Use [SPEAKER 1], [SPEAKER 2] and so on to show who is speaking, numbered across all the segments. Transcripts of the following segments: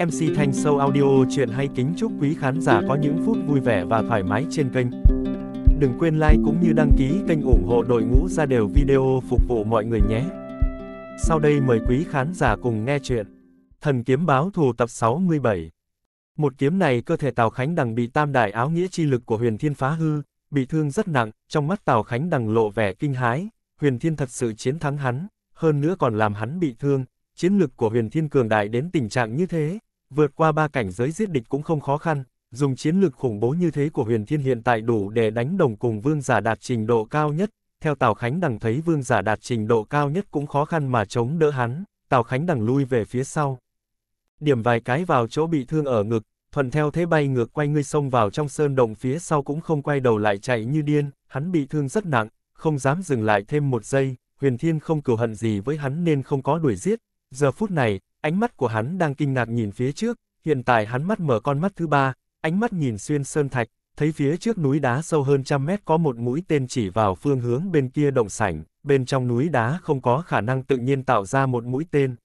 [SPEAKER 1] MC Thanh Sâu Audio chuyện hay kính chúc quý khán giả có những phút vui vẻ và thoải mái trên kênh. Đừng quên like cũng như đăng ký kênh ủng hộ đội ngũ ra đều video phục vụ mọi người nhé. Sau đây mời quý khán giả cùng nghe chuyện. Thần kiếm báo thù tập 67. Một kiếm này cơ thể Tào Khánh Đằng bị tam đại áo nghĩa chi lực của huyền thiên phá hư, bị thương rất nặng, trong mắt Tào Khánh Đằng lộ vẻ kinh hái, huyền thiên thật sự chiến thắng hắn, hơn nữa còn làm hắn bị thương, chiến lực của huyền thiên cường đại đến tình trạng như thế, vượt qua ba cảnh giới giết địch cũng không khó khăn, dùng chiến lực khủng bố như thế của huyền thiên hiện tại đủ để đánh đồng cùng vương giả đạt trình độ cao nhất, theo Tào Khánh Đằng thấy vương giả đạt trình độ cao nhất cũng khó khăn mà chống đỡ hắn, Tào Khánh Đằng lui về phía sau. Điểm vài cái vào chỗ bị thương ở ngực, thuận theo thế bay ngược quay ngươi xông vào trong sơn động phía sau cũng không quay đầu lại chạy như điên, hắn bị thương rất nặng, không dám dừng lại thêm một giây, huyền thiên không cừu hận gì với hắn nên không có đuổi giết, Giờ phút này, ánh mắt của hắn đang kinh ngạc nhìn phía trước, hiện tại hắn mắt mở con mắt thứ ba, ánh mắt nhìn xuyên sơn thạch, thấy phía trước núi đá sâu hơn trăm mét có một mũi tên chỉ vào phương hướng bên kia động sảnh, bên trong núi đá không có khả năng tự nhiên tạo ra một mũi tên.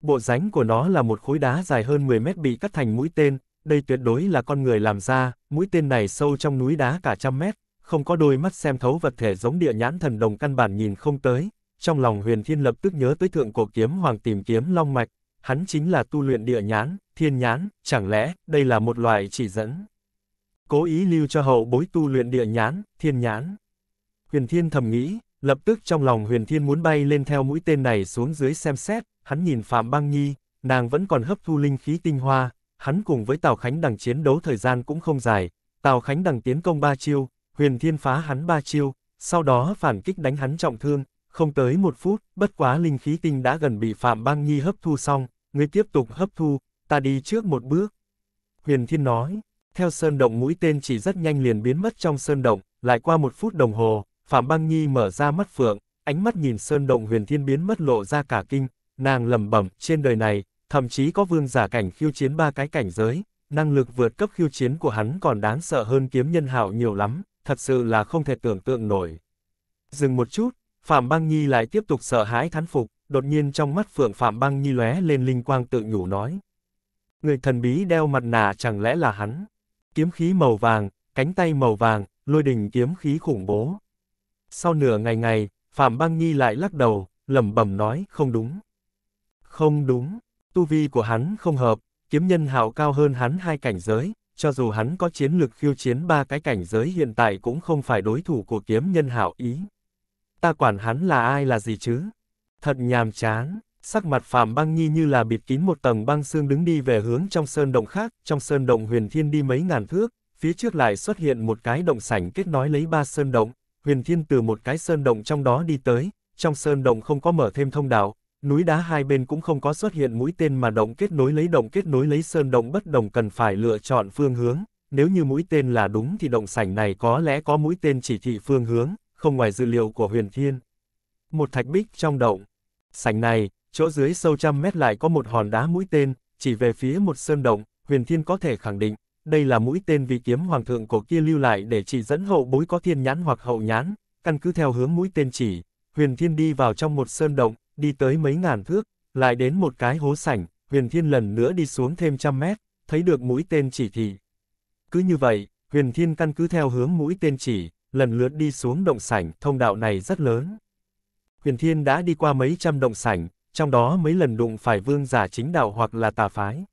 [SPEAKER 1] Bộ ránh của nó là một khối đá dài hơn 10 mét bị cắt thành mũi tên, đây tuyệt đối là con người làm ra, mũi tên này sâu trong núi đá cả trăm mét, không có đôi mắt xem thấu vật thể giống địa nhãn thần đồng căn bản nhìn không tới, trong lòng huyền thiên lập tức nhớ tới thượng cổ kiếm hoàng tìm kiếm long mạch, hắn chính là tu luyện địa nhãn, thiên nhãn, chẳng lẽ, đây là một loại chỉ dẫn. Cố ý lưu cho hậu bối tu luyện địa nhãn, thiên nhãn. Huyền thiên thầm nghĩ, lập tức trong lòng huyền thiên muốn bay lên theo mũi tên này xuống dưới xem xét, hắn nhìn Phạm Băng Nhi, nàng vẫn còn hấp thu linh khí tinh hoa, hắn cùng với Tào Khánh Đằng chiến đấu thời gian cũng không dài, Tào Khánh Đằng tiến công ba chiêu, huyền thiên phá hắn ba chiêu, sau đó phản kích đánh hắn trọng thương, không tới một phút, bất quá linh khí tinh đã gần bị Phạm Bang Nhi hấp thu xong, ngươi tiếp tục hấp thu, ta đi trước một bước. Huyền Thiên nói, theo sơn động mũi tên chỉ rất nhanh liền biến mất trong sơn động, lại qua một phút đồng hồ, Phạm Bang Nhi mở ra mắt phượng, ánh mắt nhìn sơn động Huyền Thiên biến mất lộ ra cả kinh, nàng lẩm bẩm, trên đời này, thậm chí có vương giả cảnh khiêu chiến ba cái cảnh giới, năng lực vượt cấp khiêu chiến của hắn còn đáng sợ hơn kiếm nhân hạo nhiều lắm, thật sự là không thể tưởng tượng nổi. Dừng một chút, Phạm Băng Nhi lại tiếp tục sợ hãi thán phục, đột nhiên trong mắt Phượng Phạm Băng Nhi lóe lên linh quang tự nhủ nói. Người thần bí đeo mặt nạ chẳng lẽ là hắn? Kiếm khí màu vàng, cánh tay màu vàng, lôi đình kiếm khí khủng bố. Sau nửa ngày ngày, Phạm Băng Nhi lại lắc đầu, lẩm bẩm nói, không đúng. Không đúng, tu vi của hắn không hợp, kiếm nhân hạo cao hơn hắn hai cảnh giới, cho dù hắn có chiến lực khiêu chiến ba cái cảnh giới hiện tại cũng không phải đối thủ của kiếm nhân hạo ý ta quản hắn là ai là gì chứ? Thật nhàm chán, sắc mặt Phạm Băng Nhi như là bịt kín một tầng băng xương đứng đi về hướng trong sơn động khác, trong sơn động huyền thiên đi mấy ngàn thước, phía trước lại xuất hiện một cái động sảnh kết nối lấy ba sơn động, huyền thiên từ một cái sơn động trong đó đi tới, trong sơn động không có mở thêm thông đạo, núi đá hai bên cũng không có xuất hiện mũi tên mà động kết nối lấy động kết nối lấy sơn động bất đồng cần phải lựa chọn phương hướng, nếu như mũi tên là đúng thì động sảnh này có lẽ có mũi tên chỉ thị phương hướng, không ngoài dự liệu của huyền thiên. Một thạch bích trong động. Sảnh này, chỗ dưới sâu trăm mét lại có một hòn đá mũi tên, chỉ về phía một sơn động, huyền thiên có thể khẳng định, đây là mũi tên vì kiếm hoàng thượng cổ kia lưu lại để chỉ dẫn hậu bối có thiên nhãn hoặc hậu nhãn, căn cứ theo hướng mũi tên chỉ, huyền thiên đi vào trong một sơn động, đi tới mấy ngàn thước, lại đến một cái hố sảnh, huyền thiên lần nữa đi xuống thêm trăm mét, thấy được mũi tên chỉ thị. Cứ như vậy, huyền thiên căn cứ theo hướng mũi tên chỉ, lần lượt đi xuống động sảnh, thông đạo này rất lớn. Huyền Thiên đã đi qua mấy trăm động sảnh, trong đó mấy lần đụng phải vương giả chính đạo hoặc là tà phái.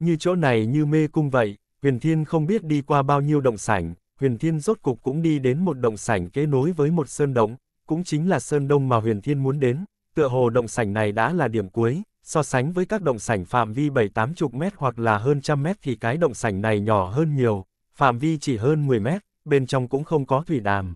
[SPEAKER 1] Như chỗ này như mê cung vậy, Huyền Thiên không biết đi qua bao nhiêu động sảnh, Huyền Thiên rốt cục cũng đi đến một động sảnh kế nối với một sơn động, cũng chính là sơn đông mà Huyền Thiên muốn đến, tựa hồ động sảnh này đã là điểm cuối, so sánh với các động sảnh phạm vi 7-80 mét hoặc là hơn trăm mét thì cái động sảnh này nhỏ hơn nhiều, phạm vi chỉ hơn 10 mét, bên trong cũng không có thủy đàm.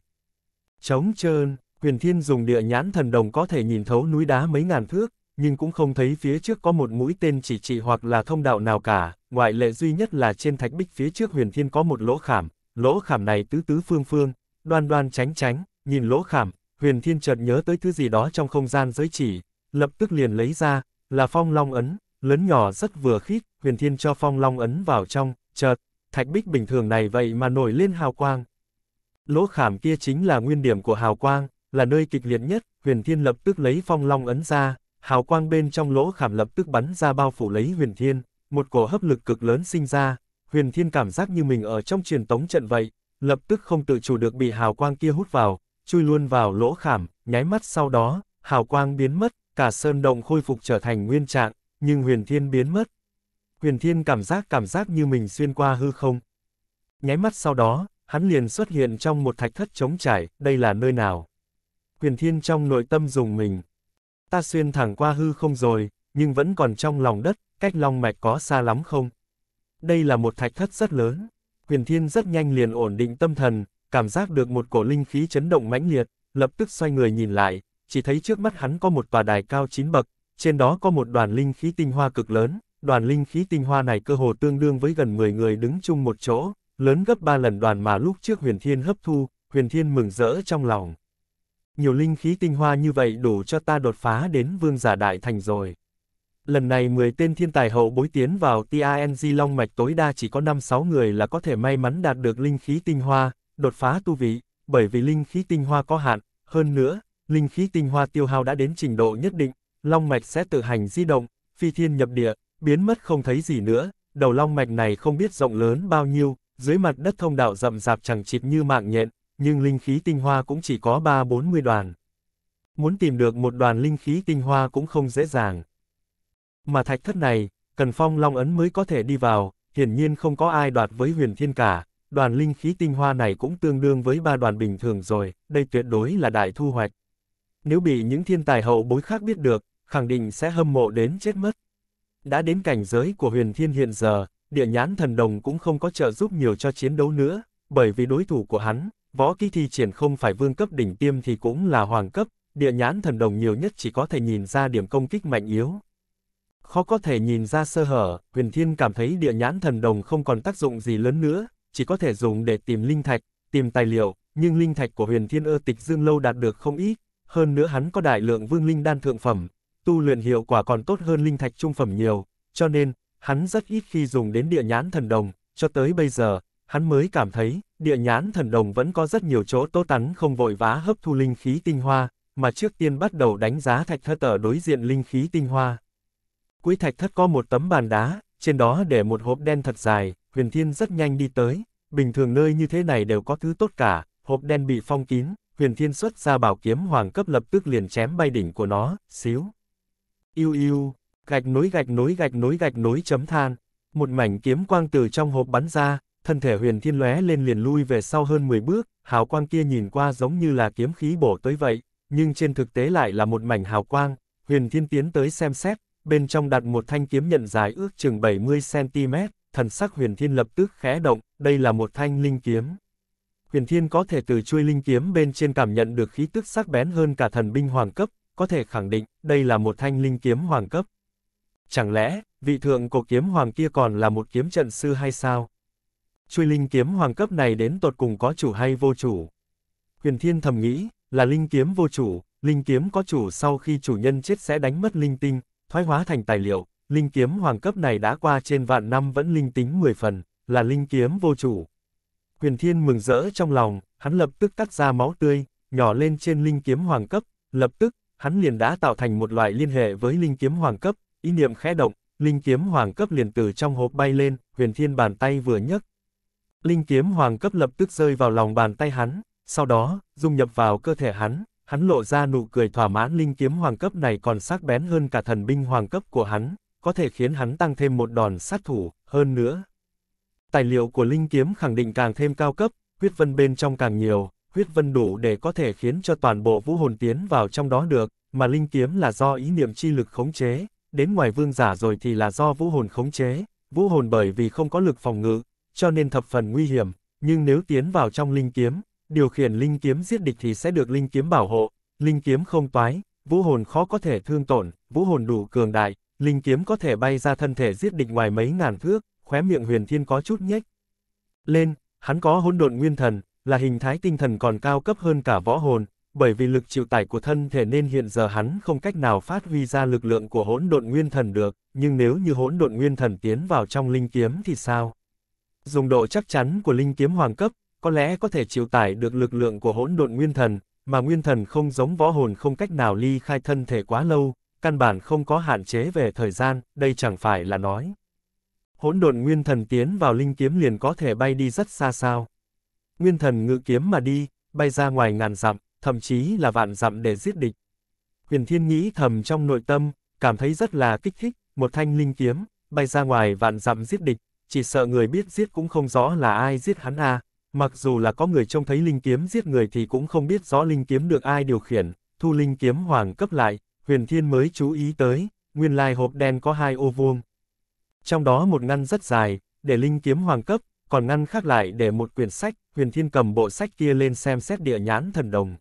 [SPEAKER 1] Trống trơn, huyền thiên dùng địa nhãn thần đồng có thể nhìn thấu núi đá mấy ngàn thước, nhưng cũng không thấy phía trước có một mũi tên chỉ trị hoặc là thông đạo nào cả, ngoại lệ duy nhất là trên thạch bích phía trước huyền thiên có một lỗ khảm, lỗ khảm này tứ tứ phương phương, đoan đoan tránh tránh, nhìn lỗ khảm, huyền thiên chợt nhớ tới thứ gì đó trong không gian giới chỉ, lập tức liền lấy ra, là phong long ấn, lớn nhỏ rất vừa khít, huyền thiên cho phong long ấn vào trong, chợt, thạch bích bình thường này vậy mà nổi lên hào quang. Lỗ khảm kia chính là nguyên điểm của hào quang, là nơi kịch liệt nhất, huyền thiên lập tức lấy phong long ấn ra, hào quang bên trong lỗ khảm lập tức bắn ra bao phủ lấy huyền thiên, một cổ hấp lực cực lớn sinh ra, Huyền Thiên cảm giác như mình ở trong truyền tống trận vậy, lập tức không tự chủ được bị hào quang kia hút vào, chui luôn vào lỗ khảm, nháy mắt sau đó, hào quang biến mất, cả sơn động khôi phục trở thành nguyên trạng, nhưng Huyền Thiên biến mất. Huyền Thiên cảm giác cảm giác như mình xuyên qua hư không. Nháy mắt sau đó, hắn liền xuất hiện trong một thạch thất trống trải, đây là nơi nào? Huyền Thiên trong nội tâm dùng mình. Ta xuyên thẳng qua hư không rồi, nhưng vẫn còn trong lòng đất, cách long mạch có xa lắm không? Đây là một thạch thất rất lớn. Huyền Thiên rất nhanh liền ổn định tâm thần, cảm giác được một cổ linh khí chấn động mãnh liệt, lập tức xoay người nhìn lại, chỉ thấy trước mắt hắn có một tòa đài cao chín bậc, trên đó có một đoàn linh khí tinh hoa cực lớn, đoàn linh khí tinh hoa này cơ hồ tương đương với gần 10 người đứng chung một chỗ, lớn gấp 3 lần đoàn mà lúc trước Huyền Thiên hấp thu, Huyền Thiên mừng rỡ trong lòng. Nhiều linh khí tinh hoa như vậy đủ cho ta đột phá đến vương giả đại thành rồi. Lần này 10 tên thiên tài hậu bối tiến vào TANG Long Mạch tối đa chỉ có 5-6 người là có thể may mắn đạt được linh khí tinh hoa, đột phá tu vị, bởi vì linh khí tinh hoa có hạn, hơn nữa, linh khí tinh hoa tiêu hao đã đến trình độ nhất định, Long Mạch sẽ tự hành di động, phi thiên nhập địa, biến mất không thấy gì nữa, đầu Long Mạch này không biết rộng lớn bao nhiêu, dưới mặt đất thông đạo rậm rạp chẳng chịt như mạng nhện, nhưng linh khí tinh hoa cũng chỉ có 3-40 đoàn. Muốn tìm được một đoàn linh khí tinh hoa cũng không dễ dàng. Mà thạch thất này, cần phong long ấn mới có thể đi vào, hiển nhiên không có ai đoạt với huyền thiên cả, đoàn linh khí tinh hoa này cũng tương đương với ba đoàn bình thường rồi, đây tuyệt đối là đại thu hoạch. Nếu bị những thiên tài hậu bối khác biết được, khẳng định sẽ hâm mộ đến chết mất. Đã đến cảnh giới của huyền thiên hiện giờ, địa nhãn thần đồng cũng không có trợ giúp nhiều cho chiến đấu nữa, bởi vì đối thủ của hắn, võ kỹ thi triển không phải vương cấp đỉnh tiêm thì cũng là hoàng cấp, địa nhãn thần đồng nhiều nhất chỉ có thể nhìn ra điểm công kích mạnh yếu. Khó có thể nhìn ra sơ hở, huyền thiên cảm thấy địa nhãn thần đồng không còn tác dụng gì lớn nữa, chỉ có thể dùng để tìm linh thạch, tìm tài liệu, nhưng linh thạch của huyền thiên ơ tịch dương lâu đạt được không ít, hơn nữa hắn có đại lượng vương linh đan thượng phẩm, tu luyện hiệu quả còn tốt hơn linh thạch trung phẩm nhiều, cho nên, hắn rất ít khi dùng đến địa nhãn thần đồng, cho tới bây giờ, hắn mới cảm thấy, địa nhãn thần đồng vẫn có rất nhiều chỗ tốt tắn không vội vã hấp thu linh khí tinh hoa, mà trước tiên bắt đầu đánh giá thạch thất ở đối diện linh khí tinh hoa. Cuối thạch thất có một tấm bàn đá, trên đó để một hộp đen thật dài, huyền thiên rất nhanh đi tới, bình thường nơi như thế này đều có thứ tốt cả, hộp đen bị phong kín, huyền thiên xuất ra bảo kiếm hoàng cấp lập tức liền chém bay đỉnh của nó, xíu. Yêu yêu, gạch nối gạch nối gạch nối gạch nối chấm than, một mảnh kiếm quang từ trong hộp bắn ra, thân thể huyền thiên lóe lên liền lui về sau hơn 10 bước, hào quang kia nhìn qua giống như là kiếm khí bổ tới vậy, nhưng trên thực tế lại là một mảnh hào quang, huyền thiên tiến tới xem xét, bên trong đặt một thanh kiếm nhận dài ước chừng 70cm, thần sắc huyền thiên lập tức khẽ động, đây là một thanh linh kiếm. Huyền thiên có thể từ chuôi linh kiếm bên trên cảm nhận được khí tức sắc bén hơn cả thần binh hoàng cấp, có thể khẳng định, đây là một thanh linh kiếm hoàng cấp. Chẳng lẽ, vị thượng cổ kiếm hoàng kia còn là một kiếm trận sư hay sao? Chuôi linh kiếm hoàng cấp này đến tột cùng có chủ hay vô chủ? Huyền Thiên thầm nghĩ, là linh kiếm vô chủ, linh kiếm có chủ sau khi chủ nhân chết sẽ đánh mất linh tinh, thoái hóa thành tài liệu, linh kiếm hoàng cấp này đã qua trên vạn năm vẫn linh tính 10 phần, là linh kiếm vô chủ. Huyền Thiên mừng rỡ trong lòng, hắn lập tức cắt ra máu tươi, nhỏ lên trên linh kiếm hoàng cấp, lập tức, hắn liền đã tạo thành một loại liên hệ với linh kiếm hoàng cấp, ý niệm khẽ động, linh kiếm hoàng cấp liền từ trong hộp bay lên, huyền thiên bàn tay vừa nhấc. Linh kiếm hoàng cấp lập tức rơi vào lòng bàn tay hắn, sau đó, dung nhập vào cơ thể hắn, hắn lộ ra nụ cười thỏa mãn linh kiếm hoàng cấp này còn sắc bén hơn cả thần binh hoàng cấp của hắn, có thể khiến hắn tăng thêm một đòn sát thủ, hơn nữa. Tài liệu của linh kiếm khẳng định càng thêm cao cấp, huyết vân bên trong càng nhiều, huyết vân đủ để có thể khiến cho toàn bộ vũ hồn tiến vào trong đó được, mà linh kiếm là do ý niệm chi lực khống chế, đến ngoài vương giả rồi thì là do vũ hồn khống chế, vũ hồn bởi vì không có lực phòng ngự, cho nên thập phần nguy hiểm, nhưng nếu tiến vào trong linh kiếm, điều khiển linh kiếm giết địch thì sẽ được linh kiếm bảo hộ, linh kiếm không toái, vũ hồn khó có thể thương tổn, vũ hồn đủ cường đại, linh kiếm có thể bay ra thân thể giết địch ngoài mấy ngàn thước, khóe miệng huyền thiên có chút nhếch. Lên, hắn có hỗn độn nguyên thần, là hình thái tinh thần còn cao cấp hơn cả võ hồn, bởi vì lực chịu tải của thân thể nên hiện giờ hắn không cách nào phát huy ra lực lượng của hỗn độn nguyên thần được, nhưng nếu như hỗn độn nguyên thần tiến vào trong linh kiếm thì sao? Dùng độ chắc chắn của linh kiếm hoàng cấp, có lẽ có thể chịu tải được lực lượng của hỗn độn nguyên thần, mà nguyên thần không giống võ hồn không cách nào ly khai thân thể quá lâu, căn bản không có hạn chế về thời gian, đây chẳng phải là nói. hỗn độn nguyên thần tiến vào linh kiếm liền có thể bay đi rất xa sao. Nguyên thần ngự kiếm mà đi, bay ra ngoài ngàn dặm, thậm chí là vạn dặm để giết địch. Huyền Thiên nghĩ thầm trong nội tâm, cảm thấy rất là kích thích, một thanh linh kiếm, bay ra ngoài vạn dặm giết địch, chỉ sợ người biết giết cũng không rõ là ai giết hắn à, mặc dù là có người trông thấy linh kiếm giết người thì cũng không biết rõ linh kiếm được ai điều khiển, thu linh kiếm hoàng cấp lại, huyền thiên mới chú ý tới, nguyên lai hộp đen có hai ô vuông. Trong đó một ngăn rất dài, để linh kiếm hoàng cấp, còn ngăn khác lại để một quyển sách, huyền thiên cầm bộ sách kia lên xem xét địa nhãn thần đồng.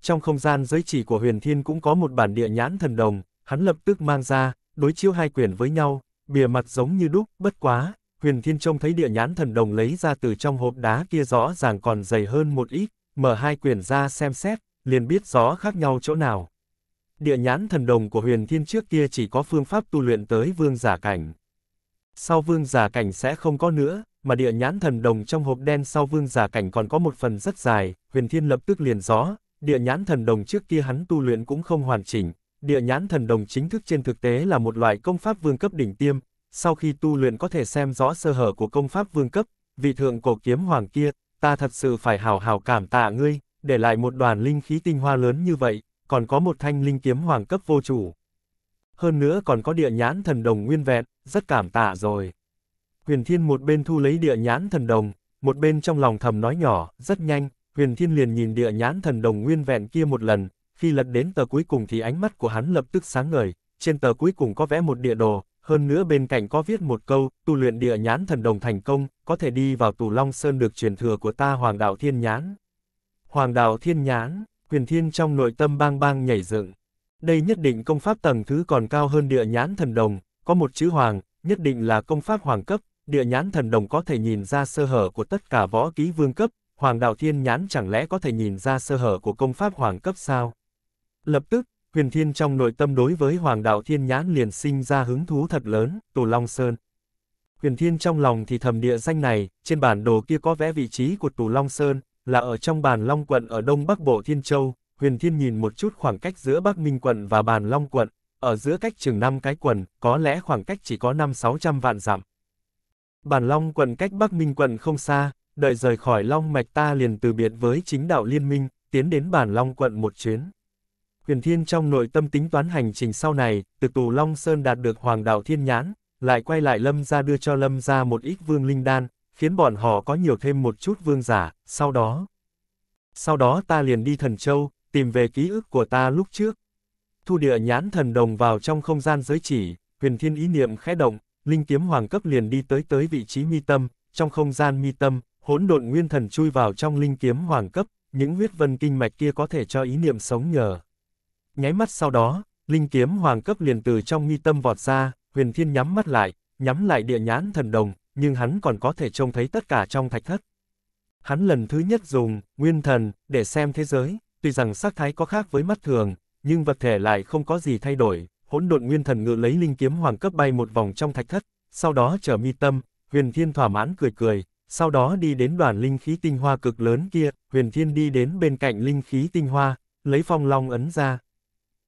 [SPEAKER 1] Trong không gian giới chỉ của huyền thiên cũng có một bản địa nhãn thần đồng, hắn lập tức mang ra, đối chiếu hai quyển với nhau, bìa mặt giống như đúc, bất quá, huyền thiên trông thấy địa nhãn thần đồng lấy ra từ trong hộp đá kia rõ ràng còn dày hơn một ít, mở hai quyển ra xem xét, liền biết rõ khác nhau chỗ nào. Địa nhãn thần đồng của huyền thiên trước kia chỉ có phương pháp tu luyện tới vương giả cảnh. Sau vương giả cảnh sẽ không có nữa, mà địa nhãn thần đồng trong hộp đen sau vương giả cảnh còn có một phần rất dài, huyền thiên lập tức liền rõ, địa nhãn thần đồng trước kia hắn tu luyện cũng không hoàn chỉnh, địa nhãn thần đồng chính thức trên thực tế là một loại công pháp vương cấp đỉnh tiêm, sau khi tu luyện có thể xem rõ sơ hở của công pháp vương cấp, vị thượng cổ kiếm hoàng kia, ta thật sự phải hào hào cảm tạ ngươi, để lại một đoàn linh khí tinh hoa lớn như vậy, còn có một thanh linh kiếm hoàng cấp vô chủ. Hơn nữa còn có địa nhãn thần đồng nguyên vẹn, rất cảm tạ rồi. Huyền Thiên một bên thu lấy địa nhãn thần đồng, một bên trong lòng thầm nói nhỏ, rất nhanh, Huyền Thiên liền nhìn địa nhãn thần đồng nguyên vẹn kia một lần, khi lật đến tờ cuối cùng thì ánh mắt của hắn lập tức sáng ngời, trên tờ cuối cùng có vẽ một địa đồ, hơn nữa bên cạnh có viết một câu, tu luyện địa nhãn thần đồng thành công, có thể đi vào tù Long Sơn được truyền thừa của ta Hoàng đạo Thiên Nhãn. Hoàng đạo Thiên Nhãn, huyền thiên trong nội tâm bang bang nhảy dựng. Đây nhất định công pháp tầng thứ còn cao hơn địa nhãn thần đồng, có một chữ hoàng, nhất định là công pháp hoàng cấp, địa nhãn thần đồng có thể nhìn ra sơ hở của tất cả võ ký vương cấp, hoàng đạo thiên nhãn chẳng lẽ có thể nhìn ra sơ hở của công pháp hoàng cấp sao? Lập tức, huyền thiên trong nội tâm đối với hoàng đạo thiên nhãn liền sinh ra hứng thú thật lớn, Tù Long Sơn. Huyền thiên trong lòng thì thầm địa danh này, trên bản đồ kia có vẽ vị trí của Tù Long Sơn, là ở trong bàn Long quận ở đông bắc bộ Thiên Châu, huyền thiên nhìn một chút khoảng cách giữa Bắc Minh quận và bàn Long quận, ở giữa cách chừng 5 cái quần, có lẽ khoảng cách chỉ có 5-600 vạn dặm. Bản Long quận cách Bắc Minh quận không xa, đợi rời khỏi Long Mạch ta liền từ biệt với chính đạo liên minh, tiến đến Bản Long quận một chuyến. Huyền Thiên trong nội tâm tính toán hành trình sau này, từ tù Long Sơn đạt được Hoàng đạo Thiên Nhãn, lại quay lại Lâm ra đưa cho Lâm ra một ít vương linh đan, khiến bọn họ có nhiều thêm một chút vương giả, sau đó. Sau đó ta liền đi Thần Châu, tìm về ký ức của ta lúc trước. Thu địa nhãn thần đồng vào trong không gian giới chỉ, huyền thiên ý niệm khẽ động, linh kiếm hoàng cấp liền đi tới tới vị trí mi tâm, trong không gian mi tâm, hỗn độn nguyên thần chui vào trong linh kiếm hoàng cấp, những huyết vân kinh mạch kia có thể cho ý niệm sống nhờ. Nháy mắt sau đó, linh kiếm hoàng cấp liền từ trong mi tâm vọt ra, huyền thiên nhắm mắt lại, nhắm lại địa nhãn thần đồng, nhưng hắn còn có thể trông thấy tất cả trong thạch thất. Hắn lần thứ nhất dùng, nguyên thần, để xem thế giới, tuy rằng sắc thái có khác với mắt thường, nhưng vật thể lại không có gì thay đổi, hỗn độn nguyên thần ngự lấy linh kiếm hoàng cấp bay một vòng trong thạch thất, sau đó trở mi tâm, huyền thiên thỏa mãn cười cười, sau đó đi đến đoàn linh khí tinh hoa cực lớn kia, huyền thiên đi đến bên cạnh linh khí tinh hoa, lấy phong long ấn ra.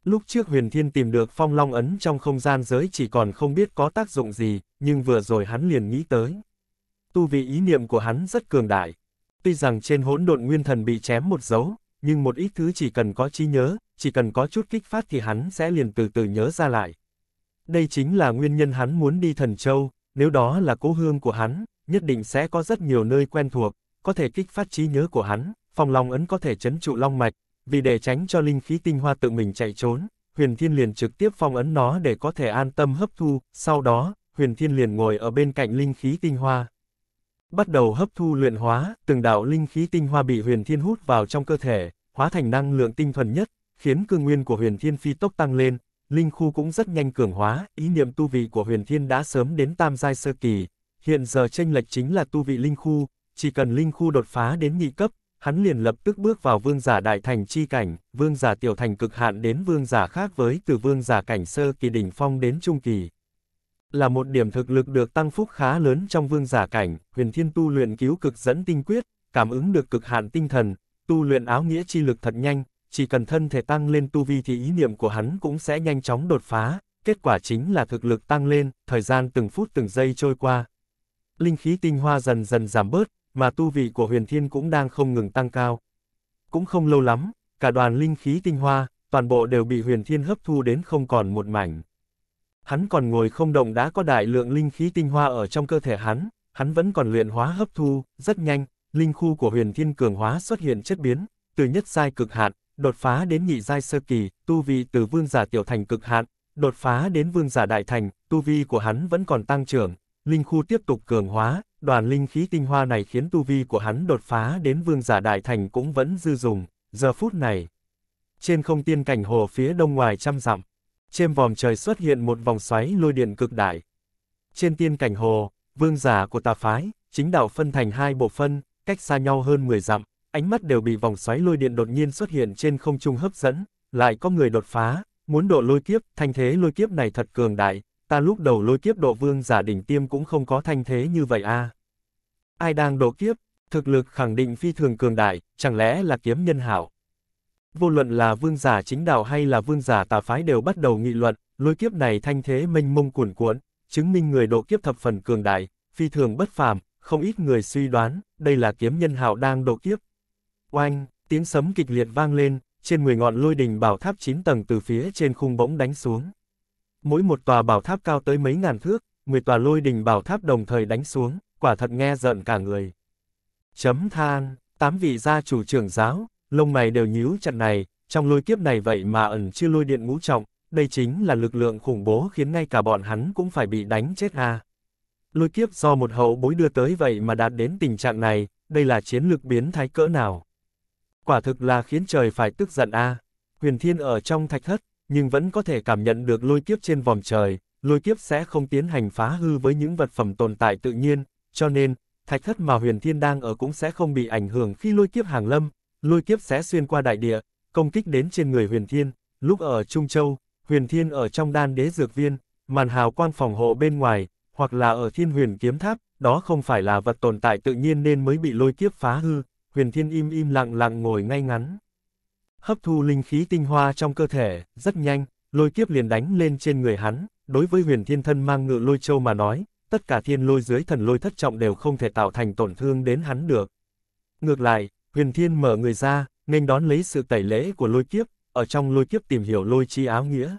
[SPEAKER 1] Lúc trước huyền thiên tìm được phong long ấn trong không gian giới chỉ còn không biết có tác dụng gì, nhưng vừa rồi hắn liền nghĩ tới. Tu vị ý niệm của hắn rất cường đại. Tuy rằng trên hỗn độn nguyên thần bị chém một dấu, nhưng một ít thứ chỉ cần có trí nhớ, chỉ cần có chút kích phát thì hắn sẽ liền từ từ nhớ ra lại. Đây chính là nguyên nhân hắn muốn đi thần châu, nếu đó là cố hương của hắn, nhất định sẽ có rất nhiều nơi quen thuộc, có thể kích phát trí nhớ của hắn, phong long ấn có thể chấn trụ long mạch, vì để tránh cho linh khí tinh hoa tự mình chạy trốn, huyền thiên liền trực tiếp phong ấn nó để có thể an tâm hấp thu, sau đó, huyền thiên liền ngồi ở bên cạnh linh khí tinh hoa. Bắt đầu hấp thu luyện hóa, từng đạo linh khí tinh hoa bị huyền thiên hút vào trong cơ thể, hóa thành năng lượng tinh thuần nhất, khiến cương nguyên của huyền thiên phi tốc tăng lên, linh khu cũng rất nhanh cường hóa, ý niệm tu vị của huyền thiên đã sớm đến tam giai sơ kỳ, hiện giờ tranh lệch chính là tu vị linh khu, chỉ cần linh khu đột phá đến nhị cấp, hắn liền lập tức bước vào vương giả đại thành chi cảnh, vương giả tiểu thành cực hạn đến vương giả khác với từ vương giả cảnh sơ kỳ đỉnh phong đến trung kỳ. Là một điểm thực lực được tăng phúc khá lớn trong vương giả cảnh, huyền thiên tu luyện cứu cực dẫn tinh quyết, cảm ứng được cực hạn tinh thần, tu luyện áo nghĩa chi lực thật nhanh, chỉ cần thân thể tăng lên tu vi thì ý niệm của hắn cũng sẽ nhanh chóng đột phá, kết quả chính là thực lực tăng lên, thời gian từng phút từng giây trôi qua. Linh khí tinh hoa dần dần giảm bớt, mà tu vị của huyền thiên cũng đang không ngừng tăng cao. Cũng không lâu lắm, cả đoàn linh khí tinh hoa, toàn bộ đều bị huyền thiên hấp thu đến không còn một mảnh. Hắn còn ngồi không động đã có đại lượng linh khí tinh hoa ở trong cơ thể hắn, hắn vẫn còn luyện hóa hấp thu, rất nhanh, linh khu của huyền thiên cường hóa xuất hiện chất biến, từ nhất giai cực hạn, đột phá đến nhị giai sơ kỳ, tu vi từ vương giả tiểu thành cực hạn, đột phá đến vương giả đại thành, tu vi của hắn vẫn còn tăng trưởng, linh khu tiếp tục cường hóa, đoàn linh khí tinh hoa này khiến tu vi của hắn đột phá đến vương giả đại thành cũng vẫn dư dùng, giờ phút này. Trên không tiên cảnh hồ phía đông ngoài trăm dặm, trên vòm trời xuất hiện một vòng xoáy lôi điện cực đại. Trên tiên cảnh hồ, vương giả của tà phái, chính đạo phân thành hai bộ phân, cách xa nhau hơn 10 dặm, ánh mắt đều bị vòng xoáy lôi điện đột nhiên xuất hiện trên không trung hấp dẫn, lại có người đột phá, muốn độ lôi kiếp, thanh thế lôi kiếp này thật cường đại, ta lúc đầu lôi kiếp độ vương giả đỉnh tiêm cũng không có thanh thế như vậy a. À. Ai đang độ kiếp, thực lực khẳng định phi thường cường đại, chẳng lẽ là kiếm nhân hảo. Vô luận là vương giả chính đạo hay là vương giả tà phái đều bắt đầu nghị luận, lôi kiếp này thanh thế mênh mông cuồn cuộn, chứng minh người độ kiếp thập phần cường đại, phi thường bất phàm, không ít người suy đoán, đây là kiếm nhân hạo đang độ kiếp. Oanh, tiếng sấm kịch liệt vang lên, trên 10 ngọn lôi đình bảo tháp 9 tầng từ phía trên khung bỗng đánh xuống. Mỗi một tòa bảo tháp cao tới mấy ngàn thước, 10 tòa lôi đình bảo tháp đồng thời đánh xuống, quả thật nghe giận cả người. Chấm than, tám vị gia chủ trưởng giáo, lông mày đều nhíu chặt này, trong lôi kiếp này vậy mà ẩn chưa lôi điện ngũ trọng, đây chính là lực lượng khủng bố khiến ngay cả bọn hắn cũng phải bị đánh chết à. Lôi kiếp do một hậu bối đưa tới vậy mà đạt đến tình trạng này, đây là chiến lược biến thái cỡ nào. Quả thực là khiến trời phải tức giận a. À. Huyền Thiên ở trong thạch thất, nhưng vẫn có thể cảm nhận được lôi kiếp trên vòm trời, lôi kiếp sẽ không tiến hành phá hư với những vật phẩm tồn tại tự nhiên, cho nên, thạch thất mà huyền thiên đang ở cũng sẽ không bị ảnh hưởng khi lôi kiếp hàng lâm, lôi kiếp sẽ xuyên qua đại địa, công kích đến trên người huyền thiên, lúc ở Trung Châu, huyền thiên ở trong đan đế dược viên, màn hào quang phòng hộ bên ngoài, hoặc là ở thiên huyền kiếm tháp, đó không phải là vật tồn tại tự nhiên nên mới bị lôi kiếp phá hư, huyền thiên im im lặng lặng ngồi ngay ngắn. Hấp thu linh khí tinh hoa trong cơ thể, rất nhanh, lôi kiếp liền đánh lên trên người hắn, đối với huyền thiên thân mang ngự lôi châu mà nói, tất cả thiên lôi dưới thần lôi thất trọng đều không thể tạo thành tổn thương đến hắn được. Ngược lại, huyền thiên mở người ra, nên đón lấy sự tẩy lễ của lôi kiếp, ở trong lôi kiếp tìm hiểu lôi chi áo nghĩa.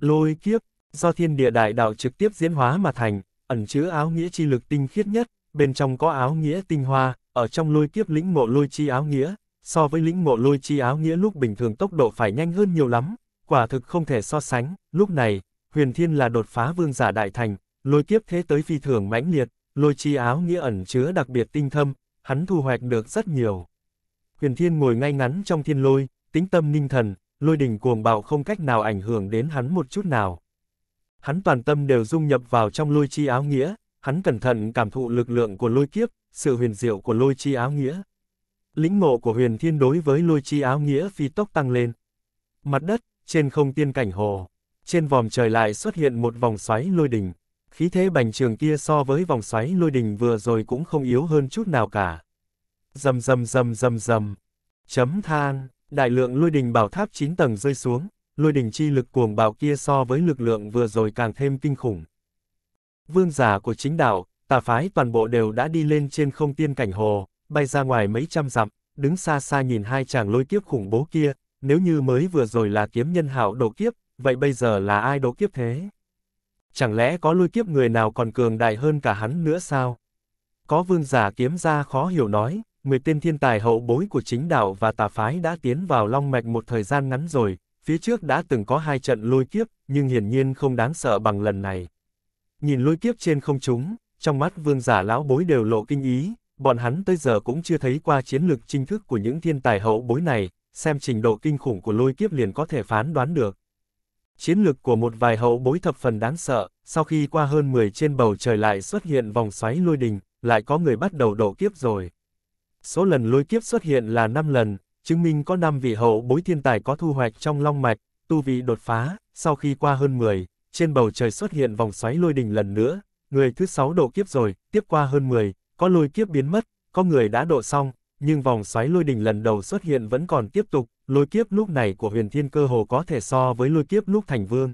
[SPEAKER 1] Lôi kiếp, do thiên địa đại đạo trực tiếp diễn hóa mà thành, ẩn chứa áo nghĩa chi lực tinh khiết nhất, bên trong có áo nghĩa tinh hoa, ở trong lôi kiếp lĩnh ngộ lôi chi áo nghĩa, so với lĩnh ngộ lôi chi áo nghĩa lúc bình thường tốc độ phải nhanh hơn nhiều lắm, quả thực không thể so sánh, lúc này, huyền thiên là đột phá vương giả đại thành, lôi kiếp thế tới phi thường mãnh liệt, lôi chi áo nghĩa ẩn chứa đặc biệt tinh thâm, hắn thu hoạch được rất nhiều. Huyền thiên ngồi ngay ngắn trong thiên lôi, tính tâm ninh thần, lôi đình cuồng bạo không cách nào ảnh hưởng đến hắn một chút nào. Hắn toàn tâm đều dung nhập vào trong lôi chi áo nghĩa, hắn cẩn thận cảm thụ lực lượng của lôi kiếp, sự huyền diệu của lôi chi áo nghĩa. Lĩnh ngộ của huyền thiên đối với lôi chi áo nghĩa phi tốc tăng lên. Mặt đất, trên không tiên cảnh hồ, trên vòm trời lại xuất hiện một vòng xoáy lôi đình. Khí thế bành trường kia so với vòng xoáy lôi đình vừa rồi cũng không yếu hơn chút nào cả rầm rầm rầm rầm rầm Chấm than, đại lượng lôi đình bảo tháp 9 tầng rơi xuống, lôi đình chi lực cuồng bạo kia so với lực lượng vừa rồi càng thêm kinh khủng. Vương giả của chính đạo, tà phái toàn bộ đều đã đi lên trên không tiên cảnh hồ, bay ra ngoài mấy trăm dặm, đứng xa xa nhìn hai chàng lôi kiếp khủng bố kia, nếu như mới vừa rồi là kiếm nhân hạo độ kiếp, vậy bây giờ là ai độ kiếp thế? Chẳng lẽ có lôi kiếp người nào còn cường đại hơn cả hắn nữa sao? Có vương giả kiếm ra khó hiểu nói, 10 tên thiên tài hậu bối của chính đạo và tà phái đã tiến vào long mạch một thời gian ngắn rồi, phía trước đã từng có hai trận lôi kiếp, nhưng hiển nhiên không đáng sợ bằng lần này. Nhìn lôi kiếp trên không chúng, trong mắt vương giả lão bối đều lộ kinh ý, bọn hắn tới giờ cũng chưa thấy qua chiến lược chính thức của những thiên tài hậu bối này, xem trình độ kinh khủng của lôi kiếp liền có thể phán đoán được. Chiến lược của một vài hậu bối thập phần đáng sợ, sau khi qua hơn 10 trên bầu trời lại xuất hiện vòng xoáy lôi đình, lại có người bắt đầu đổ kiếp rồi. Số lần lôi kiếp xuất hiện là 5 lần, chứng minh có 5 vị hậu bối thiên tài có thu hoạch trong long mạch, tu vị đột phá, sau khi qua hơn 10, trên bầu trời xuất hiện vòng xoáy lôi đình lần nữa, người thứ 6 độ kiếp rồi, tiếp qua hơn 10, có lôi kiếp biến mất, có người đã độ xong, nhưng vòng xoáy lôi đình lần đầu xuất hiện vẫn còn tiếp tục, lôi kiếp lúc này của huyền thiên cơ hồ có thể so với lôi kiếp lúc thành vương.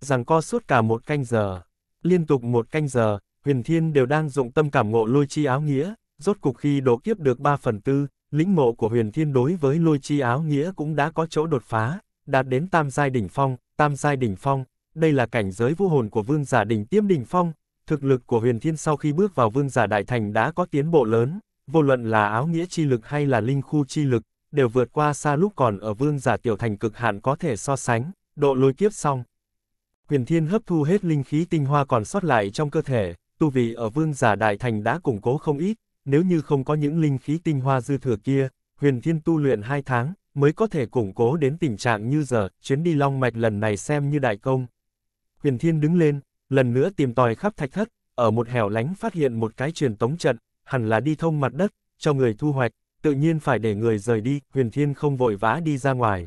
[SPEAKER 1] Rằng co suốt cả một canh giờ. Liên tục một canh giờ, huyền thiên đều đang dụng tâm cảm ngộ lôi chi áo nghĩa, rốt cục khi độ kiếp được 3 phần tư, lĩnh ngộ của huyền thiên đối với lôi chi áo nghĩa cũng đã có chỗ đột phá, đạt đến tam giai đỉnh phong, tam giai đỉnh phong, đây là cảnh giới vũ hồn của vương giả đỉnh tiêm đỉnh phong, thực lực của huyền thiên sau khi bước vào vương giả đại thành đã có tiến bộ lớn, vô luận là áo nghĩa chi lực hay là linh khu chi lực, đều vượt qua xa lúc còn ở vương giả tiểu thành cực hạn có thể so sánh, độ lôi kiếp xong. Huyền thiên hấp thu hết linh khí tinh hoa còn sót lại trong cơ thể, tu vị ở vương giả đại thành đã củng cố không ít, nếu như không có những linh khí tinh hoa dư thừa kia, huyền thiên tu luyện 2 tháng, mới có thể củng cố đến tình trạng như giờ, chuyến đi long mạch lần này xem như đại công. Huyền thiên đứng lên, lần nữa tìm tòi khắp thạch thất, ở một hẻo lánh phát hiện một cái truyền tống trận, hẳn là đi thông mặt đất, cho người thu hoạch, tự nhiên phải để người rời đi, huyền thiên không vội vã đi ra ngoài.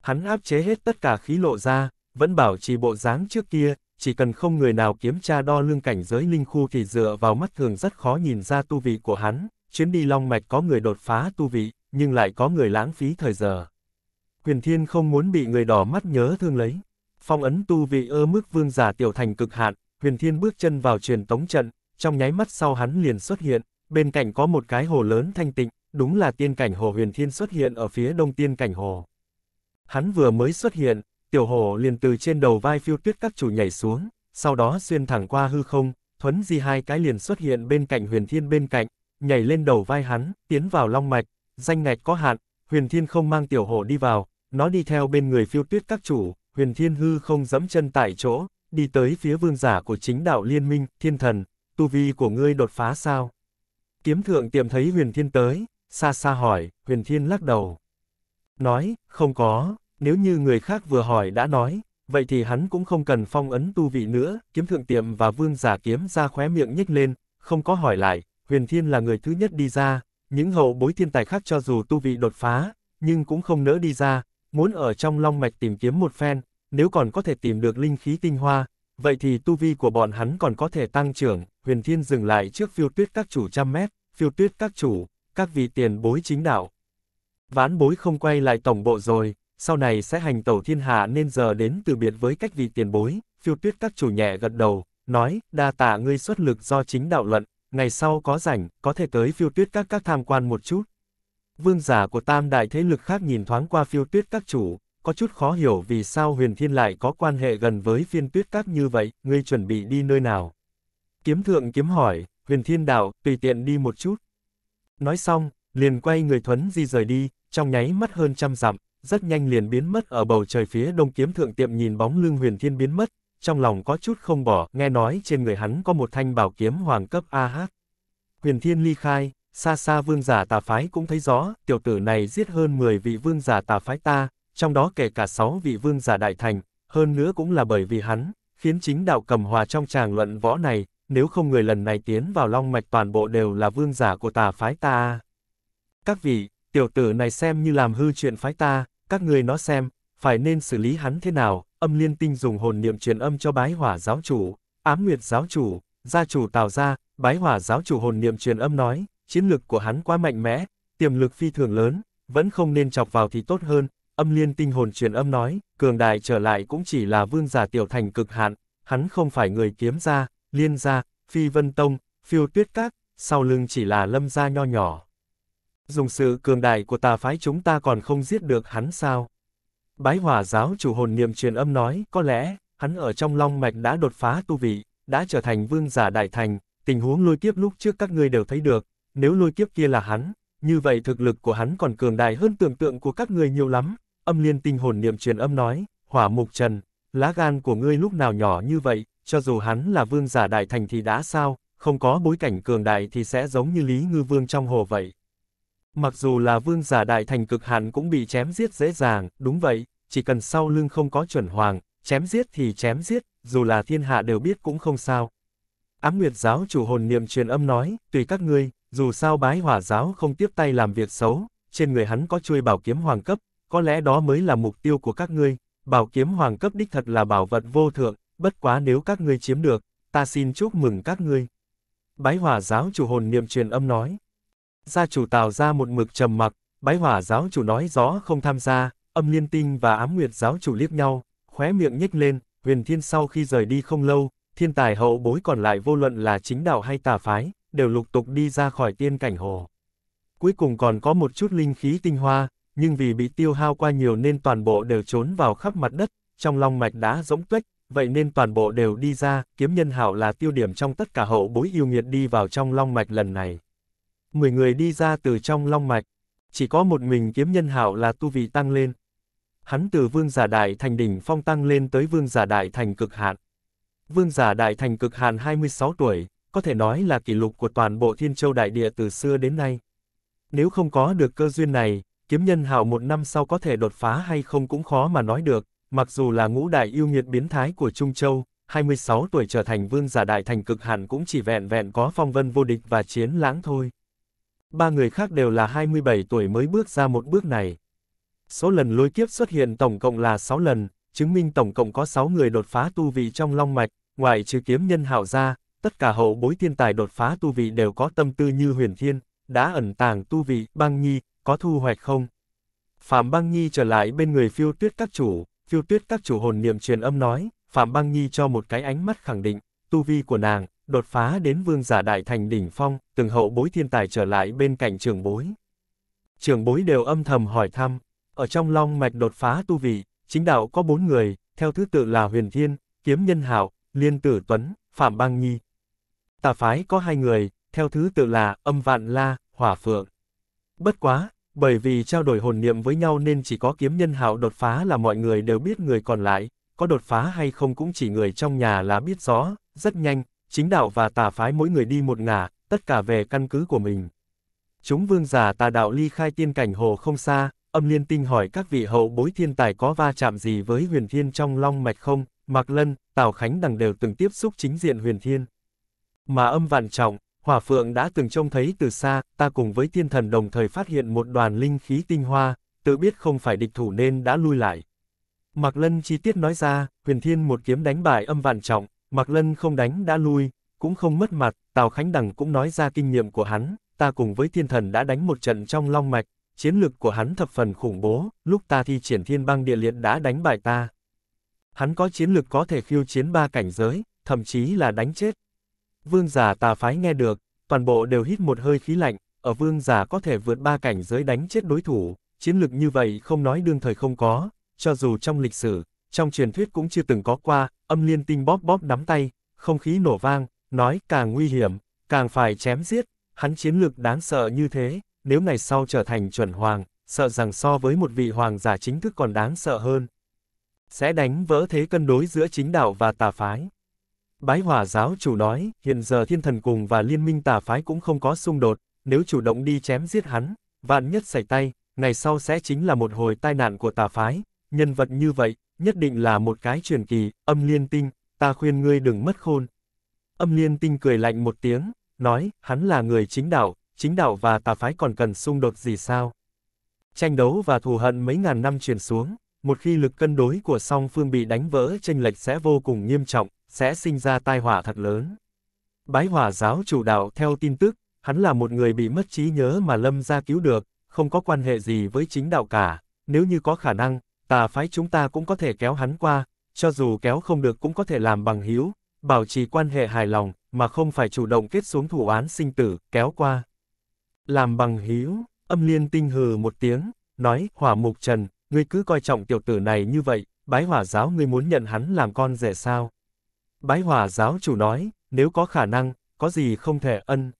[SPEAKER 1] Hắn áp chế hết tất cả khí lộ ra, vẫn bảo trì bộ dáng trước kia, chỉ cần không người nào kiểm tra đo lương cảnh giới linh khu thì dựa vào mắt thường rất khó nhìn ra tu vị của hắn, chuyến đi long mạch có người đột phá tu vị, nhưng lại có người lãng phí thời giờ. Huyền Thiên không muốn bị người đỏ mắt nhớ thương lấy. Phong ấn tu vị ơ mức vương giả tiểu thành cực hạn, Huyền Thiên bước chân vào truyền tống trận, trong nháy mắt sau hắn liền xuất hiện, bên cạnh có một cái hồ lớn thanh tịnh, đúng là tiên cảnh hồ Huyền Thiên xuất hiện ở phía đông tiên cảnh hồ. Hắn vừa mới xuất hiện, tiểu Hổ liền từ trên đầu vai phiêu tuyết các chủ nhảy xuống, sau đó xuyên thẳng qua hư không, thuấn di hai cái liền xuất hiện bên cạnh huyền thiên bên cạnh, nhảy lên đầu vai hắn, tiến vào long mạch, danh ngạch có hạn, huyền thiên không mang tiểu Hổ đi vào, nó đi theo bên người phiêu tuyết các chủ, huyền thiên hư không dẫm chân tại chỗ, đi tới phía vương giả của chính đạo liên minh, thiên thần, tu vi của ngươi đột phá sao? Kiếm thượng tiệm thấy huyền thiên tới, xa xa hỏi, huyền thiên lắc đầu. Nói, không có, nếu như người khác vừa hỏi đã nói, vậy thì hắn cũng không cần phong ấn tu vị nữa, kiếm thượng tiệm và vương giả kiếm ra khóe miệng nhếch lên, không có hỏi lại, huyền thiên là người thứ nhất đi ra, những hậu bối thiên tài khác cho dù tu vị đột phá, nhưng cũng không nỡ đi ra, muốn ở trong long mạch tìm kiếm một phen, nếu còn có thể tìm được linh khí tinh hoa, vậy thì tu vi của bọn hắn còn có thể tăng trưởng, huyền thiên dừng lại trước phiêu tuyết các chủ trăm mét, phiêu tuyết các chủ, các vị tiền bối chính đạo. ván bối không quay lại tổng bộ rồi, sau này sẽ hành tẩu thiên hạ nên giờ đến từ biệt với cách vị tiền bối, phiêu tuyết các chủ nhẹ gật đầu, nói, đa tạ ngươi xuất lực do chính đạo luận, ngày sau có rảnh, có thể tới phiêu tuyết các các tham quan một chút. Vương giả của tam đại thế lực khác nhìn thoáng qua phiêu tuyết các chủ, có chút khó hiểu vì sao huyền thiên lại có quan hệ gần với phiên tuyết các như vậy, ngươi chuẩn bị đi nơi nào. Kiếm thượng kiếm hỏi, huyền thiên đạo, tùy tiện đi một chút. Nói xong, liền quay người thuấn di rời đi, trong nháy mắt hơn trăm dặm, rất nhanh liền biến mất ở bầu trời phía đông kiếm thượng tiệm nhìn bóng lưng huyền thiên biến mất, trong lòng có chút không bỏ, nghe nói trên người hắn có một thanh bảo kiếm hoàng cấp AH. Huyền thiên ly khai, xa xa vương giả tà phái cũng thấy rõ, tiểu tử này giết hơn 10 vị vương giả tà phái ta, trong đó kể cả 6 vị vương giả đại thành, hơn nữa cũng là bởi vì hắn, khiến chính đạo cầm hòa trong tràng luận võ này, nếu không người lần này tiến vào long mạch toàn bộ đều là vương giả của tà phái ta. Các vị, tiểu tử này xem như làm hư chuyện phái ta, các người nó xem, phải nên xử lý hắn thế nào, âm liên tinh dùng hồn niệm truyền âm cho bái hỏa giáo chủ, ám nguyệt giáo chủ, gia chủ tào gia, bái hỏa giáo chủ hồn niệm truyền âm nói, chiến lực của hắn quá mạnh mẽ, tiềm lực phi thường lớn, vẫn không nên chọc vào thì tốt hơn, âm liên tinh hồn truyền âm nói, cường đại trở lại cũng chỉ là vương giả tiểu thành cực hạn, hắn không phải người kiếm gia, liên gia, phi vân tông, phiêu tuyết các, sau lưng chỉ là lâm gia nho nhỏ. Dùng sự cường đại của tà phái chúng ta còn không giết được hắn sao? Bái hỏa giáo chủ hồn niệm truyền âm nói, có lẽ, hắn ở trong long mạch đã đột phá tu vị, đã trở thành vương giả đại thành, tình huống lôi kiếp lúc trước các ngươi đều thấy được, nếu lôi kiếp kia là hắn, như vậy thực lực của hắn còn cường đại hơn tưởng tượng của các người nhiều lắm. Âm liên tinh hồn niệm truyền âm nói, hỏa mục trần, lá gan của ngươi lúc nào nhỏ như vậy, cho dù hắn là vương giả đại thành thì đã sao, không có bối cảnh cường đại thì sẽ giống như Lý Ngư Vương trong hồ vậy. Mặc dù là vương giả đại thành cực hạn cũng bị chém giết dễ dàng, đúng vậy, chỉ cần sau lưng không có chuẩn hoàng, chém giết thì chém giết, dù là thiên hạ đều biết cũng không sao. Ám Nguyệt giáo chủ hồn niệm truyền âm nói, tùy các ngươi, dù sao bái hỏa giáo không tiếp tay làm việc xấu, trên người hắn có chuôi bảo kiếm hoàng cấp, có lẽ đó mới là mục tiêu của các ngươi, bảo kiếm hoàng cấp đích thật là bảo vật vô thượng, bất quá nếu các ngươi chiếm được, ta xin chúc mừng các ngươi. Bái hỏa giáo chủ hồn niệm truyền âm nói. Gia chủ tào ra một mực trầm mặc, bái hỏa giáo chủ nói rõ không tham gia, âm liên tinh và ám nguyệt giáo chủ liếc nhau, khóe miệng nhếch lên, huyền thiên sau khi rời đi không lâu, thiên tài hậu bối còn lại vô luận là chính đạo hay tà phái, đều lục tục đi ra khỏi tiên cảnh hồ. Cuối cùng còn có một chút linh khí tinh hoa, nhưng vì bị tiêu hao qua nhiều nên toàn bộ đều trốn vào khắp mặt đất, trong long mạch đã rỗng tuếch, vậy nên toàn bộ đều đi ra, kiếm nhân hảo là tiêu điểm trong tất cả hậu bối yêu nghiệt đi vào trong long mạch lần này. Mười người đi ra từ trong long mạch, chỉ có một mình kiếm nhân hảo là tu vị tăng lên. Hắn từ vương giả đại thành đỉnh phong tăng lên tới vương giả đại thành cực hạn. Vương giả đại thành cực hạn 26 tuổi, có thể nói là kỷ lục của toàn bộ thiên châu đại địa từ xưa đến nay. Nếu không có được cơ duyên này, kiếm nhân hảo một năm sau có thể đột phá hay không cũng khó mà nói được, mặc dù là ngũ đại yêu nghiệt biến thái của Trung Châu, 26 tuổi trở thành vương giả đại thành cực hạn cũng chỉ vẹn vẹn có phong vân vô địch và chiến lãng thôi. Ba người khác đều là 27 tuổi mới bước ra một bước này. Số lần lôi kiếp xuất hiện tổng cộng là 6 lần, chứng minh tổng cộng có 6 người đột phá tu vị trong long mạch, ngoại trừ kiếm nhân Hạo ra, tất cả hậu bối thiên tài đột phá tu vị đều có tâm tư như huyền thiên, đã ẩn tàng tu vị, băng nhi, có thu hoạch không? Phạm băng nhi trở lại bên người phiêu tuyết các chủ, phiêu tuyết các chủ hồn niệm truyền âm nói, Phạm băng nhi cho một cái ánh mắt khẳng định, tu vi của nàng, đột phá đến vương giả đại thành đỉnh phong, từng hậu bối thiên tài trở lại bên cạnh trường bối. Trường bối đều âm thầm hỏi thăm, ở trong long mạch đột phá tu vị, chính đạo có bốn người, theo thứ tự là huyền thiên, kiếm nhân hảo, liên tử tuấn, phạm băng nhi. Tà phái có hai người, theo thứ tự là âm vạn la, hỏa phượng. Bất quá, bởi vì trao đổi hồn niệm với nhau nên chỉ có kiếm nhân hảo đột phá là mọi người đều biết người còn lại, có đột phá hay không cũng chỉ người trong nhà là biết rõ, rất nhanh, chính đạo và tà phái mỗi người đi một ngả, tất cả về căn cứ của mình. Chúng vương giả tà đạo ly khai tiên cảnh hồ không xa, âm liên tinh hỏi các vị hậu bối thiên tài có va chạm gì với huyền thiên trong long mạch không, Mạc Lân, Tào Khánh Đằng đều từng tiếp xúc chính diện huyền thiên. Mà âm vạn trọng, Hỏa Phượng đã từng trông thấy từ xa, ta cùng với thiên thần đồng thời phát hiện một đoàn linh khí tinh hoa, tự biết không phải địch thủ nên đã lui lại. Mạc Lân chi tiết nói ra, huyền thiên một kiếm đánh bại âm vạn trọng, Mạc Lân không đánh đã lui, cũng không mất mặt, Tào Khánh Đằng cũng nói ra kinh nghiệm của hắn, ta cùng với thiên thần đã đánh một trận trong long mạch, chiến lược của hắn thập phần khủng bố, lúc ta thi triển thiên băng địa liệt đã đánh bại ta. Hắn có chiến lược có thể khiêu chiến ba cảnh giới, thậm chí là đánh chết. Vương giả tà phái nghe được, toàn bộ đều hít một hơi khí lạnh, ở vương giả có thể vượt ba cảnh giới đánh chết đối thủ, chiến lược như vậy không nói đương thời không có, cho dù trong lịch sử, trong truyền thuyết cũng chưa từng có qua, âm liên tinh bóp bóp nắm tay, không khí nổ vang, nói càng nguy hiểm, càng phải chém giết, hắn chiến lược đáng sợ như thế, nếu ngày sau trở thành chuẩn hoàng, sợ rằng so với một vị hoàng giả chính thức còn đáng sợ hơn. Sẽ đánh vỡ thế cân đối giữa chính đạo và tà phái. Bái hỏa giáo chủ nói, hiện giờ thiên thần cùng và liên minh tà phái cũng không có xung đột, nếu chủ động đi chém giết hắn, vạn nhất xảy tay, ngày sau sẽ chính là một hồi tai nạn của tà phái, nhân vật như vậy, nhất định là một cái truyền kỳ, âm liên tinh, ta khuyên ngươi đừng mất khôn. Âm liên tinh cười lạnh một tiếng, nói, hắn là người chính đạo, chính đạo và tà phái còn cần xung đột gì sao? Tranh đấu và thù hận mấy ngàn năm truyền xuống, một khi lực cân đối của song phương bị đánh vỡ tranh lệch sẽ vô cùng nghiêm trọng, sẽ sinh ra tai họa thật lớn. Bái hỏa giáo chủ đạo theo tin tức, hắn là một người bị mất trí nhớ mà lâm ra cứu được, không có quan hệ gì với chính đạo cả, nếu như có khả năng, tà phái chúng ta cũng có thể kéo hắn qua, cho dù kéo không được cũng có thể làm bằng hiếu, bảo trì quan hệ hài lòng, mà không phải chủ động kết xuống thủ án sinh tử, kéo qua. Làm bằng hiếu, âm liên tinh hừ một tiếng, nói, hỏa mục trần, ngươi cứ coi trọng tiểu tử này như vậy, bái hỏa giáo ngươi muốn nhận hắn làm con rể sao. Bái hỏa giáo chủ nói, nếu có khả năng, có gì không thể ân.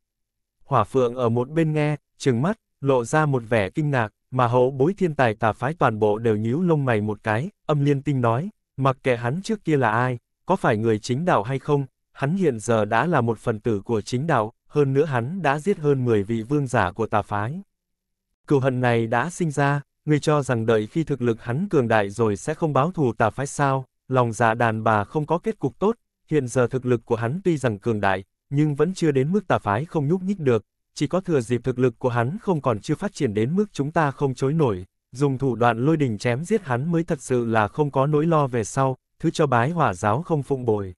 [SPEAKER 1] Hỏa phượng ở một bên nghe, trừng mắt, lộ ra một vẻ kinh ngạc, mà hậu bối thiên tài tà phái toàn bộ đều nhíu lông mày một cái, âm liên tinh nói, mặc kệ hắn trước kia là ai, có phải người chính đạo hay không, hắn hiện giờ đã là một phần tử của chính đạo, hơn nữa hắn đã giết hơn 10 vị vương giả của tà phái. Cựu hận này đã sinh ra, người cho rằng đợi khi thực lực hắn cường đại rồi sẽ không báo thù tà phái sao, lòng dạ đàn bà không có kết cục tốt, hiện giờ thực lực của hắn tuy rằng cường đại, nhưng vẫn chưa đến mức tà phái không nhúc nhích được, chỉ có thừa dịp thực lực của hắn không còn chưa phát triển đến mức chúng ta không chối nổi, dùng thủ đoạn lôi đình chém giết hắn mới thật sự là không có nỗi lo về sau, thứ cho bái hỏa giáo không phụng bồi.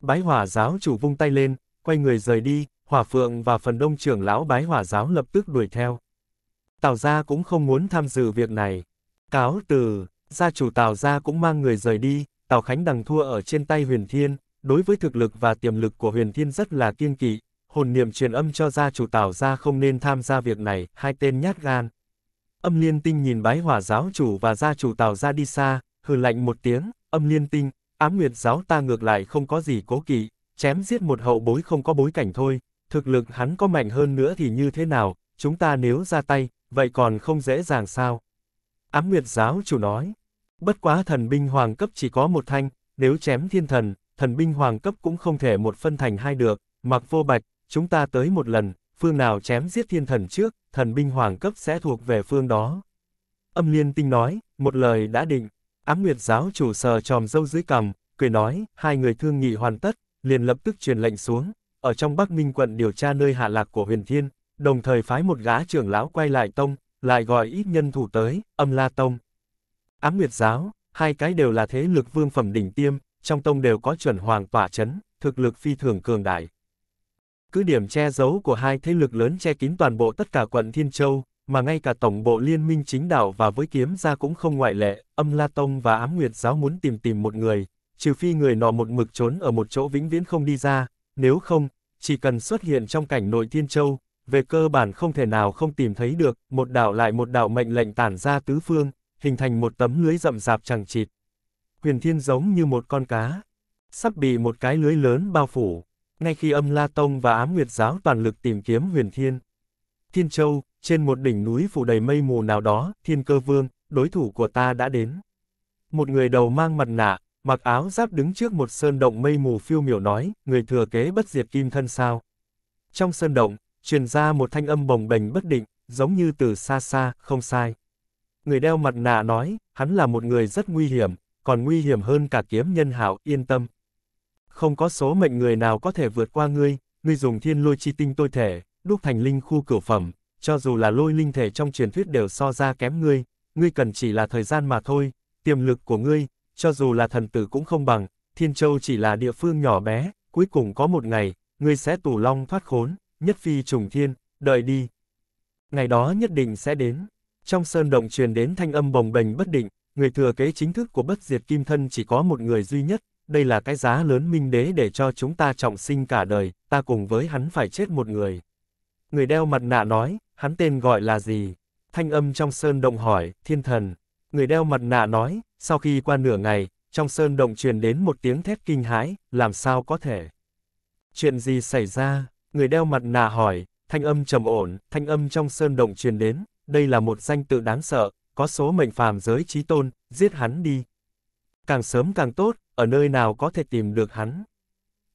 [SPEAKER 1] Bái hỏa giáo chủ vung tay lên, quay người rời đi, hỏa phượng và phần đông trưởng lão bái hỏa giáo lập tức đuổi theo. Tào gia cũng không muốn tham dự việc này. Cáo từ, gia chủ Tào gia cũng mang người rời đi, Tào Khánh Đằng thua ở trên tay Huyền Thiên, đối với thực lực và tiềm lực của Huyền Thiên rất là kiên kỵ, hồn niệm truyền âm cho gia chủ Tào gia không nên tham gia việc này, hai tên nhát gan. Âm liên tinh nhìn bái hỏa giáo chủ và gia chủ Tào gia đi xa, hừ lạnh một tiếng, âm liên tinh, ám nguyệt giáo ta ngược lại không có gì cố kỵ, chém giết một hậu bối không có bối cảnh thôi, thực lực hắn có mạnh hơn nữa thì như thế nào, chúng ta nếu ra tay, vậy còn không dễ dàng sao? Ám Nguyệt giáo chủ nói, bất quá thần binh hoàng cấp chỉ có một thanh, nếu chém thiên thần, thần binh hoàng cấp cũng không thể một phân thành hai được, mặc vô bạch, chúng ta tới một lần, phương nào chém giết thiên thần trước, thần binh hoàng cấp sẽ thuộc về phương đó. Âm liên tinh nói, một lời đã định, ám nguyệt giáo chủ sờ tròm dâu dưới cằm, cười nói, hai người thương nghị hoàn tất, liền lập tức truyền lệnh xuống, ở trong Bắc Minh quận điều tra nơi hạ lạc của huyền thiên, đồng thời phái một gã trưởng lão quay lại tông, lại gọi ít nhân thủ tới, âm la tông. Ám Nguyệt giáo, hai cái đều là thế lực vương phẩm đỉnh tiêm, trong tông đều có chuẩn hoàng tỏa chấn, thực lực phi thường cường đại. Cứ điểm che giấu của hai thế lực lớn che kín toàn bộ tất cả quận Thiên Châu, mà ngay cả tổng bộ liên minh chính đạo và với kiếm gia cũng không ngoại lệ, âm La Tông và Ám Nguyệt giáo muốn tìm tìm một người, trừ phi người nọ một mực trốn ở một chỗ vĩnh viễn không đi ra, nếu không, chỉ cần xuất hiện trong cảnh nội Thiên Châu, về cơ bản không thể nào không tìm thấy được, một đạo lại một đạo mệnh lệnh tản ra tứ phương, hình thành một tấm lưới rậm rạp chẳng chịt. Huyền Thiên giống như một con cá, sắp bị một cái lưới lớn bao phủ, ngay khi âm La Tông và Ám Nguyệt Giáo toàn lực tìm kiếm Huyền Thiên. Thiên Châu, trên một đỉnh núi phủ đầy mây mù nào đó, Thiên Cơ Vương, đối thủ của ta đã đến. Một người đầu mang mặt nạ, mặc áo giáp đứng trước một sơn động mây mù phiêu miểu nói, người thừa kế bất diệt kim thân sao. Trong sơn động, truyền ra một thanh âm bồng bềnh bất định, giống như từ xa xa, không sai. Người đeo mặt nạ nói, hắn là một người rất nguy hiểm, còn nguy hiểm hơn cả kiếm nhân hảo, yên tâm. Không có số mệnh người nào có thể vượt qua ngươi, ngươi dùng thiên lôi chi tinh tôi thể, đúc thành linh khu cửu phẩm, cho dù là lôi linh thể trong truyền thuyết đều so ra kém ngươi, ngươi cần chỉ là thời gian mà thôi, tiềm lực của ngươi, cho dù là thần tử cũng không bằng, Thiên Châu chỉ là địa phương nhỏ bé, cuối cùng có một ngày, ngươi sẽ tủ long thoát khốn, nhất phi trùng thiên, đợi đi. Ngày đó nhất định sẽ đến. Trong sơn động truyền đến thanh âm bồng bềnh bất định, người thừa kế chính thức của bất diệt kim thân chỉ có một người duy nhất, đây là cái giá lớn minh đế để cho chúng ta trọng sinh cả đời, ta cùng với hắn phải chết một người. Người đeo mặt nạ nói, hắn tên gọi là gì? Thanh âm trong sơn động hỏi, thiên thần. Người đeo mặt nạ nói, sau khi qua nửa ngày, trong sơn động truyền đến một tiếng thét kinh hãi, làm sao có thể? Chuyện gì xảy ra? Người đeo mặt nạ hỏi, thanh âm trầm ổn, thanh âm trong sơn động truyền đến, đây là một danh tự đáng sợ, có số mệnh phàm giới trí tôn, giết hắn đi. Càng sớm càng tốt, ở nơi nào có thể tìm được hắn.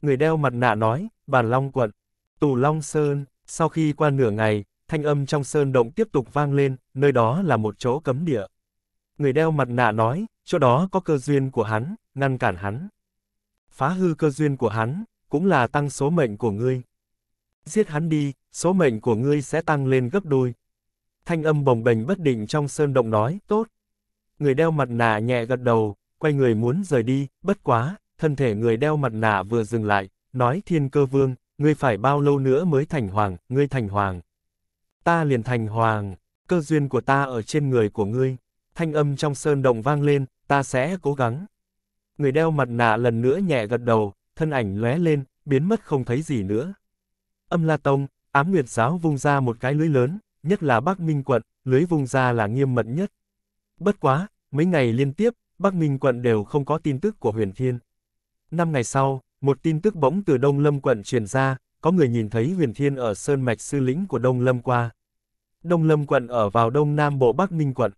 [SPEAKER 1] Người đeo mặt nạ nói, bàn long quận, tù long sơn, sau khi qua nửa ngày, thanh âm trong sơn động tiếp tục vang lên, nơi đó là một chỗ cấm địa. Người đeo mặt nạ nói, chỗ đó có cơ duyên của hắn, ngăn cản hắn. Phá hư cơ duyên của hắn, cũng là tăng số mệnh của ngươi. Giết hắn đi, số mệnh của ngươi sẽ tăng lên gấp đôi. Thanh âm bồng bềnh bất định trong sơn động nói, tốt. Người đeo mặt nạ nhẹ gật đầu, quay người muốn rời đi, bất quá, thân thể người đeo mặt nạ vừa dừng lại, nói thiên cơ vương, ngươi phải bao lâu nữa mới thành hoàng, ngươi thành hoàng. Ta liền thành hoàng, cơ duyên của ta ở trên người của ngươi. Thanh âm trong sơn động vang lên, ta sẽ cố gắng. Người đeo mặt nạ lần nữa nhẹ gật đầu, thân ảnh lóe lên, biến mất không thấy gì nữa. Âm La Tông, ám nguyệt giáo vung ra một cái lưới lớn, nhất là Bắc Minh quận, lưới vung ra là nghiêm mật nhất. Bất quá, mấy ngày liên tiếp, Bắc Minh quận đều không có tin tức của huyền thiên. Năm ngày sau, một tin tức bỗng từ Đông Lâm quận truyền ra, có người nhìn thấy huyền thiên ở Sơn Mạch Sư Lĩnh của Đông Lâm qua. Đông Lâm quận ở vào Đông Nam Bộ Bắc Minh quận,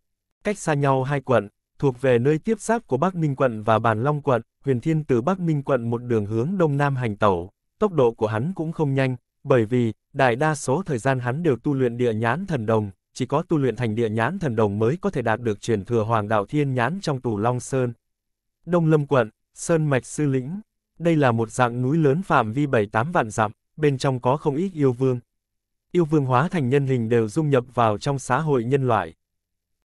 [SPEAKER 1] cách xa nhau hai quận, thuộc về nơi tiếp giáp của Bắc Minh quận và Bàn Long quận, huyền thiên từ Bắc Minh quận một đường hướng Đông Nam hành tẩu, tốc độ của hắn cũng không nhanh, bởi vì, đại đa số thời gian hắn đều tu luyện địa nhãn thần đồng, chỉ có tu luyện thành địa nhãn thần đồng mới có thể đạt được truyền thừa hoàng đạo thiên nhãn trong tù Long Sơn. Đông Lâm quận, Sơn Mạch Sư Lĩnh, đây là một dạng núi lớn phạm vi 7-8 vạn dặm, bên trong có không ít yêu vương. Yêu vương hóa thành nhân hình đều dung nhập vào trong xã hội nhân loại.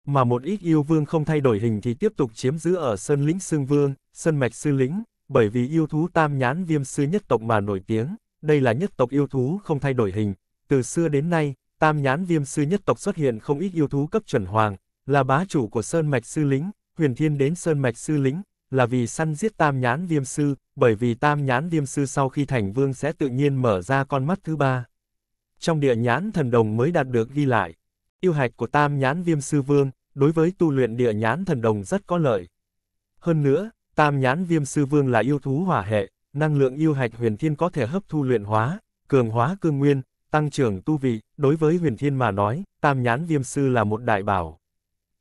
[SPEAKER 1] Mà một ít yêu vương không thay đổi hình thì tiếp tục chiếm giữ ở Sơn Lĩnh Sương Vương, Sơn Mạch Sư Lĩnh, bởi vì yêu thú tam nhãn viêm sư nhất tộc mà nổi tiếng đây là nhất tộc yêu thú không thay đổi hình. Từ xưa đến nay, tam nhãn viêm sư nhất tộc xuất hiện không ít yêu thú cấp chuẩn hoàng, là bá chủ của Sơn Mạch Sư Lính, huyền thiên đến Sơn Mạch Sư Lính, là vì săn giết tam nhãn viêm sư, bởi vì tam nhãn viêm sư sau khi thành vương sẽ tự nhiên mở ra con mắt thứ ba. Trong địa nhãn thần đồng mới đạt được ghi lại, yêu hạch của tam nhãn viêm sư vương, đối với tu luyện địa nhãn thần đồng rất có lợi. Hơn nữa, tam nhãn viêm sư vương là yêu thú hỏa hệ, năng lượng yêu hạch huyền thiên có thể hấp thu luyện hóa, cường hóa cương nguyên, tăng trưởng tu vị, đối với huyền thiên mà nói, tam nhãn viêm sư là một đại bảo.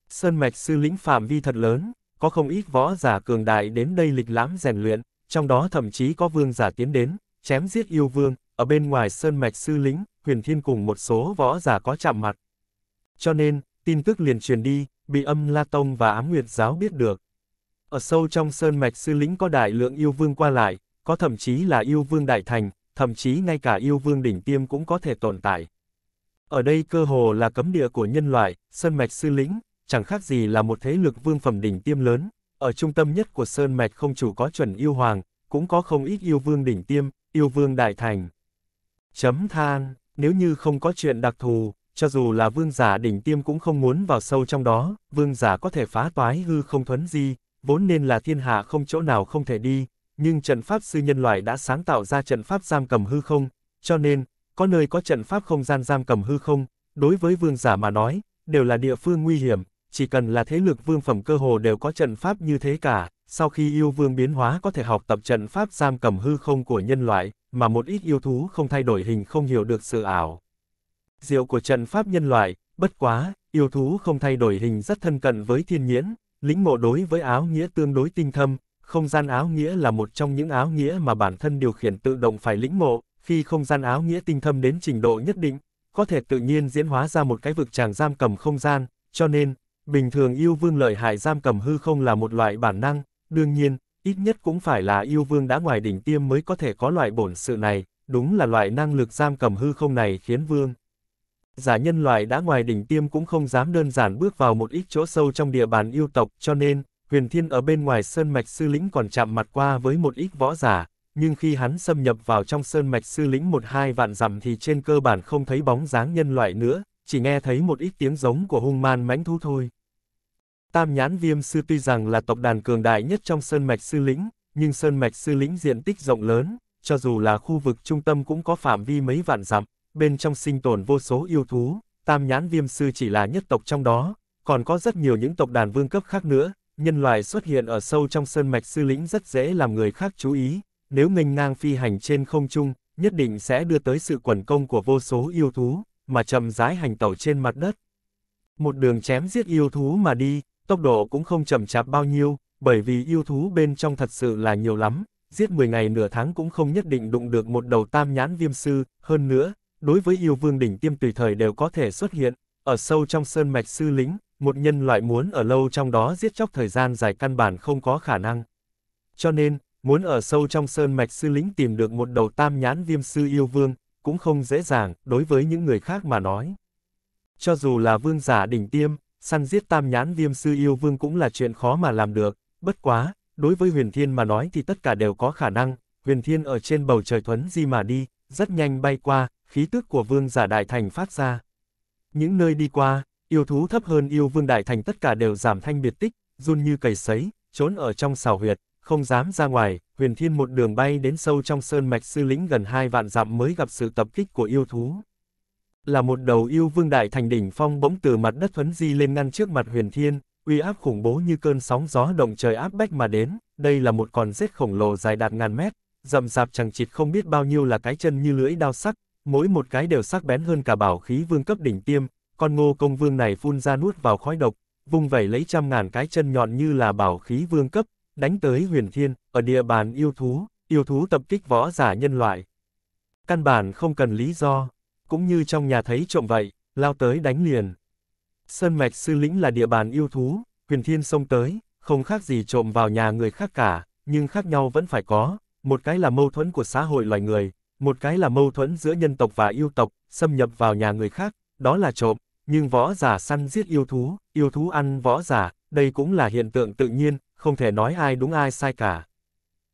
[SPEAKER 1] Sơn mạch sư lĩnh phạm vi thật lớn, có không ít võ giả cường đại đến đây lịch lãm rèn luyện, trong đó thậm chí có vương giả tiến đến, chém giết yêu vương, ở bên ngoài sơn mạch sư lĩnh, huyền thiên cùng một số võ giả có chạm mặt. Cho nên, tin tức liền truyền đi, bị âm La Tông và Ám Nguyệt Giáo biết được. Ở sâu trong sơn mạch sư lĩnh có đại lượng yêu vương qua lại, có thậm chí là yêu vương đại thành, thậm chí ngay cả yêu vương đỉnh tiêm cũng có thể tồn tại. Ở đây cơ hồ là cấm địa của nhân loại, sơn mạch sư lĩnh, chẳng khác gì là một thế lực vương phẩm đỉnh tiêm lớn, ở trung tâm nhất của sơn mạch không chủ có chuẩn yêu hoàng, cũng có không ít yêu vương đỉnh tiêm, yêu vương đại thành. Chấm than, nếu như không có chuyện đặc thù, cho dù là vương giả đỉnh tiêm cũng không muốn vào sâu trong đó, vương giả có thể phá toái hư không thuấn di, vốn nên là thiên hạ không chỗ nào không thể đi, nhưng trận pháp sư nhân loại đã sáng tạo ra trận pháp giam cầm hư không, cho nên, có nơi có trận pháp không gian giam cầm hư không, đối với vương giả mà nói, đều là địa phương nguy hiểm, chỉ cần là thế lực vương phẩm cơ hồ đều có trận pháp như thế cả, sau khi yêu vương biến hóa có thể học tập trận pháp giam cầm hư không của nhân loại, mà một ít yêu thú không thay đổi hình không hiểu được sự ảo. Diệu của trận pháp nhân loại, bất quá, yêu thú không thay đổi hình rất thân cận với thiên nhiễn, lĩnh mộ đối với áo nghĩa tương đối tinh thâm, không gian áo nghĩa là một trong những áo nghĩa mà bản thân điều khiển tự động phải lĩnh mộ, khi không gian áo nghĩa tinh thâm đến trình độ nhất định, có thể tự nhiên diễn hóa ra một cái vực tràng giam cầm không gian, cho nên, bình thường yêu vương lợi hại giam cầm hư không là một loại bản năng, đương nhiên, ít nhất cũng phải là yêu vương đã ngoài đỉnh tiêm mới có thể có loại bổn sự này, đúng là loại năng lực giam cầm hư không này khiến vương. Giả nhân loại đã ngoài đỉnh tiêm cũng không dám đơn giản bước vào một ít chỗ sâu trong địa bàn yêu tộc, cho nên, huyền thiên ở bên ngoài sơn mạch sư lĩnh còn chạm mặt qua với một ít võ giả, nhưng khi hắn xâm nhập vào trong sơn mạch sư lĩnh một hai vạn dặm thì trên cơ bản không thấy bóng dáng nhân loại nữa, chỉ nghe thấy một ít tiếng giống của hung man mãnh thú thôi. Tam nhãn viêm sư tuy rằng là tộc đàn cường đại nhất trong sơn mạch sư lĩnh, nhưng sơn mạch sư lĩnh diện tích rộng lớn, cho dù là khu vực trung tâm cũng có phạm vi mấy vạn dặm, bên trong sinh tồn vô số yêu thú, tam nhãn viêm sư chỉ là nhất tộc trong đó, còn có rất nhiều những tộc đàn vương cấp khác nữa, nhân loại xuất hiện ở sâu trong sơn mạch sư lĩnh rất dễ làm người khác chú ý, nếu nghênh ngang phi hành trên không trung, nhất định sẽ đưa tới sự quẩn công của vô số yêu thú, mà chậm rãi hành tẩu trên mặt đất. Một đường chém giết yêu thú mà đi, tốc độ cũng không chậm chạp bao nhiêu, bởi vì yêu thú bên trong thật sự là nhiều lắm, giết 10 ngày nửa tháng cũng không nhất định đụng được một đầu tam nhãn viêm sư, hơn nữa, đối với yêu vương đỉnh tiêm tùy thời đều có thể xuất hiện, ở sâu trong sơn mạch sư lĩnh một nhân loại muốn ở lâu trong đó giết chóc thời gian dài căn bản không có khả năng. Cho nên, muốn ở sâu trong sơn mạch sư lĩnh tìm được một đầu tam nhãn viêm sư yêu vương, cũng không dễ dàng, đối với những người khác mà nói. Cho dù là vương giả đỉnh tiêm, săn giết tam nhãn viêm sư yêu vương cũng là chuyện khó mà làm được, bất quá, đối với huyền thiên mà nói thì tất cả đều có khả năng, huyền thiên ở trên bầu trời thuấn di mà đi, rất nhanh bay qua, khí tức của vương giả đại thành phát ra. Những nơi đi qua, yêu thú thấp hơn yêu vương đại thành tất cả đều giảm thanh biệt tích, run như cầy sấy, trốn ở trong xào huyệt, không dám ra ngoài, huyền thiên một đường bay đến sâu trong sơn mạch sư lĩnh gần hai vạn dặm mới gặp sự tập kích của yêu thú. Là một đầu yêu vương đại thành đỉnh phong bỗng từ mặt đất thuấn di lên ngăn trước mặt huyền thiên, uy áp khủng bố như cơn sóng gió động trời áp bách mà đến, đây là một con rết khổng lồ dài đạt ngàn mét, rậm rạp chẳng chịt không biết bao nhiêu là cái chân như lưỡi đao sắc, mỗi một cái đều sắc bén hơn cả bảo khí vương cấp đỉnh tiêm, con ngô công vương này phun ra nuốt vào khói độc, vung vẩy lấy trăm ngàn cái chân nhọn như là bảo khí vương cấp, đánh tới huyền thiên, ở địa bàn yêu thú, yêu thú tập kích võ giả nhân loại. Căn bản không cần lý do, cũng như trong nhà thấy trộm vậy, lao tới đánh liền. Sơn mạch sư lĩnh là địa bàn yêu thú, huyền thiên xông tới, không khác gì trộm vào nhà người khác cả, nhưng khác nhau vẫn phải có, một cái là mâu thuẫn của xã hội loài người, một cái là mâu thuẫn giữa nhân tộc và yêu tộc, xâm nhập vào nhà người khác, đó là trộm, nhưng võ giả săn giết yêu thú, yêu thú ăn võ giả, đây cũng là hiện tượng tự nhiên, không thể nói ai đúng ai sai cả.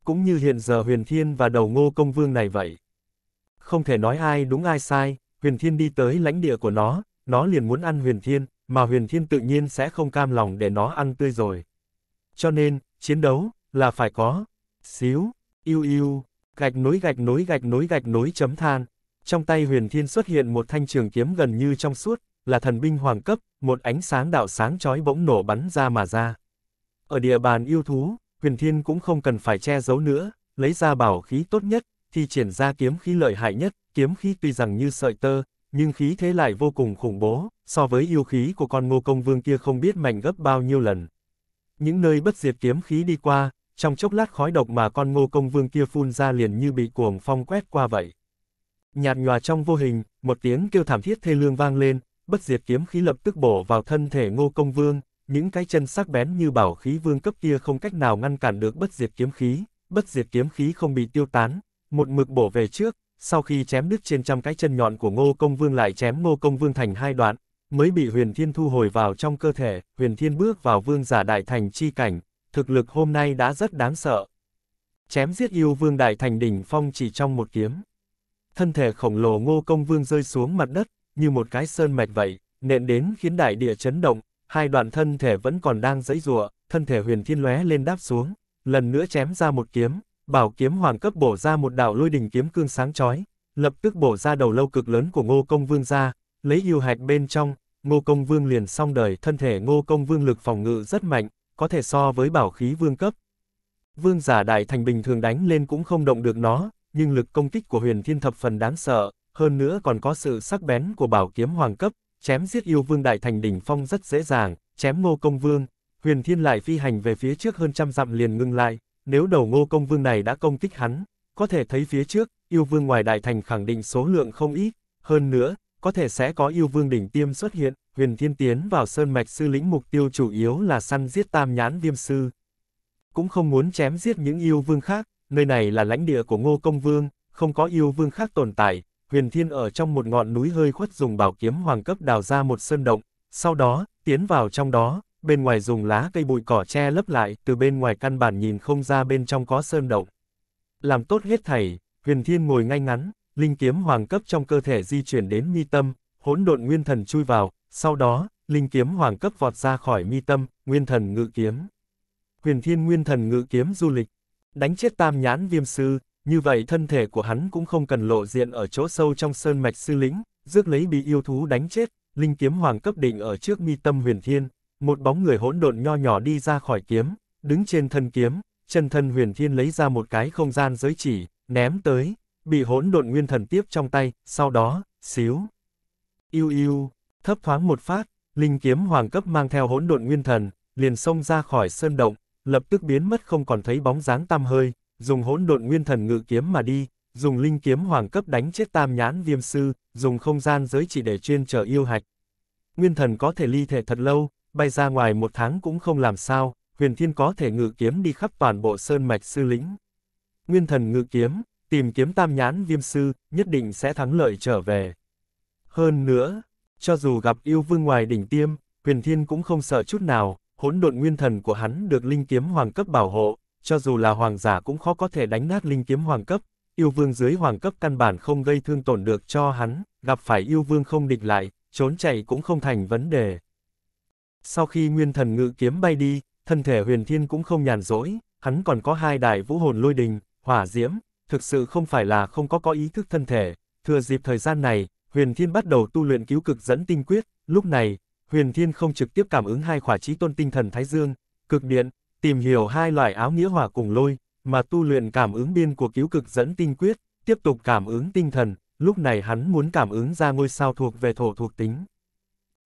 [SPEAKER 1] Cũng như hiện giờ huyền thiên và đầu ngô công vương này vậy. Không thể nói ai đúng ai sai, huyền thiên đi tới lãnh địa của nó, nó liền muốn ăn huyền thiên, mà huyền thiên tự nhiên sẽ không cam lòng để nó ăn tươi rồi. Cho nên, chiến đấu, là phải có. Xíu, yêu yêu, gạch nối gạch nối gạch nối gạch nối chấm than. Trong tay huyền thiên xuất hiện một thanh trường kiếm gần như trong suốt, là thần binh hoàng cấp, một ánh sáng đạo sáng chói bỗng nổ bắn ra mà ra. Ở địa bàn yêu thú, huyền thiên cũng không cần phải che giấu nữa, lấy ra bảo khí tốt nhất, thì triển ra kiếm khí lợi hại nhất, kiếm khí tuy rằng như sợi tơ, nhưng khí thế lại vô cùng khủng bố, so với yêu khí của con ngô công vương kia không biết mạnh gấp bao nhiêu lần. Những nơi bất diệt kiếm khí đi qua, trong chốc lát khói độc mà con ngô công vương kia phun ra liền như bị cuồng phong quét qua vậy. Nhạt nhòa trong vô hình, một tiếng kêu thảm thiết thê lương vang lên, bất diệt kiếm khí lập tức bổ vào thân thể ngô công vương, những cái chân sắc bén như bảo khí vương cấp kia không cách nào ngăn cản được bất diệt kiếm khí, bất diệt kiếm khí không bị tiêu tán, một mực bổ về trước, sau khi chém đứt trên trăm cái chân nhọn của ngô công vương lại chém ngô công vương thành hai đoạn, mới bị huyền thiên thu hồi vào trong cơ thể, huyền thiên bước vào vương giả đại thành chi cảnh, thực lực hôm nay đã rất đáng sợ. Chém giết yêu vương đại thành đỉnh phong chỉ trong một kiếm. Thân thể khổng lồ ngô công vương rơi xuống mặt đất, như một cái sơn mạch vậy, nện đến khiến đại địa chấn động, hai đoạn thân thể vẫn còn đang giãy giụa, thân thể huyền thiên lóe lên đáp xuống, lần nữa chém ra một kiếm, bảo kiếm hoàng cấp bổ ra một đạo lôi đình kiếm cương sáng chói, lập tức bổ ra đầu lâu cực lớn của ngô công vương ra, lấy yêu hạch bên trong, ngô công vương liền xong đời, thân thể ngô công vương lực phòng ngự rất mạnh, có thể so với bảo khí vương cấp. Vương giả đại thành bình thường đánh lên cũng không động được nó, nhưng lực công kích của huyền thiên thập phần đáng sợ, hơn nữa còn có sự sắc bén của bảo kiếm hoàng cấp, chém giết yêu vương đại thành đỉnh phong rất dễ dàng, chém ngô công vương, huyền thiên lại phi hành về phía trước hơn trăm dặm liền ngưng lại, nếu đầu ngô công vương này đã công kích hắn, có thể thấy phía trước, yêu vương ngoài đại thành khẳng định số lượng không ít, hơn nữa, có thể sẽ có yêu vương đỉnh tiêm xuất hiện, huyền thiên tiến vào sơn mạch sư lĩnh mục tiêu chủ yếu là săn giết tam nhãn viêm sư. Cũng không muốn chém giết những yêu vương khác, nơi này là lãnh địa của ngô công vương, không có yêu vương khác tồn tại, huyền thiên ở trong một ngọn núi hơi khuất dùng bảo kiếm hoàng cấp đào ra một sơn động, sau đó, tiến vào trong đó, bên ngoài dùng lá cây bụi cỏ che lấp lại, từ bên ngoài căn bản nhìn không ra bên trong có sơn động. Làm tốt hết thảy, huyền thiên ngồi ngay ngắn, linh kiếm hoàng cấp trong cơ thể di chuyển đến mi tâm, hỗn độn nguyên thần chui vào, sau đó, linh kiếm hoàng cấp vọt ra khỏi mi tâm, nguyên thần ngự kiếm. Huyền thiên nguyên thần ngự kiếm du lịch, đánh chết tam nhãn viêm sư, như vậy thân thể của hắn cũng không cần lộ diện ở chỗ sâu trong sơn mạch sư lĩnh, rước lấy bị yêu thú đánh chết, linh kiếm hoàng cấp định ở trước mi tâm huyền thiên, một bóng người hỗn độn nho nhỏ đi ra khỏi kiếm, đứng trên thân kiếm, chân thân huyền thiên lấy ra một cái không gian giới chỉ, ném tới, bị hỗn độn nguyên thần tiếp trong tay, sau đó, xíu. Yêu yêu, thấp thoáng một phát, linh kiếm hoàng cấp mang theo hỗn độn nguyên thần, liền xông ra khỏi sơn động, lập tức biến mất không còn thấy bóng dáng tăm hơi, dùng hỗn độn nguyên thần ngự kiếm mà đi, dùng linh kiếm hoàng cấp đánh chết tam nhãn viêm sư, dùng không gian giới chỉ để chuyên trở yêu hạch. Nguyên thần có thể ly thể thật lâu, bay ra ngoài một tháng cũng không làm sao, huyền thiên có thể ngự kiếm đi khắp toàn bộ sơn mạch sư lĩnh. Nguyên thần ngự kiếm, tìm kiếm tam nhãn viêm sư, nhất định sẽ thắng lợi trở về. Hơn nữa, cho dù gặp yêu vương ngoài đỉnh tiêm, huyền thiên cũng không sợ chút nào, hỗn độn nguyên thần của hắn được linh kiếm hoàng cấp bảo hộ, cho dù là hoàng giả cũng khó có thể đánh nát linh kiếm hoàng cấp, yêu vương dưới hoàng cấp căn bản không gây thương tổn được cho hắn, gặp phải yêu vương không địch lại, trốn chạy cũng không thành vấn đề. Sau khi nguyên thần ngự kiếm bay đi, thân thể huyền thiên cũng không nhàn rỗi, hắn còn có hai đại vũ hồn lôi đình, hỏa diễm, thực sự không phải là không có có ý thức thân thể, thừa dịp thời gian này, huyền thiên bắt đầu tu luyện cứu cực dẫn tinh quyết, lúc này, huyền thiên không trực tiếp cảm ứng hai khỏa trí tôn tinh thần Thái Dương, cực điện, tìm hiểu hai loại áo nghĩa hỏa cùng lôi, mà tu luyện cảm ứng biên của cứu cực dẫn tinh quyết, tiếp tục cảm ứng tinh thần, lúc này hắn muốn cảm ứng ra ngôi sao thuộc về thổ thuộc tính.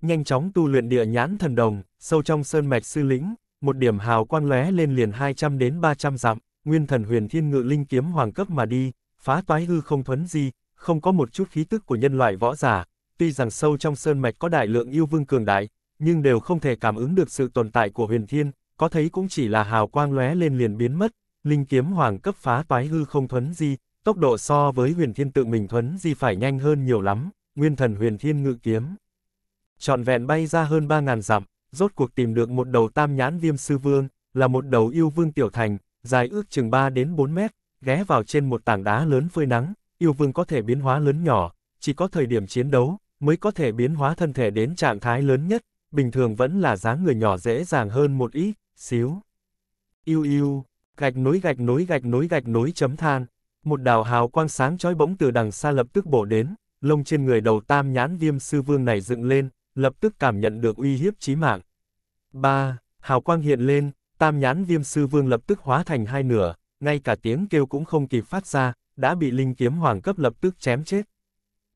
[SPEAKER 1] Nhanh chóng tu luyện địa nhãn thần đồng, sâu trong sơn mạch sư lĩnh, một điểm hào quang lóe lên liền 200 đến 300 dặm, nguyên thần huyền thiên ngự linh kiếm hoàng cấp mà đi, phá toái hư không thuấn di, không có một chút khí tức của nhân loại võ giả, tuy rằng sâu trong sơn mạch có đại lượng yêu vương cường đại, nhưng đều không thể cảm ứng được sự tồn tại của huyền thiên, có thấy cũng chỉ là hào quang lóe lên liền biến mất, linh kiếm hoàng cấp phá toái hư không thuấn di, tốc độ so với huyền thiên tự mình thuấn di phải nhanh hơn nhiều lắm, nguyên thần huyền thiên ngự kiếm. Trọn vẹn bay ra hơn 3.000 dặm, rốt cuộc tìm được một đầu tam nhãn viêm sư vương, là một đầu yêu vương tiểu thành, dài ước chừng 3 đến 4 mét, ghé vào trên một tảng đá lớn phơi nắng, yêu vương có thể biến hóa lớn nhỏ, chỉ có thời điểm chiến đấu, mới có thể biến hóa thân thể đến trạng thái lớn nhất, bình thường vẫn là dáng người nhỏ dễ dàng hơn một ít, xíu. Yêu yêu, Gạch nối gạch nối gạch nối gạch nối chấm than. Một đào hào quang sáng chói bỗng từ đằng xa lập tức bổ đến, lông trên người đầu tam nhãn viêm sư vương này dựng lên, lập tức cảm nhận được uy hiếp chí mạng. ba Hào quang hiện lên, tam nhãn viêm sư vương lập tức hóa thành hai nửa, ngay cả tiếng kêu cũng không kịp phát ra, đã bị linh kiếm hoàng cấp lập tức chém chết.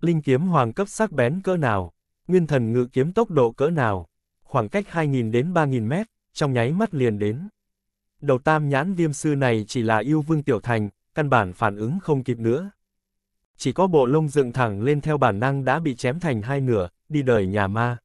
[SPEAKER 1] Linh kiếm hoàng cấp sắc bén cỡ nào, nguyên thần ngự kiếm tốc độ cỡ nào, khoảng cách 2.000 đến 3.000 mét, trong nháy mắt liền đến. Đầu tam nhãn viêm sư này chỉ là yêu vương tiểu thành, căn bản phản ứng không kịp nữa. Chỉ có bộ lông dựng thẳng lên theo bản năng đã bị chém thành hai nửa, đi đời nhà ma.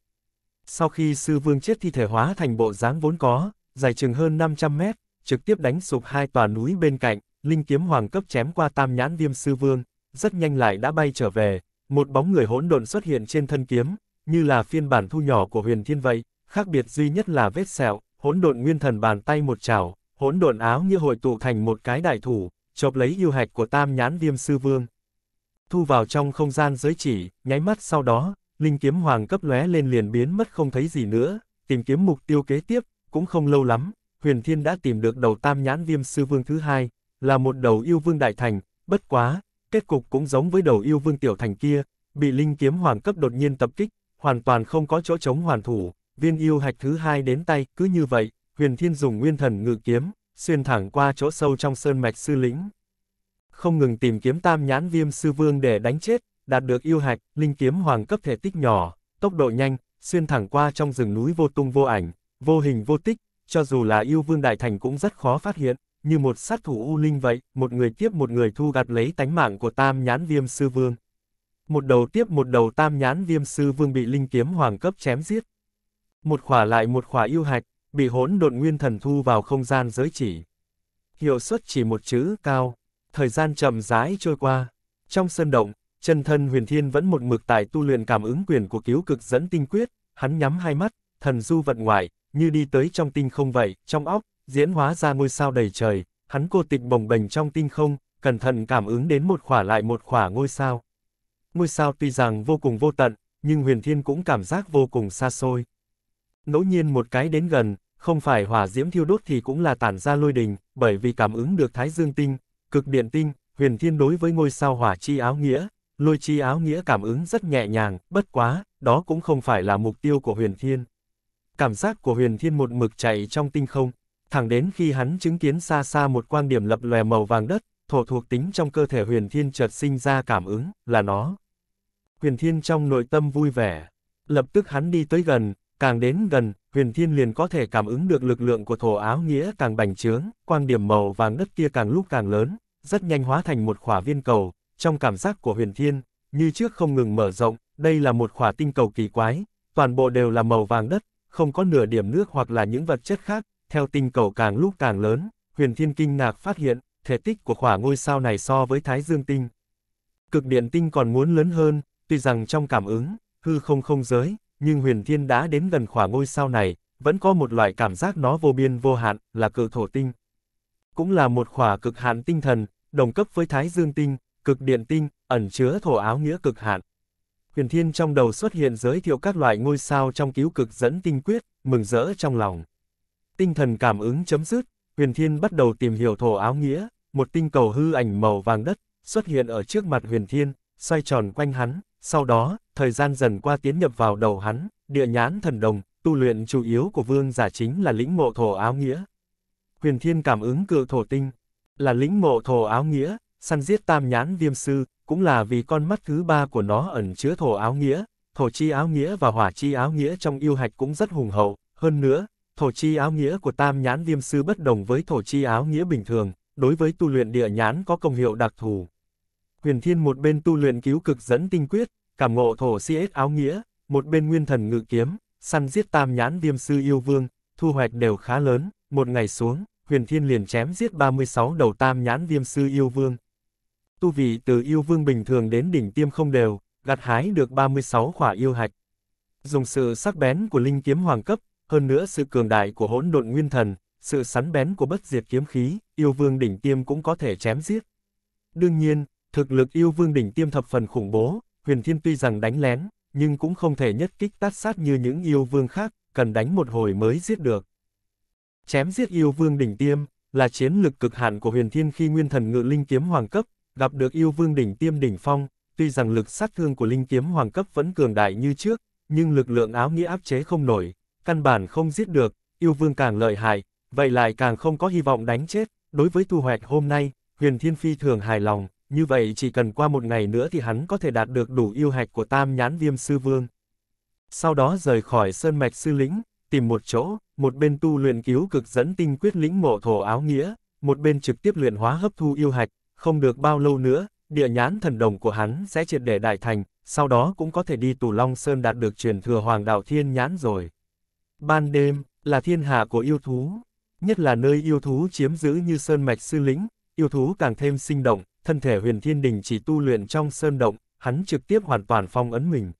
[SPEAKER 1] Sau khi sư vương chết thi thể hóa thành bộ dáng vốn có, dài chừng hơn 500 mét, trực tiếp đánh sụp hai tòa núi bên cạnh, linh kiếm hoàng cấp chém qua tam nhãn viêm sư vương, rất nhanh lại đã bay trở về, một bóng người hỗn độn xuất hiện trên thân kiếm, như là phiên bản thu nhỏ của huyền thiên vậy, khác biệt duy nhất là vết sẹo, hỗn độn nguyên thần bàn tay một chảo, hỗn độn áo như hội tụ thành một cái đại thủ, chộp lấy yêu hạch của tam nhãn viêm sư vương. Thu vào trong không gian giới chỉ, nháy mắt sau đó, linh kiếm hoàng cấp lóe lên liền biến mất không thấy gì nữa, tìm kiếm mục tiêu kế tiếp, cũng không lâu lắm, huyền thiên đã tìm được đầu tam nhãn viêm sư vương thứ hai, là một đầu yêu vương đại thành, bất quá, kết cục cũng giống với đầu yêu vương tiểu thành kia, bị linh kiếm hoàng cấp đột nhiên tập kích, hoàn toàn không có chỗ chống hoàn thủ, viên yêu hạch thứ hai đến tay, cứ như vậy, huyền thiên dùng nguyên thần ngự kiếm, xuyên thẳng qua chỗ sâu trong sơn mạch sư lĩnh. Không ngừng tìm kiếm tam nhãn viêm sư vương để đánh chết, đạt được yêu hạch, linh kiếm hoàng cấp thể tích nhỏ, tốc độ nhanh, xuyên thẳng qua trong rừng núi vô tung vô ảnh, vô hình vô tích, cho dù là yêu vương đại thành cũng rất khó phát hiện, như một sát thủ u linh vậy, một người tiếp một người thu gặt lấy tánh mạng của tam nhãn viêm sư vương. Một đầu tiếp một đầu tam nhãn viêm sư vương bị linh kiếm hoàng cấp chém giết. Một khỏa lại một khỏa yêu hạch, bị hỗn độn nguyên thần thu vào không gian giới chỉ. Hiệu suất chỉ một chữ cao, thời gian chậm rãi trôi qua. Trong sân động, chân thân huyền thiên vẫn một mực tại tu luyện cảm ứng quyền của cứu cực dẫn tinh quyết, hắn nhắm hai mắt, thần du vận ngoại, như đi tới trong tinh không vậy, trong óc, diễn hóa ra ngôi sao đầy trời, hắn cô tịch bồng bềnh trong tinh không, cẩn thận cảm ứng đến một khỏa lại một khỏa ngôi sao. Ngôi sao tuy rằng vô cùng vô tận, nhưng huyền thiên cũng cảm giác vô cùng xa xôi. Ngẫu nhiên một cái đến gần, không phải hỏa diễm thiêu đốt thì cũng là tản ra lôi đình, bởi vì cảm ứng được thái dương tinh, cực điện tinh, huyền thiên đối với ngôi sao hỏa chi áo nghĩa, lôi chi áo nghĩa cảm ứng rất nhẹ nhàng, bất quá, đó cũng không phải là mục tiêu của huyền thiên. Cảm giác của huyền thiên một mực chạy trong tinh không, thẳng đến khi hắn chứng kiến xa xa một quan điểm lập lòe màu vàng đất, thổ thuộc tính trong cơ thể huyền thiên chợt sinh ra cảm ứng, là nó. Huyền thiên trong nội tâm vui vẻ, lập tức hắn đi tới gần, càng đến gần, huyền thiên liền có thể cảm ứng được lực lượng của thổ áo nghĩa càng bành trướng, quang điểm màu vàng đất kia càng lúc càng lớn, rất nhanh hóa thành một khỏa viên cầu, trong cảm giác của huyền thiên, như trước không ngừng mở rộng, đây là một khỏa tinh cầu kỳ quái, toàn bộ đều là màu vàng đất, không có nửa điểm nước hoặc là những vật chất khác, theo tinh cầu càng lúc càng lớn, huyền thiên kinh ngạc phát hiện, thể tích của khỏa ngôi sao này so với thái dương tinh. Cực điện tinh còn muốn lớn hơn, tuy rằng trong cảm ứng, hư không không giới, nhưng huyền thiên đã đến gần khỏa ngôi sao này, vẫn có một loại cảm giác nó vô biên vô hạn, là cự thổ tinh. Cũng là một khỏa cực hạn tinh thần, đồng cấp với thái dương tinh, cực điện tinh, ẩn chứa thổ áo nghĩa cực hạn. Huyền thiên trong đầu xuất hiện giới thiệu các loại ngôi sao trong cứu cực dẫn tinh quyết, mừng rỡ trong lòng. Tinh thần cảm ứng chấm dứt, huyền thiên bắt đầu tìm hiểu thổ áo nghĩa, một tinh cầu hư ảnh màu vàng đất, xuất hiện ở trước mặt huyền thiên, xoay tròn quanh hắn, sau đó, thời gian dần qua tiến nhập vào đầu hắn, địa nhãn thần đồng, tu luyện chủ yếu của vương giả chính là lĩnh ngộ thổ áo nghĩa. Huyền thiên cảm ứng cự thổ tinh, là lĩnh ngộ thổ áo nghĩa, săn giết tam nhãn viêm sư, cũng là vì con mắt thứ ba của nó ẩn chứa thổ áo nghĩa, thổ chi áo nghĩa và hỏa chi áo nghĩa trong yêu hạch cũng rất hùng hậu, hơn nữa, thổ chi áo nghĩa của tam nhãn viêm sư bất đồng với thổ chi áo nghĩa bình thường, đối với tu luyện địa nhãn có công hiệu đặc thù. Huyền Thiên một bên tu luyện cứu cực dẫn tinh quyết, cảm ngộ thổ siết áo nghĩa, một bên nguyên thần ngự kiếm, săn giết tam nhãn viêm sư yêu vương, thu hoạch đều khá lớn, một ngày xuống, Huyền Thiên liền chém giết 36 đầu tam nhãn viêm sư yêu vương. Tu vị từ yêu vương bình thường đến đỉnh tiêm không đều, gặt hái được 36 khỏa yêu hạch. Dùng sự sắc bén của linh kiếm hoàng cấp, hơn nữa sự cường đại của hỗn độn nguyên thần, sự sắn bén của bất diệt kiếm khí, yêu vương đỉnh tiêm cũng có thể chém giết. Đương nhiên, thực lực yêu vương đỉnh tiêm thập phần khủng bố, huyền thiên tuy rằng đánh lén, nhưng cũng không thể nhất kích tát sát như những yêu vương khác, cần đánh một hồi mới giết được. Chém giết yêu vương đỉnh tiêm, là chiến lực cực hạn của huyền thiên khi nguyên thần ngự linh kiếm hoàng cấp, gặp được yêu vương đỉnh tiêm đỉnh phong, tuy rằng lực sát thương của linh kiếm hoàng cấp vẫn cường đại như trước, nhưng lực lượng áo nghĩa áp chế không nổi, căn bản không giết được, yêu vương càng lợi hại, vậy lại càng không có hy vọng đánh chết, đối với thu hoạch hôm nay, huyền thiên phi thường hài lòng, như vậy chỉ cần qua một ngày nữa thì hắn có thể đạt được đủ yêu hạch của tam nhãn viêm sư vương. Sau đó rời khỏi sơn mạch sư lĩnh, tìm một chỗ, một bên tu luyện cứu cực dẫn tinh quyết lĩnh mộ thổ áo nghĩa, một bên trực tiếp luyện hóa hấp thu yêu hạch, không được bao lâu nữa, địa nhãn thần đồng của hắn sẽ triệt để đại thành, sau đó cũng có thể đi tù Long Sơn đạt được truyền thừa hoàng đạo thiên nhãn rồi. Ban đêm, là thiên hạ của yêu thú, nhất là nơi yêu thú chiếm giữ như sơn mạch sư lĩnh, yêu thú càng thêm sinh động, thân thể huyền thiên đình chỉ tu luyện trong sơn động, hắn trực tiếp hoàn toàn phong ấn mình.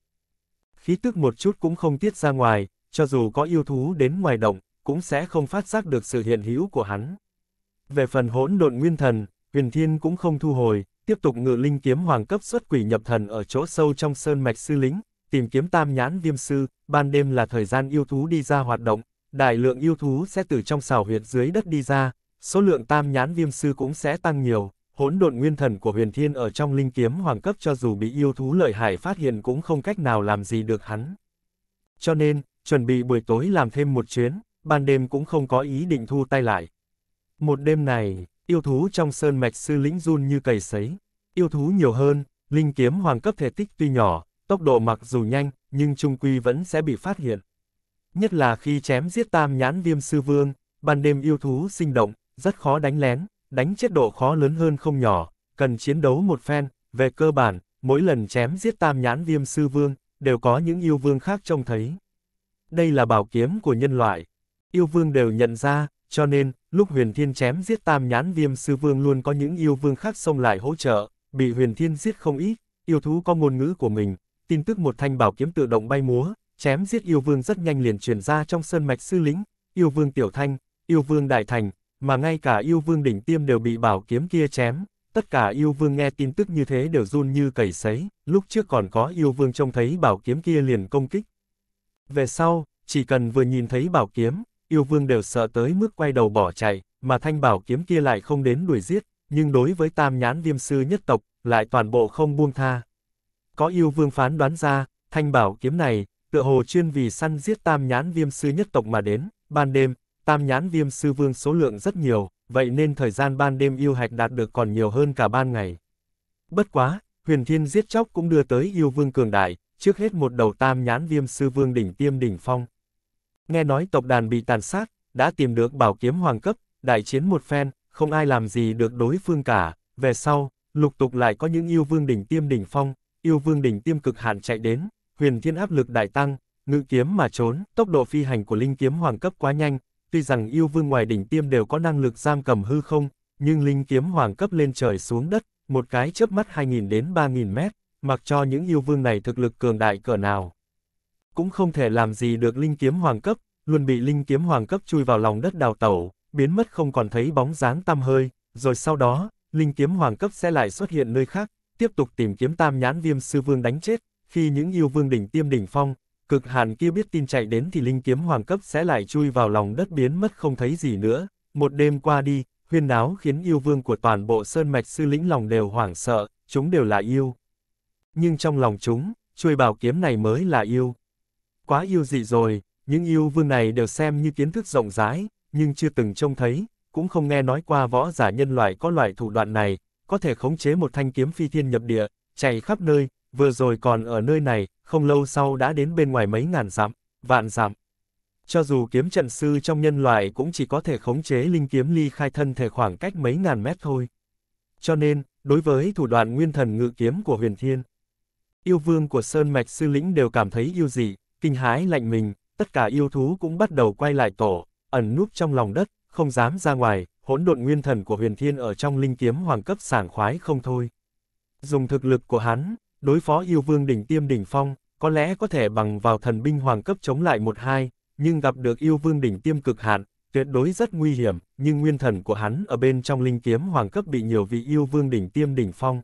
[SPEAKER 1] Khí tức một chút cũng không tiết ra ngoài, cho dù có yêu thú đến ngoài động, cũng sẽ không phát giác được sự hiện hữu của hắn. Về phần hỗn độn nguyên thần, huyền thiên cũng không thu hồi, tiếp tục ngự linh kiếm hoàng cấp xuất quỷ nhập thần ở chỗ sâu trong sơn mạch sư lính, tìm kiếm tam nhãn viêm sư, ban đêm là thời gian yêu thú đi ra hoạt động, đại lượng yêu thú sẽ từ trong xào huyệt dưới đất đi ra, số lượng tam nhãn viêm sư cũng sẽ tăng nhiều, hỗn độn nguyên thần của huyền thiên ở trong linh kiếm hoàng cấp cho dù bị yêu thú lợi hại phát hiện cũng không cách nào làm gì được hắn. Cho nên, chuẩn bị buổi tối làm thêm một chuyến, ban đêm cũng không có ý định thu tay lại. Một đêm này, yêu thú trong sơn mạch sư lĩnh run như cầy sấy. Yêu thú nhiều hơn, linh kiếm hoàng cấp thể tích tuy nhỏ, tốc độ mặc dù nhanh, nhưng trung quy vẫn sẽ bị phát hiện. Nhất là khi chém giết tam nhãn viêm sư vương, ban đêm yêu thú sinh động, rất khó đánh lén, đánh chết độ khó lớn hơn không nhỏ, cần chiến đấu một phen, về cơ bản, mỗi lần chém giết tam nhãn viêm sư vương, đều có những yêu vương khác trông thấy. Đây là bảo kiếm của nhân loại. Yêu vương đều nhận ra, cho nên, lúc huyền thiên chém giết tam nhãn viêm sư vương luôn có những yêu vương khác xông lại hỗ trợ, bị huyền thiên giết không ít, yêu thú có ngôn ngữ của mình, tin tức một thanh bảo kiếm tự động bay múa, chém giết yêu vương rất nhanh liền truyền ra trong sơn mạch sư lính, yêu vương tiểu thanh, yêu vương đại thành, mà ngay cả yêu vương đỉnh tiêm đều bị bảo kiếm kia chém, tất cả yêu vương nghe tin tức như thế đều run như cầy sấy, lúc trước còn có yêu vương trông thấy bảo kiếm kia liền công kích. Về sau, chỉ cần vừa nhìn thấy bảo kiếm, yêu vương đều sợ tới mức quay đầu bỏ chạy, mà thanh bảo kiếm kia lại không đến đuổi giết, nhưng đối với tam nhãn viêm sư nhất tộc, lại toàn bộ không buông tha. Có yêu vương phán đoán ra, thanh bảo kiếm này, tựa hồ chuyên vì săn giết tam nhãn viêm sư nhất tộc mà đến, ban đêm, tam nhãn viêm sư vương số lượng rất nhiều, vậy nên thời gian ban đêm yêu hạch đạt được còn nhiều hơn cả ban ngày. Bất quá, huyền thiên giết chóc cũng đưa tới yêu vương cường đại, trước hết một đầu tam nhãn viêm sư vương đỉnh tiêm đỉnh phong. Nghe nói tộc đàn bị tàn sát, đã tìm được bảo kiếm hoàng cấp, đại chiến một phen, không ai làm gì được đối phương cả, về sau, lục tục lại có những yêu vương đỉnh tiêm đỉnh phong, yêu vương đỉnh tiêm cực hạn chạy đến, huyền thiên áp lực đại tăng, ngự kiếm mà trốn, tốc độ phi hành của linh kiếm hoàng cấp quá nhanh, tuy rằng yêu vương ngoài đỉnh tiêm đều có năng lực giam cầm hư không, nhưng linh kiếm hoàng cấp lên trời xuống đất, một cái chớp mắt 2.000 đến 3.000 mét, mặc cho những yêu vương này thực lực cường đại cỡ nào. Cũng không thể làm gì được linh kiếm hoàng cấp, luôn bị linh kiếm hoàng cấp chui vào lòng đất đào tẩu, biến mất không còn thấy bóng dáng tăm hơi, rồi sau đó, linh kiếm hoàng cấp sẽ lại xuất hiện nơi khác, tiếp tục tìm kiếm tam nhãn viêm sư vương đánh chết, khi những yêu vương đỉnh tiêm đỉnh phong, cực hàn kia biết tin chạy đến thì linh kiếm hoàng cấp sẽ lại chui vào lòng đất biến mất không thấy gì nữa. Một đêm qua đi, huyên náo khiến yêu vương của toàn bộ sơn mạch sư lĩnh lòng đều hoảng sợ, chúng đều là yêu. Nhưng trong lòng chúng, chui bảo kiếm này mới là yêu. Quá yêu dị rồi, những yêu vương này đều xem như kiến thức rộng rãi, nhưng chưa từng trông thấy, cũng không nghe nói qua võ giả nhân loại có loại thủ đoạn này, có thể khống chế một thanh kiếm phi thiên nhập địa, chạy khắp nơi, vừa rồi còn ở nơi này, không lâu sau đã đến bên ngoài mấy ngàn dặm, vạn dặm. Cho dù kiếm trận sư trong nhân loại cũng chỉ có thể khống chế linh kiếm ly khai thân thể khoảng cách mấy ngàn mét thôi. Cho nên, đối với thủ đoạn nguyên thần ngự kiếm của huyền thiên, yêu vương của Sơn Mạch Sư Lĩnh đều cảm thấy yêu dị, kinh hãi lạnh mình, tất cả yêu thú cũng bắt đầu quay lại tổ, ẩn núp trong lòng đất, không dám ra ngoài, hỗn độn nguyên thần của huyền thiên ở trong linh kiếm hoàng cấp sảng khoái không thôi. Dùng thực lực của hắn, đối phó yêu vương đỉnh tiêm đỉnh phong, có lẽ có thể bằng vào thần binh hoàng cấp chống lại một hai, nhưng gặp được yêu vương đỉnh tiêm cực hạn, tuyệt đối rất nguy hiểm, nhưng nguyên thần của hắn ở bên trong linh kiếm hoàng cấp bị nhiều vị yêu vương đỉnh tiêm đỉnh phong.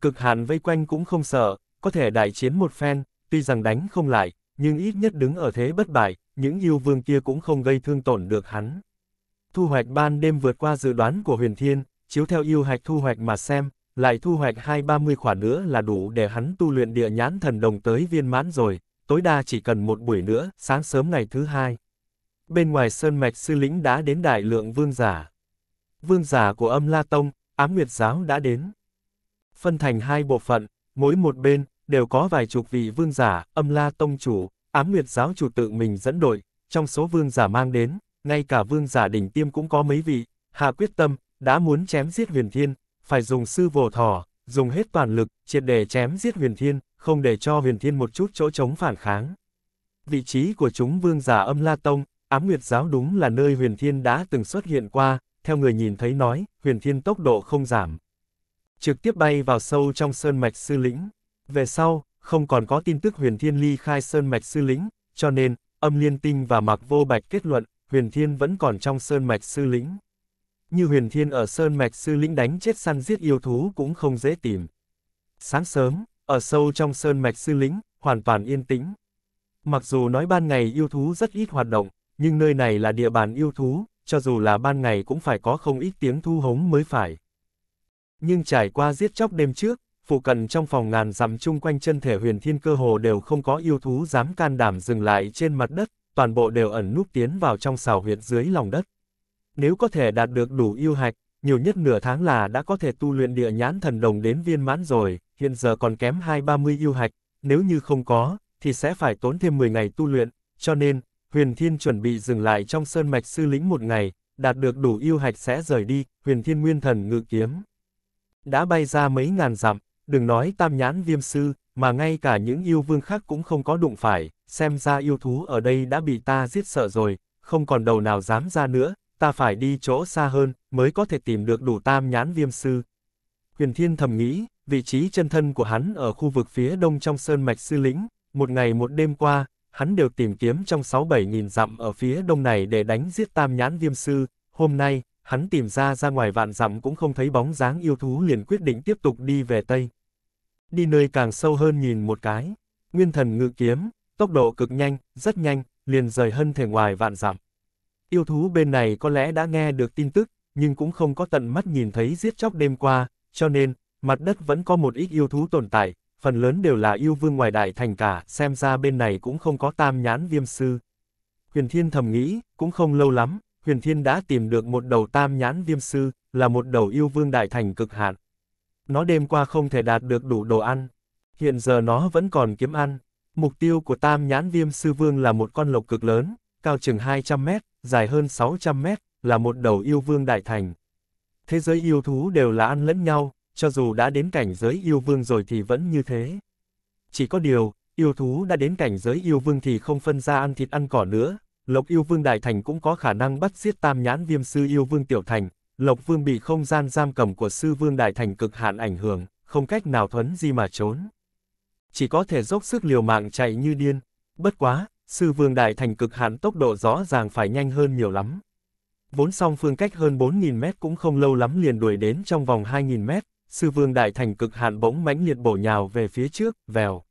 [SPEAKER 1] Cực hạn vây quanh cũng không sợ, có thể đại chiến một phen, tuy rằng đánh không lại, nhưng ít nhất đứng ở thế bất bại, những yêu vương kia cũng không gây thương tổn được hắn. Thu hoạch ban đêm vượt qua dự đoán của huyền thiên, chiếu theo yêu hạch thu hoạch mà xem, lại thu hoạch hai ba mươi khỏa nữa là đủ để hắn tu luyện địa nhãn thần đồng tới viên mãn rồi, tối đa chỉ cần một buổi nữa, sáng sớm ngày thứ hai. Bên ngoài sơn mạch sư lĩnh đã đến đại lượng vương giả. Vương giả của âm La Tông, ám nguyệt giáo đã đến. Phân thành hai bộ phận, mỗi một bên, đều có vài chục vị vương giả, âm La Tông chủ, ám nguyệt giáo chủ tự mình dẫn đội, trong số vương giả mang đến, ngay cả vương giả đỉnh tiêm cũng có mấy vị, hạ quyết tâm, đã muốn chém giết huyền thiên, phải dùng sư vồ thỏ, dùng hết toàn lực, triệt để chém giết huyền thiên, không để cho huyền thiên một chút chỗ chống phản kháng. Vị trí của chúng vương giả âm La Tông, ám nguyệt giáo đúng là nơi huyền thiên đã từng xuất hiện qua, theo người nhìn thấy nói, huyền thiên tốc độ không giảm. Trực tiếp bay vào sâu trong sơn mạch sư lĩnh. Về sau, không còn có tin tức huyền thiên ly khai sơn mạch sư lĩnh, cho nên, âm liên tinh và mặc vô bạch kết luận, huyền thiên vẫn còn trong sơn mạch sư lĩnh. Như huyền thiên ở sơn mạch sư lĩnh đánh chết săn giết yêu thú cũng không dễ tìm. Sáng sớm, ở sâu trong sơn mạch sư lĩnh, hoàn toàn yên tĩnh. Mặc dù nói ban ngày yêu thú rất ít hoạt động, nhưng nơi này là địa bàn yêu thú, cho dù là ban ngày cũng phải có không ít tiếng thu hống mới phải. Nhưng trải qua giết chóc đêm trước, phụ cận trong phòng ngàn dặm chung quanh chân thể huyền thiên cơ hồ đều không có yêu thú dám can đảm dừng lại trên mặt đất, toàn bộ đều ẩn núp tiến vào trong xào huyệt dưới lòng đất. Nếu có thể đạt được đủ yêu hạch, nhiều nhất nửa tháng là đã có thể tu luyện địa nhãn thần đồng đến viên mãn rồi, hiện giờ còn kém 2-30 yêu hạch, nếu như không có, thì sẽ phải tốn thêm 10 ngày tu luyện, cho nên, Huyền Thiên chuẩn bị dừng lại trong sơn mạch sư lĩnh một ngày, đạt được đủ yêu hạch sẽ rời đi, Huyền Thiên Nguyên Thần ngự kiếm. Đã bay ra mấy ngàn dặm, đừng nói tam nhãn viêm sư, mà ngay cả những yêu vương khác cũng không có đụng phải, xem ra yêu thú ở đây đã bị ta giết sợ rồi, không còn đầu nào dám ra nữa, ta phải đi chỗ xa hơn, mới có thể tìm được đủ tam nhãn viêm sư. Huyền Thiên thầm nghĩ, vị trí chân thân của hắn ở khu vực phía đông trong sơn mạch sư lĩnh, một ngày một đêm qua, hắn đều tìm kiếm trong 6-7 nghìn dặm ở phía đông này để đánh giết tam nhãn viêm sư, hôm nay, hắn tìm ra ra ngoài vạn dặm cũng không thấy bóng dáng yêu thú liền quyết định tiếp tục đi về Tây. Đi nơi càng sâu hơn nhìn một cái, nguyên thần ngự kiếm, tốc độ cực nhanh, rất nhanh, liền rời hơn thể ngoài vạn dặm. Yêu thú bên này có lẽ đã nghe được tin tức, nhưng cũng không có tận mắt nhìn thấy giết chóc đêm qua, cho nên, mặt đất vẫn có một ít yêu thú tồn tại, phần lớn đều là yêu vương ngoài đại thành cả, xem ra bên này cũng không có tam nhãn viêm sư. Huyền Thiên thầm nghĩ, cũng không lâu lắm, Huyền Thiên đã tìm được một đầu tam nhãn viêm sư, là một đầu yêu vương đại thành cực hạn. Nó đêm qua không thể đạt được đủ đồ ăn, hiện giờ nó vẫn còn kiếm ăn. Mục tiêu của tam nhãn viêm sư vương là một con lộc cực lớn, cao chừng 200 mét, dài hơn 600 mét, là một đầu yêu vương đại thành. Thế giới yêu thú đều là ăn lẫn nhau, cho dù đã đến cảnh giới yêu vương rồi thì vẫn như thế. Chỉ có điều, yêu thú đã đến cảnh giới yêu vương thì không phân ra ăn thịt ăn cỏ nữa, Lộc yêu vương đại thành cũng có khả năng bắt giết tam nhãn viêm sư yêu vương tiểu thành, Lộc vương bị không gian giam cầm của sư vương đại thành cực hạn ảnh hưởng, không cách nào thuấn di mà trốn. Chỉ có thể dốc sức liều mạng chạy như điên, bất quá, sư vương đại thành cực hạn tốc độ rõ ràng phải nhanh hơn nhiều lắm. Vốn song phương cách hơn 4.000 mét cũng không lâu lắm liền đuổi đến trong vòng 2.000 mét, sư vương đại thành cực hạn bỗng mãnh liệt bổ nhào về phía trước, vèo.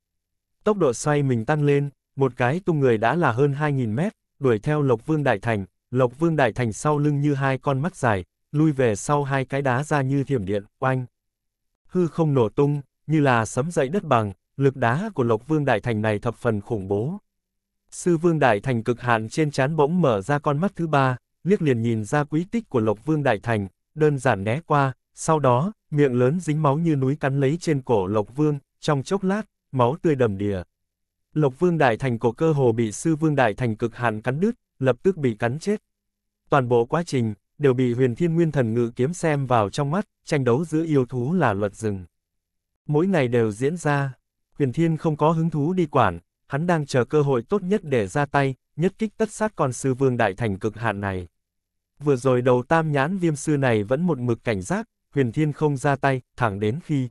[SPEAKER 1] Tốc độ xoay mình tăng lên, một cái tung người đã là hơn 2.000 mét, đuổi theo Lộc Vương Đại Thành, Lộc Vương Đại Thành sau lưng như hai con mắt dài, lui về sau hai cái đá ra như thiểm điện, oanh. Hư không nổ tung, như là sấm dậy đất bằng, lực đá của Lộc Vương Đại Thành này thập phần khủng bố. Sư Vương Đại Thành cực hạn trên chán bỗng mở ra con mắt thứ ba, liếc liền nhìn ra quý tích của Lộc Vương Đại Thành, đơn giản né qua, sau đó, miệng lớn dính máu như núi cắn lấy trên cổ Lộc Vương, trong chốc lát, máu tươi đầm đìa. Lộc Vương Đại Thành cổ cơ hồ bị Sư Vương Đại Thành cực hạn cắn đứt, lập tức bị cắn chết. Toàn bộ quá trình, đều bị huyền thiên nguyên thần ngự kiếm xem vào trong mắt, tranh đấu giữa yêu thú là luật rừng. Mỗi ngày đều diễn ra, huyền thiên không có hứng thú đi quản, hắn đang chờ cơ hội tốt nhất để ra tay, nhất kích tất sát con sư vương đại thành cực hạn này. Vừa rồi đầu tam nhãn viêm sư này vẫn một mực cảnh giác, huyền thiên không ra tay, thẳng đến khi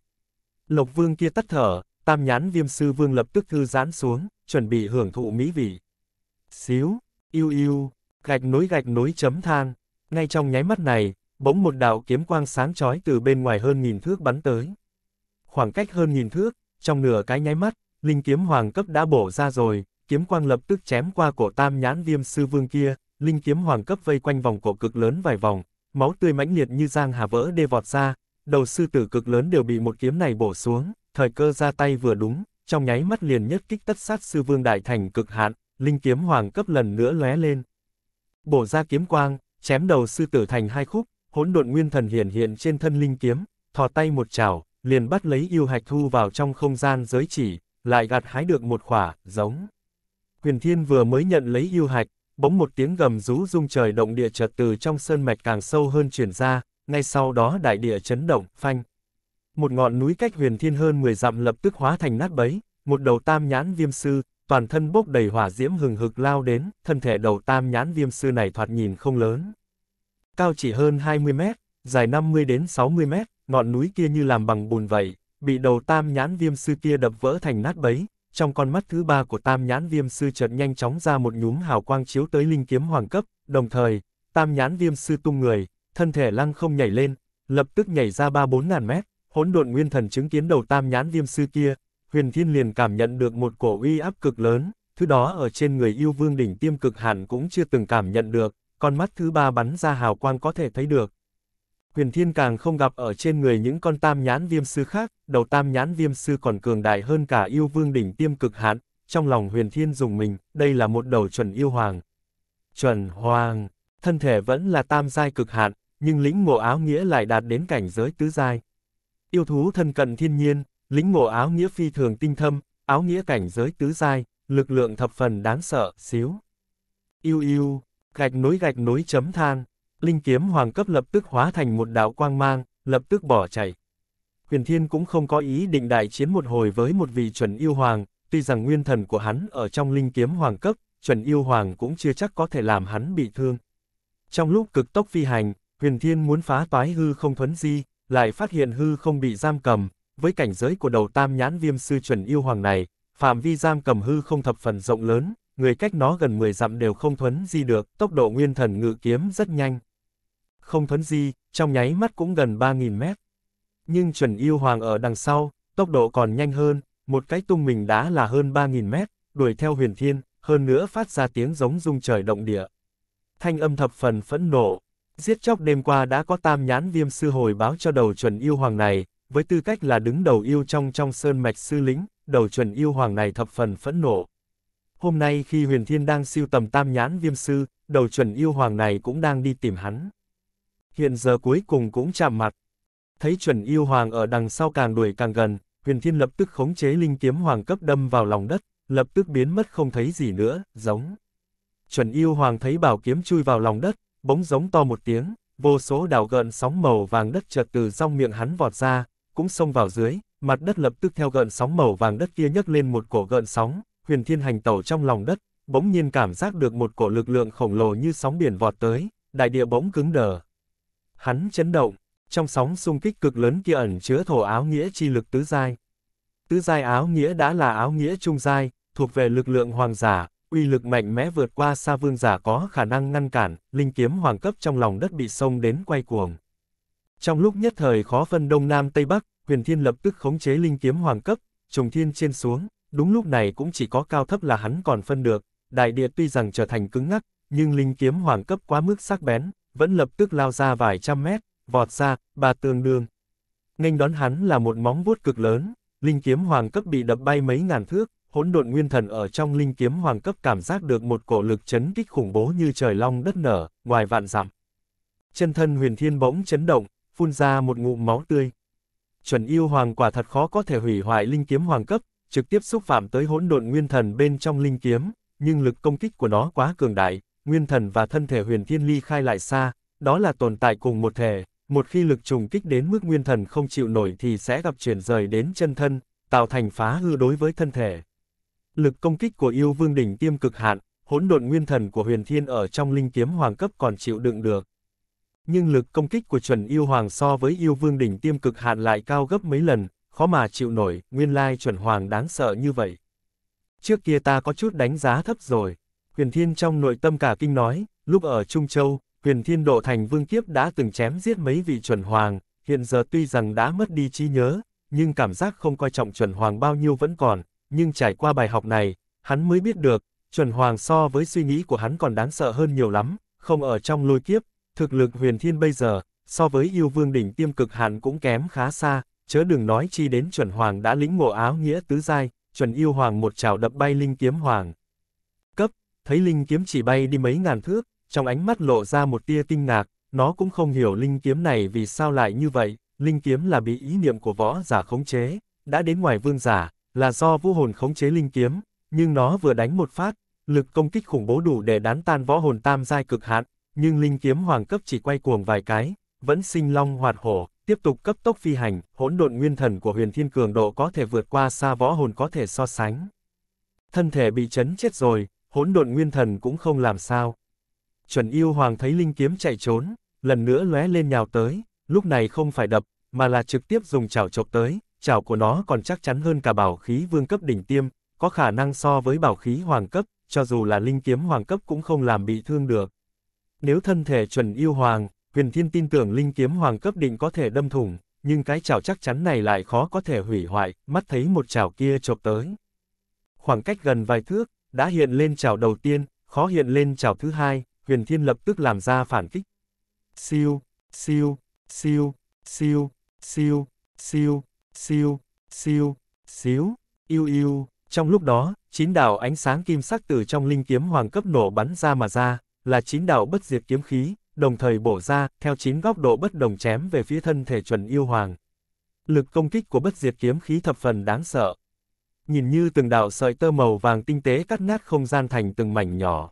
[SPEAKER 1] Lộc vương kia tắt thở, tam nhãn viêm sư vương lập tức thư giãn xuống, chuẩn bị hưởng thụ mỹ vị. Xíu, yêu yêu, gạch nối gạch nối chấm than, ngay trong nháy mắt này, bỗng một đạo kiếm quang sáng chói từ bên ngoài hơn nghìn thước bắn tới. Khoảng cách hơn nghìn thước, trong nửa cái nháy mắt, linh kiếm hoàng cấp đã bổ ra rồi, kiếm quang lập tức chém qua cổ tam nhãn viêm sư vương kia, linh kiếm hoàng cấp vây quanh vòng cổ cực lớn vài vòng, máu tươi mãnh liệt như giang hà vỡ đê vọt ra, đầu sư tử cực lớn đều bị một kiếm này bổ xuống, thời cơ ra tay vừa đúng, trong nháy mắt liền nhất kích tất sát sư vương đại thành cực hạn, linh kiếm hoàng cấp lần nữa lóe lên. Bổ ra kiếm quang, chém đầu sư tử thành hai khúc, hỗn độn nguyên thần hiển hiện trên thân linh kiếm, thò tay một chảo, liền bắt lấy yêu hạch thu vào trong không gian giới chỉ, lại gặt hái được một khỏa, giống. Huyền Thiên vừa mới nhận lấy yêu hạch, bỗng một tiếng gầm rú rung trời động địa chợt từ trong sơn mạch càng sâu hơn truyền ra, ngay sau đó đại địa chấn động, phanh. Một ngọn núi cách huyền thiên hơn 10 dặm lập tức hóa thành nát bấy, một đầu tam nhãn viêm sư, toàn thân bốc đầy hỏa diễm hừng hực lao đến, thân thể đầu tam nhãn viêm sư này thoạt nhìn không lớn. Cao chỉ hơn 20 mét, dài 50 đến 60 mét, ngọn núi kia như làm bằng bùn vậy, bị đầu tam nhãn viêm sư kia đập vỡ thành nát bấy, trong con mắt thứ ba của tam nhãn viêm sư chợt nhanh chóng ra một nhúm hào quang chiếu tới linh kiếm hoàng cấp, đồng thời, tam nhãn viêm sư tung người, thân thể lăng không nhảy lên, lập tức nhảy ra ba bốn ngàn mét, hỗn độn nguyên thần chứng kiến đầu tam nhãn viêm sư kia, huyền thiên liền cảm nhận được một cổ uy áp cực lớn, thứ đó ở trên người yêu vương đỉnh tiêm cực hẳn cũng chưa từng cảm nhận được, con mắt thứ ba bắn ra hào quang có thể thấy được. Huyền Thiên càng không gặp ở trên người những con tam nhãn viêm sư khác, đầu tam nhãn viêm sư còn cường đại hơn cả yêu vương đỉnh tiêm cực hạn, trong lòng Huyền Thiên dùng mình, đây là một đầu chuẩn yêu hoàng. Chuẩn hoàng, thân thể vẫn là tam giai cực hạn, nhưng lĩnh ngộ áo nghĩa lại đạt đến cảnh giới tứ giai. Yêu thú thân cận thiên nhiên, lĩnh ngộ áo nghĩa phi thường tinh thâm, áo nghĩa cảnh giới tứ giai, lực lượng thập phần đáng sợ, xíu. Yêu yêu, gạch nối gạch nối chấm than, linh kiếm hoàng cấp lập tức hóa thành một đạo quang mang, lập tức bỏ chạy. Huyền Thiên cũng không có ý định đại chiến một hồi với một vị chuẩn yêu hoàng, tuy rằng nguyên thần của hắn ở trong linh kiếm hoàng cấp, chuẩn yêu hoàng cũng chưa chắc có thể làm hắn bị thương. Trong lúc cực tốc phi hành, Huyền Thiên muốn phá toái hư không thuấn di, lại phát hiện hư không bị giam cầm, với cảnh giới của đầu tam nhãn viêm sư chuẩn yêu hoàng này, phạm vi giam cầm hư không thập phần rộng lớn, người cách nó gần 10 dặm đều không thuấn di được, tốc độ nguyên thần ngự kiếm rất nhanh. Không thuấn di, trong nháy mắt cũng gần 3.000 mét. Nhưng chuẩn yêu hoàng ở đằng sau, tốc độ còn nhanh hơn, một cái tung mình đã là hơn 3.000 mét, đuổi theo huyền thiên, hơn nữa phát ra tiếng giống rung trời động địa. Thanh âm thập phần phẫn nộ, giết chóc đêm qua đã có tam nhãn viêm sư hồi báo cho đầu chuẩn yêu hoàng này, với tư cách là đứng đầu yêu trong trong sơn mạch sư lính, đầu chuẩn yêu hoàng này thập phần phẫn nộ. Hôm nay khi huyền thiên đang siêu tầm tam nhãn viêm sư, đầu chuẩn yêu hoàng này cũng đang đi tìm hắn. Hiện giờ cuối cùng cũng chạm mặt. Thấy chuẩn yêu hoàng ở đằng sau càng đuổi càng gần, huyền thiên lập tức khống chế linh kiếm hoàng cấp đâm vào lòng đất, lập tức biến mất không thấy gì nữa, giống. Chuẩn yêu hoàng thấy bảo kiếm chui vào lòng đất, bỗng giống to một tiếng, vô số đảo gợn sóng màu vàng đất chợt từ trong miệng hắn vọt ra, cũng xông vào dưới, mặt đất lập tức theo gợn sóng màu vàng đất kia nhấc lên một cổ gợn sóng, huyền thiên hành tẩu trong lòng đất, bỗng nhiên cảm giác được một cổ lực lượng khổng lồ như sóng biển vọt tới, đại địa bỗng cứng đờ. Hắn chấn động, trong sóng xung kích cực lớn kia ẩn chứa thổ áo nghĩa chi lực tứ giai. Tứ giai áo nghĩa đã là áo nghĩa trung giai, thuộc về lực lượng hoàng giả, uy lực mạnh mẽ vượt qua xa vương giả có khả năng ngăn cản, linh kiếm hoàng cấp trong lòng đất bị sông đến quay cuồng. Trong lúc nhất thời khó phân đông nam tây bắc, huyền thiên lập tức khống chế linh kiếm hoàng cấp, trùng thiên trên xuống, đúng lúc này cũng chỉ có cao thấp là hắn còn phân được, đại địa tuy rằng trở thành cứng ngắc, nhưng linh kiếm hoàng cấp quá mức sắc bén, vẫn lập tức lao ra vài trăm mét, vọt ra, bà tương đương. Nghênh đón hắn là một móng vuốt cực lớn, linh kiếm hoàng cấp bị đập bay mấy ngàn thước, hỗn độn nguyên thần ở trong linh kiếm hoàng cấp cảm giác được một cổ lực chấn kích khủng bố như trời long đất nở, ngoài vạn dặm. Chân thân huyền thiên bỗng chấn động, phun ra một ngụm máu tươi. Chuẩn yêu hoàng quả thật khó có thể hủy hoại linh kiếm hoàng cấp, trực tiếp xúc phạm tới hỗn độn nguyên thần bên trong linh kiếm, nhưng lực công kích của nó quá cường đại, nguyên thần và thân thể huyền thiên ly khai lại xa, đó là tồn tại cùng một thể, một khi lực trùng kích đến mức nguyên thần không chịu nổi thì sẽ gặp chuyển rời đến chân thân, tạo thành phá hư đối với thân thể. Lực công kích của yêu vương đỉnh tiêm cực hạn, hỗn độn nguyên thần của huyền thiên ở trong linh kiếm hoàng cấp còn chịu đựng được. Nhưng lực công kích của chuẩn yêu hoàng so với yêu vương đỉnh tiêm cực hạn lại cao gấp mấy lần, khó mà chịu nổi, nguyên lai chuẩn hoàng đáng sợ như vậy. Trước kia ta có chút đánh giá thấp rồi. Huyền Thiên trong nội tâm cả kinh nói, lúc ở Trung Châu, Huyền Thiên độ thành vương kiếp đã từng chém giết mấy vị chuẩn hoàng, hiện giờ tuy rằng đã mất đi trí nhớ, nhưng cảm giác không coi trọng chuẩn hoàng bao nhiêu vẫn còn, nhưng trải qua bài học này, hắn mới biết được, chuẩn hoàng so với suy nghĩ của hắn còn đáng sợ hơn nhiều lắm, không ở trong lôi kiếp, thực lực huyền thiên bây giờ, so với yêu vương đỉnh tiêm cực hạn cũng kém khá xa, chớ đừng nói chi đến chuẩn hoàng đã lĩnh ngộ áo nghĩa tứ giai, chuẩn yêu hoàng một trào đập bay linh kiếm hoàng. Thấy linh kiếm chỉ bay đi mấy ngàn thước, trong ánh mắt lộ ra một tia kinh ngạc, nó cũng không hiểu linh kiếm này vì sao lại như vậy, linh kiếm là bị ý niệm của võ giả khống chế, đã đến ngoài vương giả, là do vũ hồn khống chế linh kiếm, nhưng nó vừa đánh một phát, lực công kích khủng bố đủ để đán tan võ hồn tam giai cực hạn, nhưng linh kiếm hoàng cấp chỉ quay cuồng vài cái, vẫn sinh long hoạt hổ, tiếp tục cấp tốc phi hành, hỗn độn nguyên thần của huyền thiên cường độ có thể vượt qua xa võ hồn có thể so sánh. Thân thể bị chấn chết rồi, hỗn độn nguyên thần cũng không làm sao. Chuẩn yêu hoàng thấy linh kiếm chạy trốn, lần nữa lóe lên nhào tới, lúc này không phải đập, mà là trực tiếp dùng chảo chộp tới, chảo của nó còn chắc chắn hơn cả bảo khí vương cấp đỉnh tiêm, có khả năng so với bảo khí hoàng cấp, cho dù là linh kiếm hoàng cấp cũng không làm bị thương được. Nếu thân thể chuẩn yêu hoàng, huyền thiên tin tưởng linh kiếm hoàng cấp định có thể đâm thủng, nhưng cái chảo chắc chắn này lại khó có thể hủy hoại, mắt thấy một chảo kia chộp tới. Khoảng cách gần vài thước, đã hiện lên chảo đầu tiên, khó hiện lên chảo thứ hai, huyền thiên lập tức làm ra phản kích. Siêu, siêu, siêu, siêu, siêu, siêu, siêu, siêu, xíu, yêu yêu. Trong lúc đó, chín đạo ánh sáng kim sắc từ trong linh kiếm hoàng cấp nổ bắn ra mà ra, là chín đạo bất diệt kiếm khí, đồng thời bổ ra, theo chín góc độ bất đồng chém về phía thân thể chuẩn yêu hoàng. Lực công kích của bất diệt kiếm khí thập phần đáng sợ. Nhìn như từng đạo sợi tơ màu vàng tinh tế cắt nát không gian thành từng mảnh nhỏ.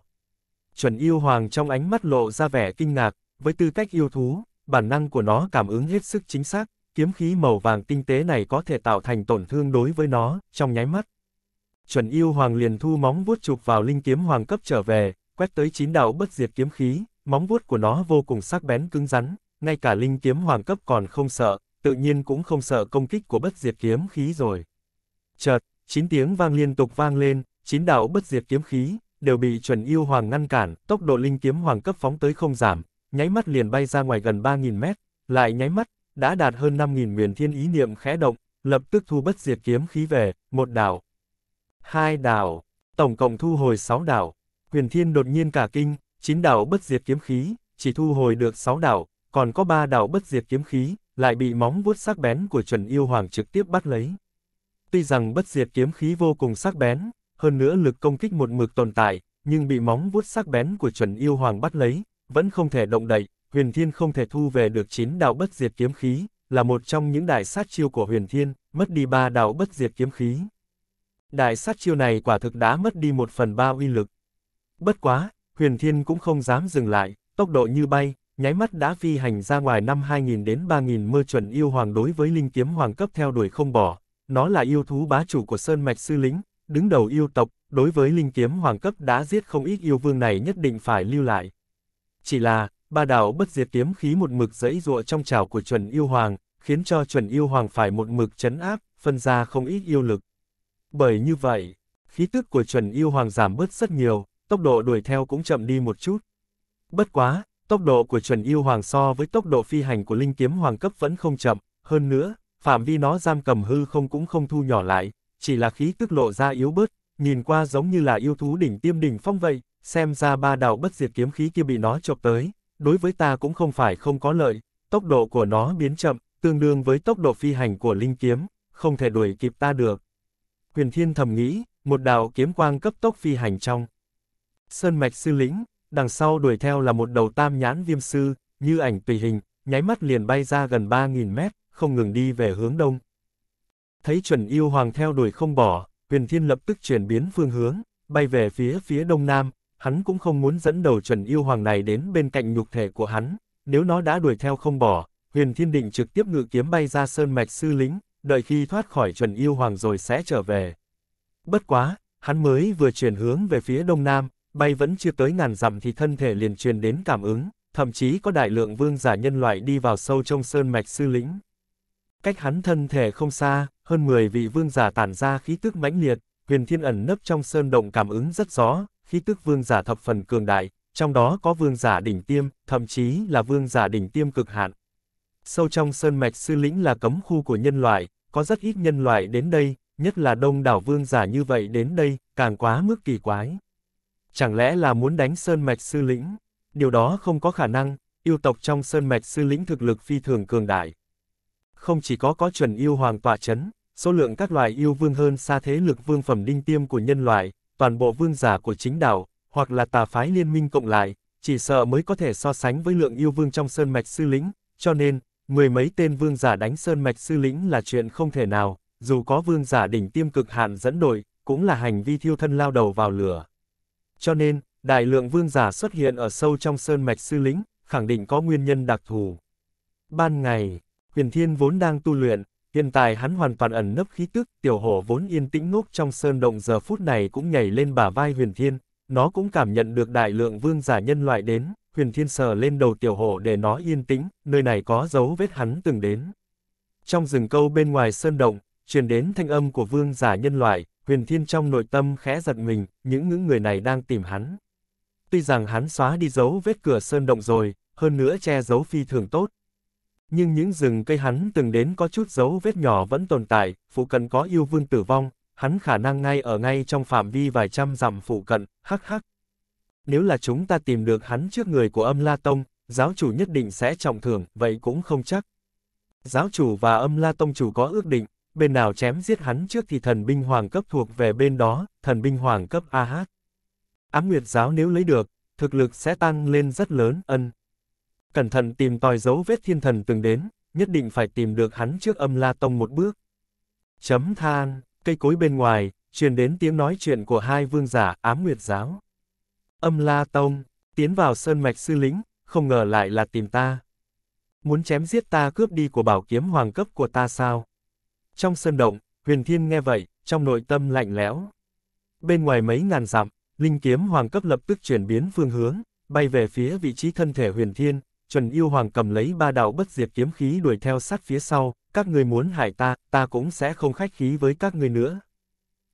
[SPEAKER 1] Chuẩn yêu hoàng trong ánh mắt lộ ra vẻ kinh ngạc, với tư cách yêu thú, bản năng của nó cảm ứng hết sức chính xác, kiếm khí màu vàng tinh tế này có thể tạo thành tổn thương đối với nó, trong nháy mắt. Chuẩn yêu hoàng liền thu móng vuốt chụp vào linh kiếm hoàng cấp trở về, quét tới chín đạo bất diệt kiếm khí, móng vuốt của nó vô cùng sắc bén cứng rắn, ngay cả linh kiếm hoàng cấp còn không sợ, tự nhiên cũng không sợ công kích của bất diệt kiếm khí rồi. Chợt, chín tiếng vang liên tục vang lên, chín đạo bất diệt kiếm khí đều bị chuẩn yêu hoàng ngăn cản, tốc độ linh kiếm hoàng cấp phóng tới không giảm, nháy mắt liền bay ra ngoài gần 3.000 mét, lại nháy mắt, đã đạt hơn 5.000 huyền thiên ý niệm khẽ động, lập tức thu bất diệt kiếm khí về, một đảo, hai đảo, tổng cộng thu hồi 6 đảo. Huyền thiên đột nhiên cả kinh, chín đảo bất diệt kiếm khí, chỉ thu hồi được 6 đảo, còn có 3 đảo bất diệt kiếm khí, lại bị móng vuốt sắc bén của chuẩn yêu hoàng trực tiếp bắt lấy. Tuy rằng bất diệt kiếm khí vô cùng sắc bén, hơn nữa lực công kích một mực tồn tại, nhưng bị móng vuốt sắc bén của chuẩn yêu hoàng bắt lấy, vẫn không thể động đậy, huyền thiên không thể thu về được chín đạo bất diệt kiếm khí, là một trong những đại sát chiêu của huyền thiên, mất đi ba đạo bất diệt kiếm khí. Đại sát chiêu này quả thực đã mất đi một phần ba uy lực. Bất quá, huyền thiên cũng không dám dừng lại, tốc độ như bay, nháy mắt đã phi hành ra ngoài năm 2000 đến 3000 mơ chuẩn yêu hoàng đối với linh kiếm hoàng cấp theo đuổi không bỏ. Nó là yêu thú bá chủ của Sơn Mạch Sư Lính, đứng đầu yêu tộc, đối với linh kiếm hoàng cấp đã giết không ít yêu vương này nhất định phải lưu lại. Chỉ là, ba đạo bất diệt kiếm khí một mực dẫy dụa trong trào của chuẩn yêu hoàng, khiến cho chuẩn yêu hoàng phải một mực chấn áp, phân ra không ít yêu lực. Bởi như vậy, khí tức của chuẩn yêu hoàng giảm bớt rất nhiều, tốc độ đuổi theo cũng chậm đi một chút. Bất quá, tốc độ của chuẩn yêu hoàng so với tốc độ phi hành của linh kiếm hoàng cấp vẫn không chậm, hơn nữa, phạm vi nó giam cầm hư không cũng không thu nhỏ lại, chỉ là khí tức lộ ra yếu bớt, nhìn qua giống như là yêu thú đỉnh tiêm đỉnh phong vậy, xem ra ba đạo bất diệt kiếm khí kia bị nó chộp tới, đối với ta cũng không phải không có lợi, tốc độ của nó biến chậm, tương đương với tốc độ phi hành của linh kiếm, không thể đuổi kịp ta được. Huyền Thiên thầm nghĩ, một đạo kiếm quang cấp tốc phi hành trong. Sơn mạch sư lĩnh, đằng sau đuổi theo là một đầu tam nhãn viêm sư, như ảnh tùy hình, nháy mắt liền bay ra gần 3.000 mét, không ngừng đi về hướng đông. Thấy chuẩn yêu hoàng theo đuổi không bỏ, huyền thiên lập tức chuyển biến phương hướng, bay về phía phía đông nam, hắn cũng không muốn dẫn đầu chuẩn yêu hoàng này đến bên cạnh nhục thể của hắn, nếu nó đã đuổi theo không bỏ, huyền thiên định trực tiếp ngự kiếm bay ra sơn mạch sư lính, đợi khi thoát khỏi chuẩn yêu hoàng rồi sẽ trở về. Bất quá, hắn mới vừa chuyển hướng về phía đông nam, bay vẫn chưa tới ngàn dặm thì thân thể liền truyền đến cảm ứng, thậm chí có đại lượng vương giả nhân loại đi vào sâu trong sơn mạch sư lĩnh. Cách hắn thân thể không xa, hơn 10 vị vương giả tản ra khí tức mãnh liệt, huyền thiên ẩn nấp trong sơn động cảm ứng rất rõ, khí tức vương giả thập phần cường đại, trong đó có vương giả đỉnh tiêm, thậm chí là vương giả đỉnh tiêm cực hạn. Sâu trong sơn mạch sư lĩnh là cấm khu của nhân loại, có rất ít nhân loại đến đây, nhất là đông đảo vương giả như vậy đến đây, càng quá mức kỳ quái. Chẳng lẽ là muốn đánh Sơn Mạch Sư Lĩnh? Điều đó không có khả năng, yêu tộc trong Sơn Mạch Sư Lĩnh thực lực phi thường cường đại. Không chỉ có có chuẩn yêu hoàng tọa chấn, số lượng các loài yêu vương hơn xa thế lực vương phẩm đinh tiêm của nhân loại, toàn bộ vương giả của chính đạo, hoặc là tà phái liên minh cộng lại, chỉ sợ mới có thể so sánh với lượng yêu vương trong Sơn Mạch Sư Lĩnh, cho nên, mười mấy tên vương giả đánh Sơn Mạch Sư Lĩnh là chuyện không thể nào, dù có vương giả đỉnh tiêm cực hạn dẫn đội, cũng là hành vi thiêu thân lao đầu vào lửa. Cho nên, đại lượng vương giả xuất hiện ở sâu trong Sơn Mạch Sư Lĩnh, khẳng định có nguyên nhân đặc thù. Ban ngày, huyền thiên vốn đang tu luyện, hiện tại hắn hoàn toàn ẩn nấp khí tức, tiểu hổ vốn yên tĩnh ngốc trong sơn động giờ phút này cũng nhảy lên bả vai huyền thiên, nó cũng cảm nhận được đại lượng vương giả nhân loại đến, huyền thiên sờ lên đầu tiểu hổ để nó yên tĩnh, nơi này có dấu vết hắn từng đến. Trong rừng câu bên ngoài sơn động, truyền đến thanh âm của vương giả nhân loại, huyền thiên trong nội tâm khẽ giật mình, những những người này đang tìm hắn. Tuy rằng hắn xóa đi dấu vết cửa sơn động rồi, hơn nữa che giấu phi thường tốt. Nhưng những rừng cây hắn từng đến có chút dấu vết nhỏ vẫn tồn tại, phụ cận có yêu vương tử vong, hắn khả năng ngay ở ngay trong phạm vi vài trăm dặm phụ cận, hắc hắc. Nếu là chúng ta tìm được hắn trước người của âm La Tông, giáo chủ nhất định sẽ trọng thưởng, vậy cũng không chắc. Giáo chủ và âm La Tông chủ có ước định, bên nào chém giết hắn trước thì thần binh hoàng cấp thuộc về bên đó, thần binh hoàng cấp AH. Ám Nguyệt giáo nếu lấy được, thực lực sẽ tăng lên rất lớn, ân. Cẩn thận tìm tòi dấu vết thiên thần từng đến, nhất định phải tìm được hắn trước âm La Tông một bước. Chấm than, cây cối bên ngoài, truyền đến tiếng nói chuyện của hai vương giả ám nguyệt giáo. Âm La Tông, tiến vào sơn mạch sư lính, không ngờ lại là tìm ta. Muốn chém giết ta cướp đi của bảo kiếm hoàng cấp của ta sao? Trong sơn động, huyền thiên nghe vậy, trong nội tâm lạnh lẽo. Bên ngoài mấy ngàn dặm, linh kiếm hoàng cấp lập tức chuyển biến phương hướng, bay về phía vị trí thân thể huyền thiên, chuẩn yêu hoàng cầm lấy ba đạo bất diệt kiếm khí đuổi theo sát phía sau, các người muốn hại ta, ta cũng sẽ không khách khí với các người nữa.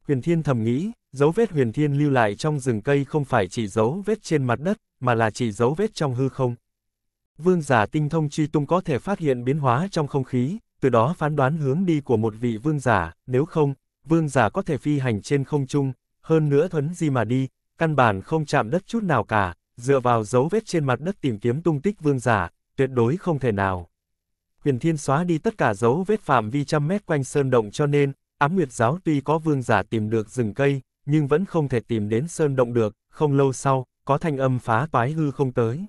[SPEAKER 1] Huyền Thiên thầm nghĩ, dấu vết Huyền Thiên lưu lại trong rừng cây không phải chỉ dấu vết trên mặt đất, mà là chỉ dấu vết trong hư không. Vương giả tinh thông truy tung có thể phát hiện biến hóa trong không khí, từ đó phán đoán hướng đi của một vị vương giả, nếu không, vương giả có thể phi hành trên không trung, hơn nữa thuấn di mà đi, căn bản không chạm đất chút nào cả, dựa vào dấu vết trên mặt đất tìm kiếm tung tích vương giả, tuyệt đối không thể nào. Huyền Thiên xóa đi tất cả dấu vết phạm vi trăm mét quanh sơn động cho nên, ám nguyệt giáo tuy có vương giả tìm được rừng cây, nhưng vẫn không thể tìm đến sơn động được, không lâu sau, có thanh âm phá toái hư không tới.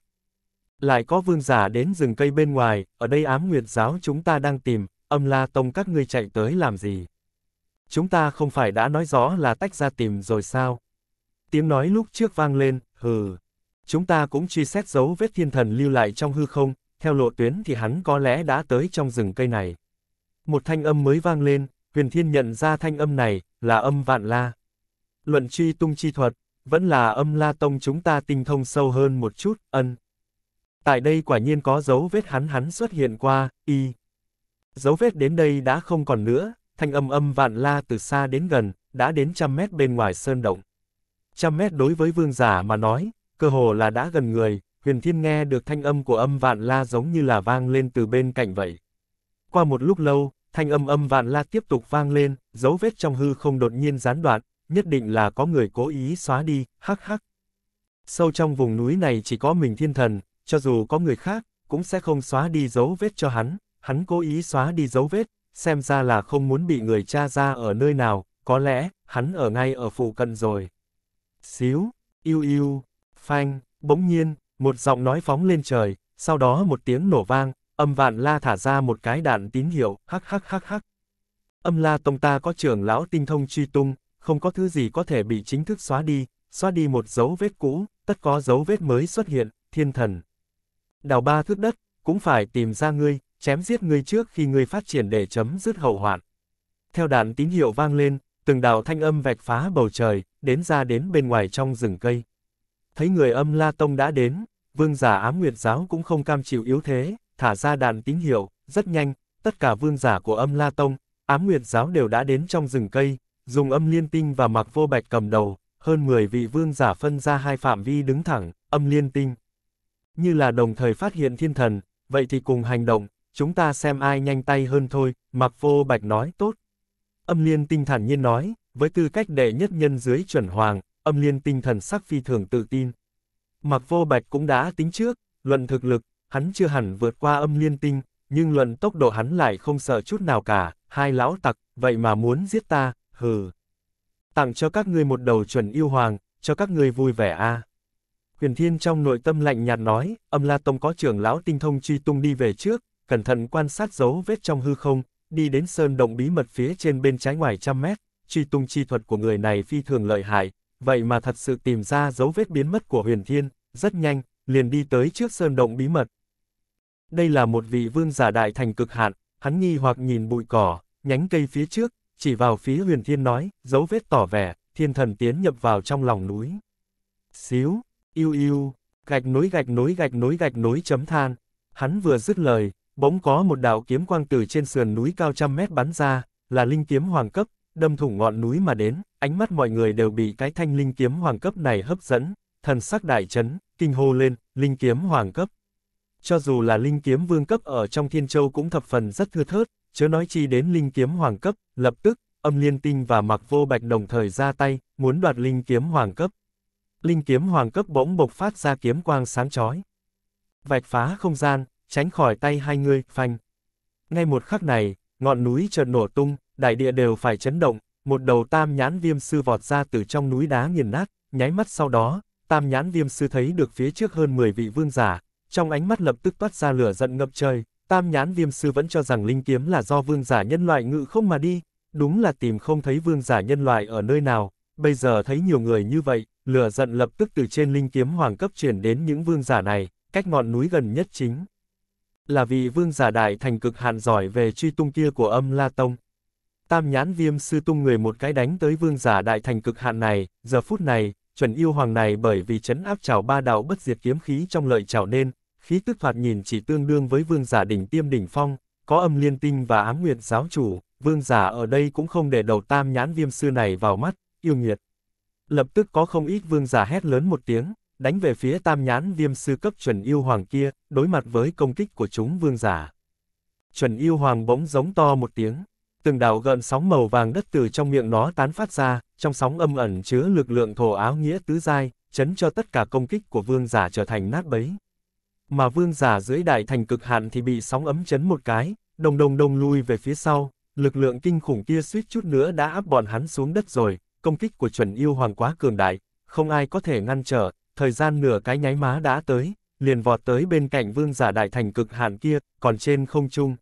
[SPEAKER 1] Lại có vương giả đến rừng cây bên ngoài, ở đây ám nguyệt giáo chúng ta đang tìm, âm la tông các ngươi chạy tới làm gì? Chúng ta không phải đã nói rõ là tách ra tìm rồi sao? Tiếng nói lúc trước vang lên, hừ. Chúng ta cũng truy xét dấu vết thiên thần lưu lại trong hư không, theo lộ tuyến thì hắn có lẽ đã tới trong rừng cây này. Một thanh âm mới vang lên, huyền thiên nhận ra thanh âm này, là âm vạn la. Luận truy tung chi thuật, vẫn là âm la tông chúng ta tinh thông sâu hơn một chút, ân. Tại đây quả nhiên có dấu vết hắn hắn xuất hiện qua, y. Dấu vết đến đây đã không còn nữa, thanh âm âm vạn la từ xa đến gần, đã đến trăm mét bên ngoài sơn động. Trăm mét đối với vương giả mà nói, cơ hồ là đã gần người, huyền thiên nghe được thanh âm của âm vạn la giống như là vang lên từ bên cạnh vậy. Qua một lúc lâu, thanh âm âm vạn la tiếp tục vang lên, dấu vết trong hư không đột nhiên gián đoạn, nhất định là có người cố ý xóa đi, hắc hắc. Sâu trong vùng núi này chỉ có mình thiên thần, cho dù có người khác, cũng sẽ không xóa đi dấu vết cho hắn, hắn cố ý xóa đi dấu vết, xem ra là không muốn bị người tra ra ở nơi nào, có lẽ, hắn ở ngay ở phụ cận rồi. Xíu, yêu yêu, phanh, bỗng nhiên, một giọng nói phóng lên trời, sau đó một tiếng nổ vang, âm vạn la thả ra một cái đạn tín hiệu, hắc hắc hắc hắc. Âm la tông ta có trưởng lão tinh thông truy tung, không có thứ gì có thể bị chính thức xóa đi, xóa đi một dấu vết cũ, tất có dấu vết mới xuất hiện, thiên thần. Đào ba thước đất, cũng phải tìm ra ngươi, chém giết ngươi trước khi ngươi phát triển để chấm dứt hậu hoạn. Theo đạn tín hiệu vang lên, từng đạo thanh âm vạch phá bầu trời, đến ra đến bên ngoài trong rừng cây. Thấy người âm La Tông đã đến, vương giả ám nguyệt giáo cũng không cam chịu yếu thế, thả ra đàn tín hiệu, rất nhanh, tất cả vương giả của âm La Tông, ám nguyệt giáo đều đã đến trong rừng cây, dùng âm liên tinh và mặc vô bạch cầm đầu, hơn 10 vị vương giả phân ra hai phạm vi đứng thẳng, âm liên tinh. Như là đồng thời phát hiện thiên thần, vậy thì cùng hành động, chúng ta xem ai nhanh tay hơn thôi, mặc vô bạch nói tốt. Âm liên tinh thản nhiên nói, với tư cách đệ nhất nhân dưới chuẩn hoàng, âm liên tinh thần sắc phi thường tự tin. Mặc vô bạch cũng đã tính trước, luận thực lực, hắn chưa hẳn vượt qua âm liên tinh, nhưng luận tốc độ hắn lại không sợ chút nào cả, hai lão tặc, vậy mà muốn giết ta, hừ. Tặng cho các ngươi một đầu chuẩn yêu hoàng, cho các ngươi vui vẻ a. Huyền Thiên trong nội tâm lạnh nhạt nói, âm La Tông có trưởng lão tinh thông truy tung đi về trước, cẩn thận quan sát dấu vết trong hư không, đi đến sơn động bí mật phía trên bên trái ngoài trăm mét, truy tung chi thuật của người này phi thường lợi hại, vậy mà thật sự tìm ra dấu vết biến mất của Huyền Thiên, rất nhanh, liền đi tới trước sơn động bí mật. Đây là một vị vương giả đại thành cực hạn, hắn nghi hoặc nhìn bụi cỏ, nhánh cây phía trước, chỉ vào phía Huyền Thiên nói, dấu vết tỏ vẻ, thiên thần tiến nhập vào trong lòng núi. Xíu, yêu yêu, gạch nối gạch nối gạch nối gạch nối chấm than. Hắn vừa dứt lời, bỗng có một đạo kiếm quang từ trên sườn núi cao trăm mét bắn ra, là linh kiếm hoàng cấp, đâm thủng ngọn núi mà đến, ánh mắt mọi người đều bị cái thanh linh kiếm hoàng cấp này hấp dẫn, thần sắc đại chấn, kinh hô lên, linh kiếm hoàng cấp. Cho dù là linh kiếm vương cấp ở trong thiên châu cũng thập phần rất thưa thớt, chớ nói chi đến linh kiếm hoàng cấp, lập tức, âm liên tinh và mặc vô bạch đồng thời ra tay, muốn đoạt linh kiếm hoàng cấp. Linh kiếm hoàng cấp bỗng bộc phát ra kiếm quang sáng chói. Vạch phá không gian, tránh khỏi tay hai người, phanh. Ngay một khắc này, ngọn núi chợt nổ tung, đại địa đều phải chấn động, một đầu tam nhãn viêm sư vọt ra từ trong núi đá nghiền nát, nháy mắt sau đó, tam nhãn viêm sư thấy được phía trước hơn 10 vị vương giả, trong ánh mắt lập tức toát ra lửa giận ngập trời, tam nhãn viêm sư vẫn cho rằng linh kiếm là do vương giả nhân loại ngự không mà đi, đúng là tìm không thấy vương giả nhân loại ở nơi nào, bây giờ thấy nhiều người như vậy, lửa giận lập tức từ trên linh kiếm hoàng cấp chuyển đến những vương giả này, cách ngọn núi gần nhất chính. Là vì vương giả đại thành cực hạn giỏi về truy tung kia của âm La Tông. Tam nhãn viêm sư tung người một cái đánh tới vương giả đại thành cực hạn này, giờ phút này, chuẩn yêu hoàng này bởi vì chấn áp trào ba đạo bất diệt kiếm khí trong lợi trào nên, khí tức thoạt nhìn chỉ tương đương với vương giả đỉnh tiêm đỉnh phong, có âm liên tinh và ám nguyệt giáo chủ, vương giả ở đây cũng không để đầu tam nhãn viêm sư này vào mắt, yêu nghiệt. Lập tức có không ít vương giả hét lớn một tiếng, đánh về phía tam nhãn viêm sư cấp chuẩn yêu hoàng kia, đối mặt với công kích của chúng vương giả. Chuẩn yêu hoàng bỗng giống to một tiếng, từng đạo gợn sóng màu vàng đất từ trong miệng nó tán phát ra, trong sóng âm ẩn chứa lực lượng thổ áo nghĩa tứ giai, chấn cho tất cả công kích của vương giả trở thành nát bấy. Mà vương giả dưới đại thành cực hạn thì bị sóng ấm chấn một cái, đồng đồng đồng lui về phía sau, lực lượng kinh khủng kia suýt chút nữa đã áp bọn hắn xuống đất rồi, công kích của chuẩn yêu hoàng quá cường đại, không ai có thể ngăn trở, thời gian nửa cái nháy má đã tới, liền vọt tới bên cạnh vương giả đại thành cực hạn kia, còn trên không trung.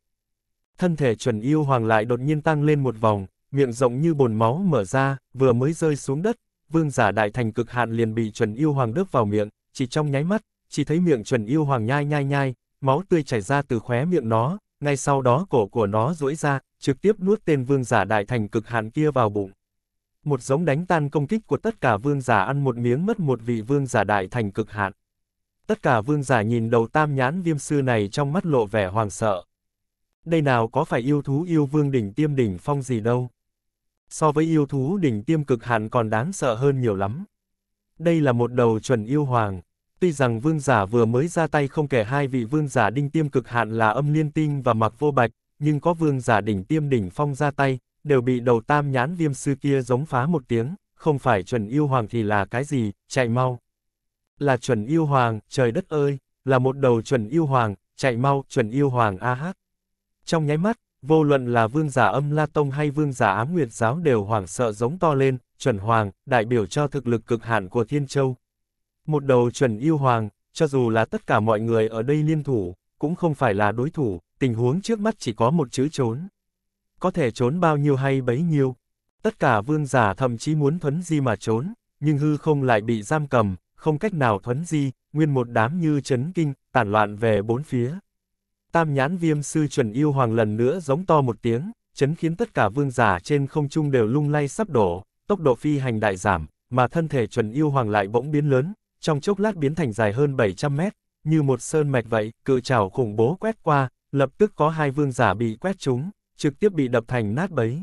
[SPEAKER 1] Thân thể chuẩn yêu hoàng lại đột nhiên tăng lên một vòng, miệng rộng như bồn máu mở ra, vừa mới rơi xuống đất, vương giả đại thành cực hạn liền bị chuẩn yêu hoàng đớp vào miệng, chỉ trong nháy mắt, chỉ thấy miệng chuẩn yêu hoàng nhai nhai nhai, máu tươi chảy ra từ khóe miệng nó, ngay sau đó cổ của nó duỗi ra, trực tiếp nuốt tên vương giả đại thành cực hạn kia vào bụng. Một giống đánh tan công kích của tất cả vương giả ăn một miếng mất một vị vương giả đại thành cực hạn. Tất cả vương giả nhìn đầu tam nhãn viêm sư này trong mắt lộ vẻ hoàng sợ. Đây nào có phải yêu thú yêu vương đỉnh tiêm đỉnh phong gì đâu. So với yêu thú đỉnh tiêm cực hạn còn đáng sợ hơn nhiều lắm. Đây là một đầu chuẩn yêu hoàng. Tuy rằng vương giả vừa mới ra tay không kể hai vị vương giả đinh tiêm cực hạn là âm liên tinh và mặc vô bạch, nhưng có vương giả đỉnh tiêm đỉnh phong ra tay, đều bị đầu tam nhãn viêm sư kia giống phá một tiếng, không phải chuẩn yêu hoàng thì là cái gì, chạy mau. Là chuẩn yêu hoàng, trời đất ơi, là một đầu chuẩn yêu hoàng, chạy mau, chuẩn yêu hoàng a hát. Trong nháy mắt, vô luận là vương giả âm la tông hay vương giả ám nguyệt giáo đều hoảng sợ giống to lên, chuẩn hoàng, đại biểu cho thực lực cực hạn của thiên châu. Một đầu chuẩn yêu hoàng, cho dù là tất cả mọi người ở đây liên thủ, cũng không phải là đối thủ, tình huống trước mắt chỉ có một chữ trốn. Có thể trốn bao nhiêu hay bấy nhiêu. Tất cả vương giả thậm chí muốn thuấn di mà trốn, nhưng hư không lại bị giam cầm, không cách nào thuấn di, nguyên một đám như chấn kinh, tản loạn về bốn phía. Tam nhãn viêm sư chuẩn yêu hoàng lần nữa giống to một tiếng, chấn khiến tất cả vương giả trên không trung đều lung lay sắp đổ, tốc độ phi hành đại giảm, mà thân thể chuẩn yêu hoàng lại bỗng biến lớn, trong chốc lát biến thành dài hơn 700 mét, như một sơn mạch vậy, cự trảo khủng bố quét qua, lập tức có hai vương giả bị quét trúng, trực tiếp bị đập thành nát bấy.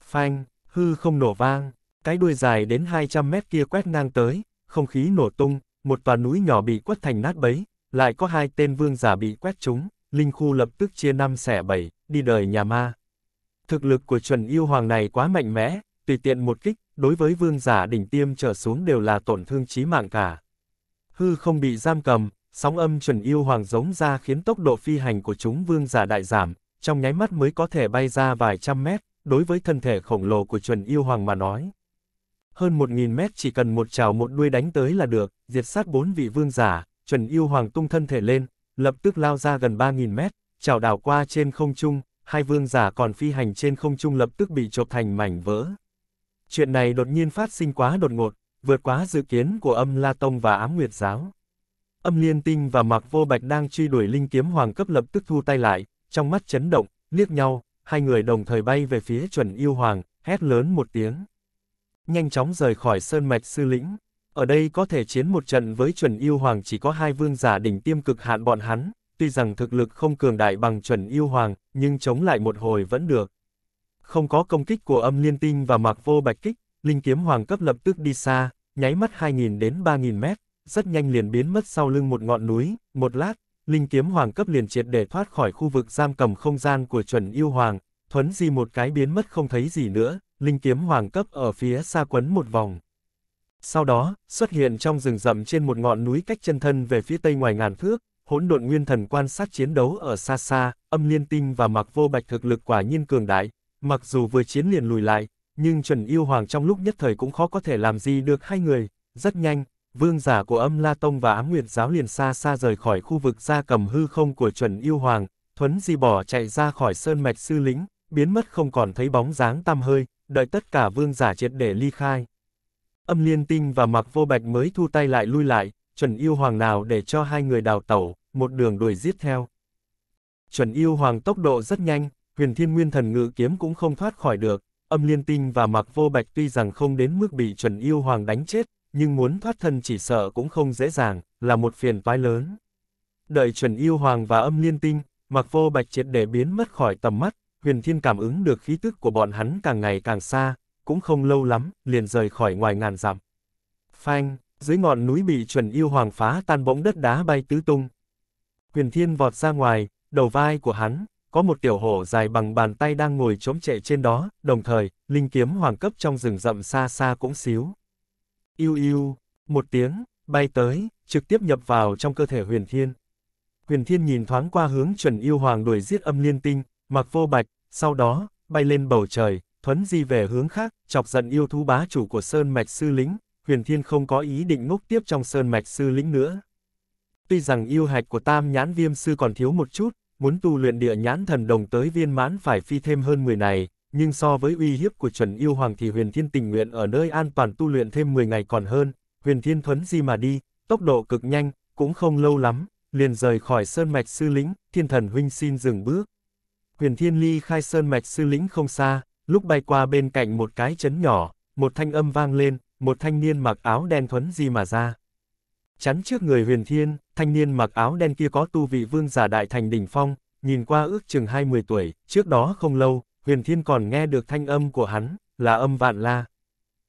[SPEAKER 1] Phanh, hư không nổ vang, cái đuôi dài đến 200 mét kia quét ngang tới, không khí nổ tung, một tòa núi nhỏ bị quất thành nát bấy, lại có hai tên vương giả bị quét trúng, linh khu lập tức chia năm xẻ bảy, đi đời nhà ma. Thực lực của chuẩn yêu hoàng này quá mạnh mẽ, tùy tiện một kích, đối với vương giả đỉnh tiêm trở xuống đều là tổn thương chí mạng cả. Hư không bị giam cầm, sóng âm chuẩn yêu hoàng giống ra khiến tốc độ phi hành của chúng vương giả đại giảm, trong nháy mắt mới có thể bay ra vài trăm mét, đối với thân thể khổng lồ của chuẩn yêu hoàng mà nói. Hơn một nghìn mét chỉ cần một trào một đuôi đánh tới là được, diệt sát bốn vị vương giả, chuẩn yêu hoàng tung thân thể lên, lập tức lao ra gần ba nghìn mét, chảo đảo qua trên không trung, hai vương giả còn phi hành trên không trung lập tức bị chộp thành mảnh vỡ. Chuyện này đột nhiên phát sinh quá đột ngột, vượt quá dự kiến của âm La Tông và Ám Nguyệt Giáo. Âm Liên Tinh và Mạc Vô Bạch đang truy đuổi linh kiếm hoàng cấp lập tức thu tay lại, trong mắt chấn động, liếc nhau, hai người đồng thời bay về phía chuẩn yêu hoàng, hét lớn một tiếng. Nhanh chóng rời khỏi sơn mạch sư lĩnh. Ở đây có thể chiến một trận với chuẩn yêu hoàng chỉ có hai vương giả đỉnh tiêm cực hạn bọn hắn, tuy rằng thực lực không cường đại bằng chuẩn yêu hoàng, nhưng chống lại một hồi vẫn được. Không có công kích của âm liên tinh và mạc vô bạch kích, linh kiếm hoàng cấp lập tức đi xa, nháy mắt 2.000 đến 3.000 mét, rất nhanh liền biến mất sau lưng một ngọn núi, một lát, linh kiếm hoàng cấp liền triệt để thoát khỏi khu vực giam cầm không gian của chuẩn yêu hoàng, thuấn di một cái biến mất không thấy gì nữa, linh kiếm hoàng cấp ở phía xa quấn một vòng. Sau đó, xuất hiện trong rừng rậm trên một ngọn núi cách chân thân về phía tây ngoài ngàn thước, hỗn độn nguyên thần quan sát chiến đấu ở xa xa, âm liên tinh và mặc vô bạch thực lực quả nhiên cường đại, mặc dù vừa chiến liền lùi lại, nhưng chuẩn yêu hoàng trong lúc nhất thời cũng khó có thể làm gì được hai người, rất nhanh, vương giả của âm La Tông và ám nguyệt giáo liền xa xa rời khỏi khu vực gia cầm hư không của chuẩn yêu hoàng, thuấn di bỏ chạy ra khỏi sơn mạch sư lĩnh, biến mất không còn thấy bóng dáng tăm hơi, đợi tất cả vương giả triệt để ly khai. Âm liên tinh và mặc vô bạch mới thu tay lại lui lại, chuẩn yêu hoàng nào để cho hai người đào tẩu, một đường đuổi giết theo. Chuẩn yêu hoàng tốc độ rất nhanh, huyền thiên nguyên thần ngự kiếm cũng không thoát khỏi được, âm liên tinh và mặc vô bạch tuy rằng không đến mức bị chuẩn yêu hoàng đánh chết, nhưng muốn thoát thân chỉ sợ cũng không dễ dàng, là một phiền toái lớn. Đợi chuẩn yêu hoàng và âm liên tinh, mặc vô bạch triệt để biến mất khỏi tầm mắt, huyền thiên cảm ứng được khí tức của bọn hắn càng ngày càng xa, cũng không lâu lắm, liền rời khỏi ngoài ngàn dặm. Phanh, dưới ngọn núi bị chuẩn yêu hoàng phá tan bỗng đất đá bay tứ tung. Huyền thiên vọt ra ngoài, đầu vai của hắn, có một tiểu hổ dài bằng bàn tay đang ngồi chống trệ trên đó, đồng thời, linh kiếm hoàng cấp trong rừng rậm xa xa cũng xíu. Yêu yêu, một tiếng, bay tới, trực tiếp nhập vào trong cơ thể huyền thiên. Huyền thiên nhìn thoáng qua hướng chuẩn yêu hoàng đuổi giết âm liên tinh, mặc vô bạch, sau đó, bay lên bầu trời, thuấn di về hướng khác, chọc giận yêu thú bá chủ của Sơn Mạch Sư Lĩnh, huyền thiên không có ý định ngốc tiếp trong Sơn Mạch Sư Lĩnh nữa. Tuy rằng yêu hạch của tam nhãn viêm sư còn thiếu một chút, muốn tu luyện địa nhãn thần đồng tới viên mãn phải phi thêm hơn 10 này, nhưng so với uy hiếp của chuẩn yêu hoàng thì huyền thiên tình nguyện ở nơi an toàn tu luyện thêm 10 ngày còn hơn, huyền thiên thuấn di mà đi, tốc độ cực nhanh, cũng không lâu lắm, liền rời khỏi sơn mạch sư lĩnh, thiên thần huynh xin dừng bước. Huyền thiên ly khai sơn mạch sư lĩnh không xa, lúc bay qua bên cạnh một cái chấn nhỏ, một thanh âm vang lên, một thanh niên mặc áo đen thuấn di mà ra. Chắn trước người huyền thiên, thanh niên mặc áo đen kia có tu vị vương giả đại thành đỉnh phong, nhìn qua ước chừng 20 tuổi, trước đó không lâu, huyền thiên còn nghe được thanh âm của hắn, là âm vạn la.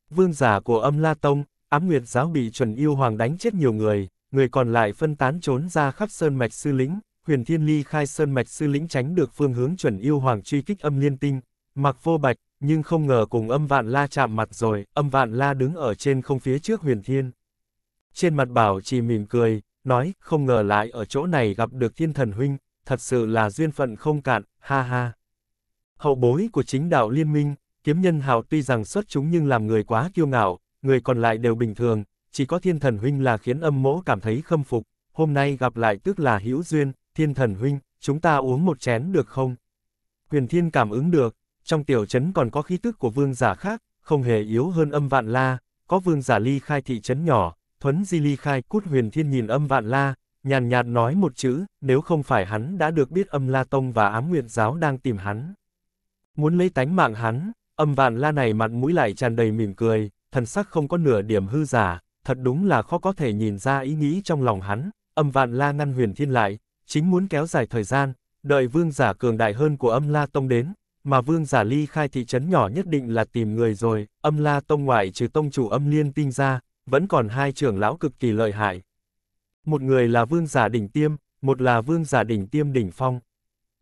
[SPEAKER 1] Vương giả của âm la tông, ám nguyệt giáo bị chuẩn yêu hoàng đánh chết nhiều người, người còn lại phân tán trốn ra khắp sơn mạch sư lĩnh, huyền thiên ly khai sơn mạch sư lĩnh tránh được phương hướng chuẩn yêu hoàng truy kích âm liên tinh, mặc vô bạch, nhưng không ngờ cùng âm vạn la chạm mặt rồi, âm vạn la đứng ở trên không phía trước huyền thiên. Trên mặt bảo chỉ mỉm cười, nói, không ngờ lại ở chỗ này gặp được thiên thần huynh, thật sự là duyên phận không cạn, ha ha. Hậu bối của chính đạo liên minh, kiếm nhân hào tuy rằng xuất chúng nhưng làm người quá kiêu ngạo, người còn lại đều bình thường, chỉ có thiên thần huynh là khiến âm mỗ cảm thấy khâm phục, hôm nay gặp lại tức là hữu duyên, thiên thần huynh, chúng ta uống một chén được không? Huyền thiên cảm ứng được, trong tiểu trấn còn có khí tức của vương giả khác, không hề yếu hơn âm vạn la, có vương giả ly khai thị trấn nhỏ, thuấn di ly khai cút huyền thiên nhìn âm vạn la, nhàn nhạt nói một chữ, nếu không phải hắn đã được biết âm la tông và ám nguyệt giáo đang tìm hắn. Muốn lấy tánh mạng hắn, âm vạn la này mặt mũi lại tràn đầy mỉm cười, thần sắc không có nửa điểm hư giả, thật đúng là khó có thể nhìn ra ý nghĩ trong lòng hắn, âm vạn la ngăn huyền thiên lại, chính muốn kéo dài thời gian, đợi vương giả cường đại hơn của âm la tông đến, mà vương giả ly khai thị trấn nhỏ nhất định là tìm người rồi, âm la tông ngoại trừ tông chủ âm liên tinh ra, vẫn còn hai trưởng lão cực kỳ lợi hại. Một người là vương giả đỉnh tiêm, một là vương giả đỉnh tiêm đỉnh phong.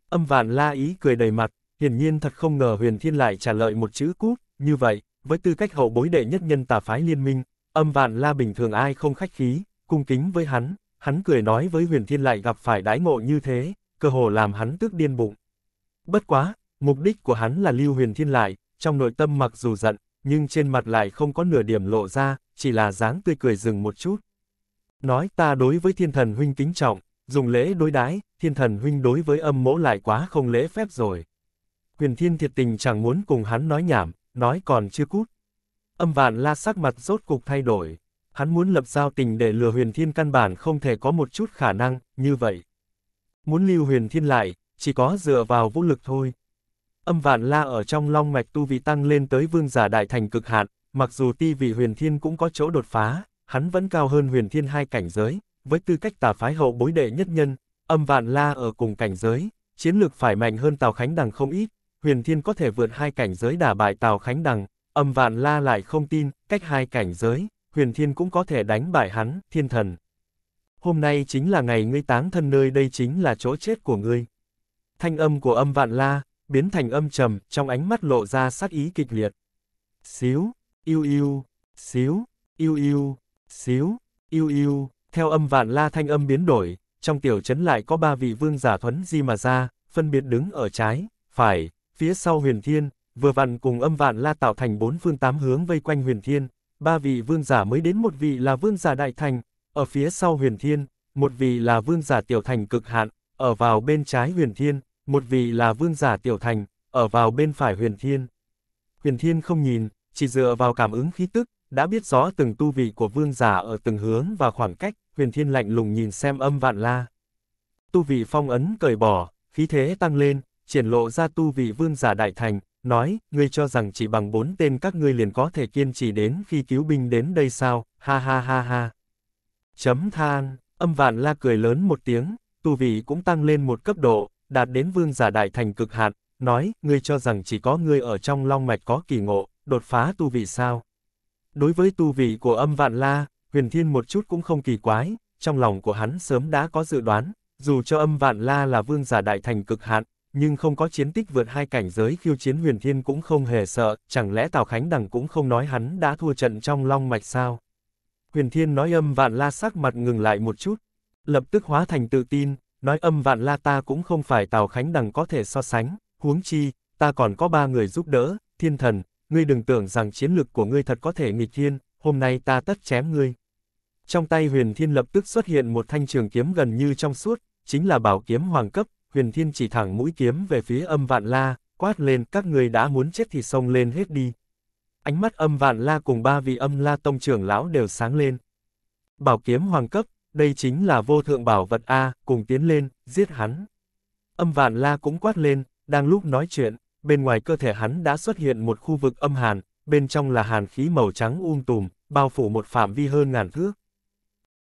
[SPEAKER 1] Âm vạn la ý cười đầy mặt, hiển nhiên thật không ngờ huyền thiên lại trả lời một chữ cút, như vậy, với tư cách hậu bối đệ nhất nhân tà phái liên minh, âm vạn la bình thường ai không khách khí, cung kính với hắn, hắn cười nói với huyền thiên lại gặp phải đái ngộ như thế, cơ hồ làm hắn tức điên bụng. Bất quá, mục đích của hắn là lưu huyền thiên lại, trong nội tâm mặc dù giận, nhưng trên mặt lại không có nửa điểm lộ ra, chỉ là dáng tươi cười dừng một chút. Nói ta đối với thiên thần huynh kính trọng, dùng lễ đối đái thiên thần huynh đối với âm mỗ lại quá không lễ phép rồi. Huyền thiên thiệt tình chẳng muốn cùng hắn nói nhảm, nói còn chưa cút. Âm vạn la sắc mặt rốt cục thay đổi. Hắn muốn lập giao tình để lừa huyền thiên căn bản không thể có một chút khả năng, như vậy. Muốn lưu huyền thiên lại, chỉ có dựa vào vũ lực thôi. Âm vạn la ở trong long mạch tu Vi tăng lên tới vương giả đại thành cực hạn, mặc dù ti vị huyền thiên cũng có chỗ đột phá, hắn vẫn cao hơn huyền thiên hai cảnh giới, với tư cách tà phái hậu bối đệ nhất nhân, âm vạn la ở cùng cảnh giới, chiến lược phải mạnh hơn Tào Khánh Đằng không ít, huyền thiên có thể vượt hai cảnh giới đả bại Tào Khánh Đằng, âm vạn la lại không tin, cách hai cảnh giới, huyền thiên cũng có thể đánh bại hắn, thiên thần. Hôm nay chính là ngày ngươi táng thân nơi đây chính là chỗ chết của ngươi. Thanh âm của âm vạn la, biến thành âm trầm, trong ánh mắt lộ ra sát ý kịch liệt. Xíu, yêu yêu, xíu, yêu yêu, xíu, yêu yêu, theo âm vạn la thanh âm biến đổi, trong tiểu trấn lại có ba vị vương giả thuấn di mà ra, phân biệt đứng ở trái, phải, phía sau huyền thiên, vừa vặn cùng âm vạn la tạo thành bốn phương tám hướng vây quanh huyền thiên, ba vị vương giả mới đến một vị là vương giả đại thành, ở phía sau huyền thiên, một vị là vương giả tiểu thành cực hạn, ở vào bên trái huyền thiên, một vị là vương giả tiểu thành, ở vào bên phải huyền thiên. Huyền thiên không nhìn, chỉ dựa vào cảm ứng khí tức, đã biết rõ từng tu vị của vương giả ở từng hướng và khoảng cách, huyền thiên lạnh lùng nhìn xem âm vạn la. Tu vị phong ấn cởi bỏ, khí thế tăng lên, triển lộ ra tu vị vương giả đại thành, nói, ngươi cho rằng chỉ bằng bốn tên các ngươi liền có thể kiên trì đến khi cứu binh đến đây sao, ha ha ha ha. Chấm than, âm vạn la cười lớn một tiếng, tu vị cũng tăng lên một cấp độ, đạt đến vương giả đại thành cực hạn, nói, ngươi cho rằng chỉ có ngươi ở trong long mạch có kỳ ngộ, đột phá tu vị sao. Đối với tu vị của âm vạn la, huyền thiên một chút cũng không kỳ quái, trong lòng của hắn sớm đã có dự đoán, dù cho âm vạn la là vương giả đại thành cực hạn, nhưng không có chiến tích vượt hai cảnh giới khiêu chiến huyền thiên cũng không hề sợ, chẳng lẽ Tào Khánh Đằng cũng không nói hắn đã thua trận trong long mạch sao? Huyền thiên nói âm vạn la sắc mặt ngừng lại một chút, lập tức hóa thành tự tin, nói âm vạn la ta cũng không phải Tào Khánh Đằng có thể so sánh, huống chi, ta còn có ba người giúp đỡ, thiên thần, ngươi đừng tưởng rằng chiến lực của ngươi thật có thể nghịch thiên, hôm nay ta tất chém ngươi. Trong tay huyền thiên lập tức xuất hiện một thanh trường kiếm gần như trong suốt, chính là bảo kiếm hoàng cấp, huyền thiên chỉ thẳng mũi kiếm về phía âm vạn la, quát lên các người đã muốn chết thì xông lên hết đi. Ánh mắt âm vạn la cùng ba vị âm la tông trưởng lão đều sáng lên. Bảo kiếm hoàng cấp, đây chính là vô thượng bảo vật A, cùng tiến lên, giết hắn. Âm vạn la cũng quát lên, đang lúc nói chuyện, bên ngoài cơ thể hắn đã xuất hiện một khu vực âm hàn, bên trong là hàn khí màu trắng um tùm, bao phủ một phạm vi hơn ngàn thước.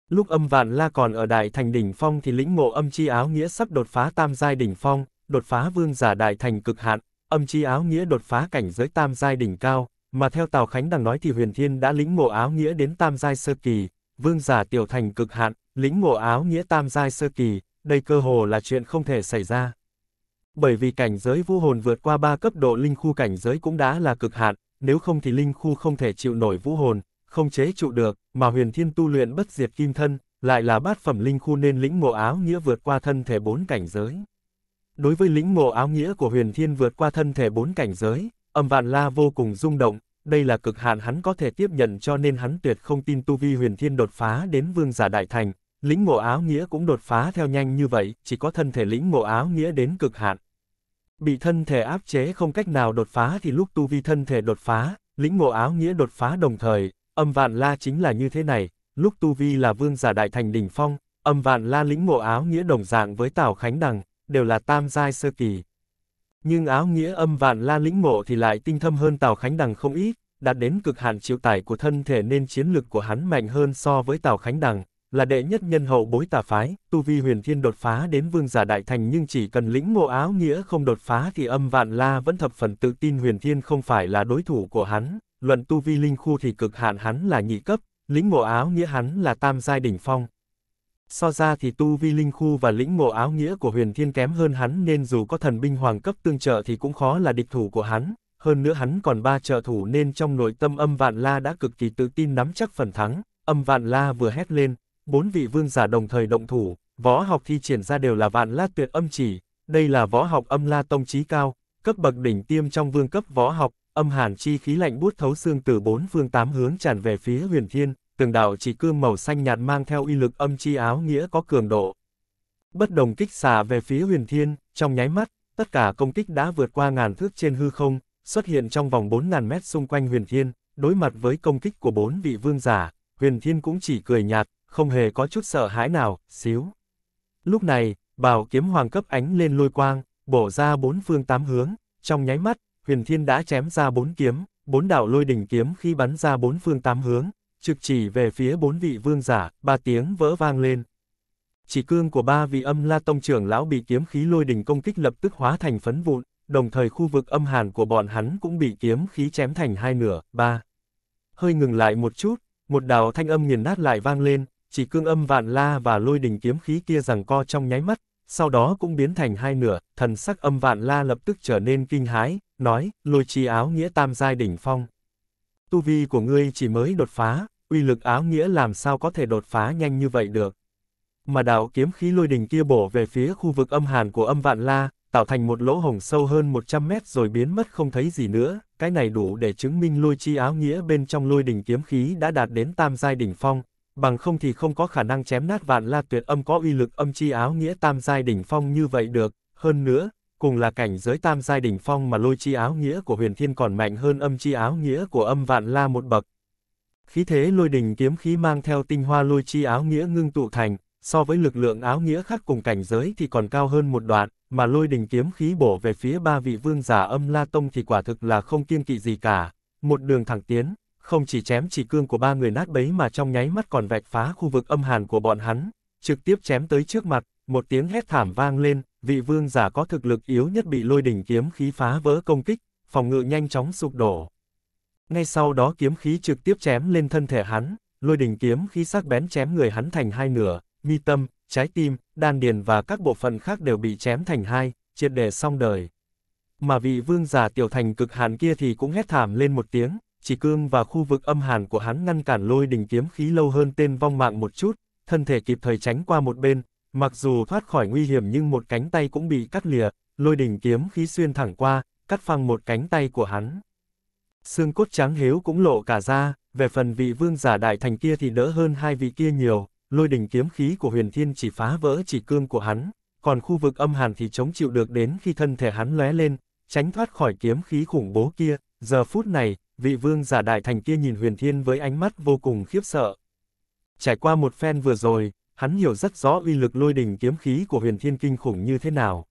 [SPEAKER 1] Lúc âm vạn la còn ở đại thành đỉnh phong thì lĩnh ngộ âm chi áo nghĩa sắp đột phá tam giai đỉnh phong, đột phá vương giả đại thành cực hạn, âm chi áo nghĩa đột phá cảnh giới tam giai đỉnh cao, mà theo Tào Khánh đang nói thì huyền thiên đã lĩnh ngộ áo nghĩa đến tam giai sơ kỳ, vương giả tiểu thành cực hạn, lĩnh ngộ áo nghĩa tam giai sơ kỳ, đây cơ hồ là chuyện không thể xảy ra. Bởi vì cảnh giới vũ hồn vượt qua ba cấp độ linh khu cảnh giới cũng đã là cực hạn, nếu không thì linh khu không thể chịu nổi vũ hồn, không chế trụ được, mà huyền thiên tu luyện bất diệt kim thân, lại là bát phẩm linh khu nên lĩnh ngộ áo nghĩa vượt qua thân thể bốn cảnh giới. Đối với lĩnh ngộ áo nghĩa của huyền thiên vượt qua thân thể bốn cảnh giới, âm vạn la vô cùng rung động, đây là cực hạn hắn có thể tiếp nhận cho nên hắn tuyệt không tin tu vi huyền thiên đột phá đến vương giả đại thành, lĩnh ngộ áo nghĩa cũng đột phá theo nhanh như vậy, chỉ có thân thể lĩnh ngộ áo nghĩa đến cực hạn. Bị thân thể áp chế không cách nào đột phá thì lúc tu vi thân thể đột phá, lĩnh ngộ áo nghĩa đột phá đồng thời, âm vạn la chính là như thế này, lúc tu vi là vương giả đại thành đỉnh phong, âm vạn la lĩnh ngộ áo nghĩa đồng dạng với Tào Khánh Đằng, đều là tam giai sơ kỳ. Nhưng áo nghĩa âm vạn la lĩnh ngộ thì lại tinh thâm hơn Tào Khánh Đằng không ít, đạt đến cực hạn chịu tải của thân thể nên chiến lực của hắn mạnh hơn so với Tào Khánh Đằng, là đệ nhất nhân hậu bối tà phái, tu vi huyền thiên đột phá đến vương giả đại thành nhưng chỉ cần lĩnh ngộ áo nghĩa không đột phá thì âm vạn la vẫn thập phần tự tin huyền thiên không phải là đối thủ của hắn, luận tu vi linh khu thì cực hạn hắn là nhị cấp, lĩnh ngộ áo nghĩa hắn là tam giai đỉnh phong. So ra thì tu vi linh khu và lĩnh ngộ áo nghĩa của huyền thiên kém hơn hắn nên dù có thần binh hoàng cấp tương trợ thì cũng khó là địch thủ của hắn, hơn nữa hắn còn ba trợ thủ nên trong nội tâm âm vạn la đã cực kỳ tự tin nắm chắc phần thắng, âm vạn la vừa hét lên, bốn vị vương giả đồng thời động thủ, võ học thi triển ra đều là vạn la tuyệt âm chỉ, đây là võ học âm la tông trí cao, cấp bậc đỉnh tiêm trong vương cấp võ học, âm hàn chi khí lạnh buốt thấu xương từ bốn phương tám hướng tràn về phía huyền thiên, từng đạo chỉ cương màu xanh nhạt mang theo uy lực âm chi áo nghĩa có cường độ. Bất đồng kích xả về phía huyền thiên, trong nháy mắt, tất cả công kích đã vượt qua ngàn thước trên hư không, xuất hiện trong vòng 4.000 mét xung quanh huyền thiên, đối mặt với công kích của bốn vị vương giả, huyền thiên cũng chỉ cười nhạt, không hề có chút sợ hãi nào, xíu. Lúc này, bảo kiếm hoàng cấp ánh lên lôi quang, bổ ra bốn phương tám hướng, trong nháy mắt, huyền thiên đã chém ra bốn kiếm, bốn đạo lôi đỉnh kiếm khi bắn ra bốn phương tám hướng, trực chỉ về phía bốn vị vương giả, ba tiếng vỡ vang lên. Chỉ cương của ba vị âm la tông trưởng lão bị kiếm khí lôi đỉnh công kích lập tức hóa thành phấn vụn, đồng thời khu vực âm hàn của bọn hắn cũng bị kiếm khí chém thành hai nửa, ba. Hơi ngừng lại một chút, một đạo thanh âm nghiền nát lại vang lên, chỉ cương âm vạn la và lôi đỉnh kiếm khí kia rằng co trong nháy mắt, sau đó cũng biến thành hai nửa, thần sắc âm vạn la lập tức trở nên kinh hãi, nói, lôi chi áo nghĩa tam giai đỉnh phong. Tu vi của ngươi chỉ mới đột phá, uy lực áo nghĩa làm sao có thể đột phá nhanh như vậy được. Mà đạo kiếm khí lôi đình kia bổ về phía khu vực âm hàn của âm vạn la, tạo thành một lỗ hổng sâu hơn 100 mét rồi biến mất không thấy gì nữa, cái này đủ để chứng minh lôi chi áo nghĩa bên trong lôi đình kiếm khí đã đạt đến tam giai đỉnh phong, bằng không thì không có khả năng chém nát vạn la tuyệt âm có uy lực âm chi áo nghĩa tam giai đỉnh phong như vậy được, hơn nữa, cùng là cảnh giới tam giai đỉnh phong mà lôi chi áo nghĩa của huyền thiên còn mạnh hơn âm chi áo nghĩa của âm vạn la một bậc. Khí thế lôi đỉnh kiếm khí mang theo tinh hoa lôi chi áo nghĩa ngưng tụ thành, so với lực lượng áo nghĩa khác cùng cảnh giới thì còn cao hơn một đoạn, mà lôi đỉnh kiếm khí bổ về phía ba vị vương giả âm la tông thì quả thực là không kiêng kỵ gì cả, một đường thẳng tiến, không chỉ chém chỉ cương của ba người nát bấy mà trong nháy mắt còn vạch phá khu vực âm hàn của bọn hắn, trực tiếp chém tới trước mặt, một tiếng hét thảm vang lên, vị vương giả có thực lực yếu nhất bị lôi đỉnh kiếm khí phá vỡ công kích, phòng ngự nhanh chóng sụp đổ. Ngay sau đó kiếm khí trực tiếp chém lên thân thể hắn, lôi đỉnh kiếm khí sắc bén chém người hắn thành hai nửa, mi tâm, trái tim, đan điền và các bộ phận khác đều bị chém thành hai, triệt để xong đời. Mà vị vương giả tiểu thành cực hàn kia thì cũng hét thảm lên một tiếng, chỉ cương và khu vực âm hàn của hắn ngăn cản lôi đỉnh kiếm khí lâu hơn tên vong mạng một chút, thân thể kịp thời tránh qua một bên, mặc dù thoát khỏi nguy hiểm nhưng một cánh tay cũng bị cắt lìa, lôi đỉnh kiếm khí xuyên thẳng qua, cắt phăng một cánh tay của hắn. Xương cốt trắng hếu cũng lộ cả ra, về phần vị vương giả đại thành kia thì đỡ hơn hai vị kia nhiều, lôi đỉnh kiếm khí của huyền thiên chỉ phá vỡ chỉ cương của hắn, còn khu vực âm hàn thì chống chịu được đến khi thân thể hắn lóe lên, tránh thoát khỏi kiếm khí khủng bố kia, giờ phút này, vị vương giả đại thành kia nhìn huyền thiên với ánh mắt vô cùng khiếp sợ. Trải qua một phen vừa rồi, hắn hiểu rất rõ uy lực lôi đình kiếm khí của huyền thiên kinh khủng như thế nào.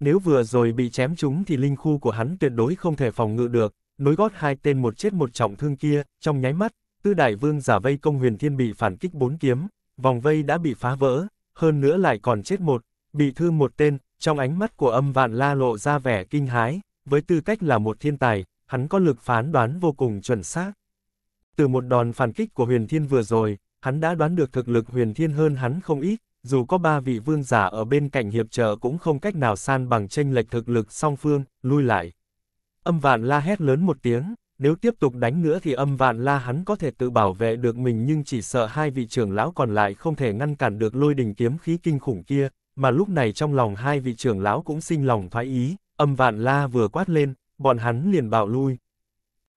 [SPEAKER 1] Nếu vừa rồi bị chém trúng thì linh khu của hắn tuyệt đối không thể phòng ngự được, nối gót hai tên một chết một trọng thương kia, trong nháy mắt, tư đại vương giả vây công huyền thiên bị phản kích bốn kiếm, vòng vây đã bị phá vỡ, hơn nữa lại còn chết một, bị thương một tên, trong ánh mắt của âm vạn la lộ ra vẻ kinh hái, với tư cách là một thiên tài, hắn có lực phán đoán vô cùng chuẩn xác. Từ một đòn phản kích của huyền thiên vừa rồi, hắn đã đoán được thực lực huyền thiên hơn hắn không ít, dù có ba vị vương giả ở bên cạnh hiệp trợ cũng không cách nào san bằng tranh lệch thực lực song phương, lui lại. Âm vạn la hét lớn một tiếng, nếu tiếp tục đánh nữa thì âm vạn la hắn có thể tự bảo vệ được mình nhưng chỉ sợ hai vị trưởng lão còn lại không thể ngăn cản được lôi đình kiếm khí kinh khủng kia, mà lúc này trong lòng hai vị trưởng lão cũng sinh lòng thoái ý, âm vạn la vừa quát lên, bọn hắn liền bảo lui.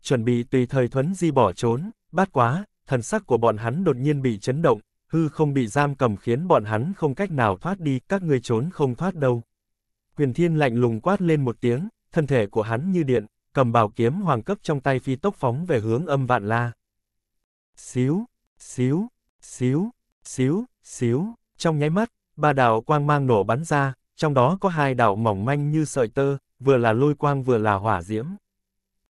[SPEAKER 1] Chuẩn bị tùy thời thuấn di bỏ trốn, bát quá, thần sắc của bọn hắn đột nhiên bị chấn động, hư không bị giam cầm khiến bọn hắn không cách nào thoát đi, các ngươi trốn không thoát đâu. Huyền Thiên lạnh lùng quát lên một tiếng, thân thể của hắn như điện, cầm bảo kiếm hoàng cấp trong tay phi tốc phóng về hướng âm vạn la. Xíu, xíu, xíu, xíu, xíu, trong nháy mắt, ba đạo quang mang nổ bắn ra, trong đó có hai đạo mỏng manh như sợi tơ, vừa là lôi quang vừa là hỏa diễm.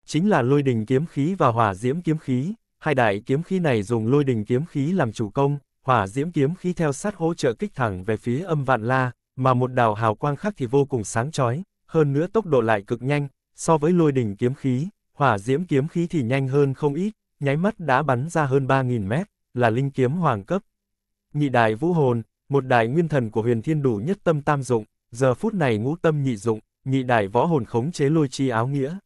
[SPEAKER 1] Chính là lôi đình kiếm khí và hỏa diễm kiếm khí, hai đại kiếm khí này dùng lôi đình kiếm khí làm chủ công, hỏa diễm kiếm khí theo sát hỗ trợ kích thẳng về phía âm vạn la, mà một đào hào quang khác thì vô cùng sáng chói, hơn nữa tốc độ lại cực nhanh, so với lôi đình kiếm khí, hỏa diễm kiếm khí thì nhanh hơn không ít, nháy mắt đã bắn ra hơn 3.000 mét, là linh kiếm hoàng cấp. Nhị đại vũ hồn, một đại nguyên thần của huyền thiên đủ nhất tâm tam dụng, giờ phút này ngũ tâm nhị dụng, nhị đại võ hồn khống chế lôi chi áo nghĩa.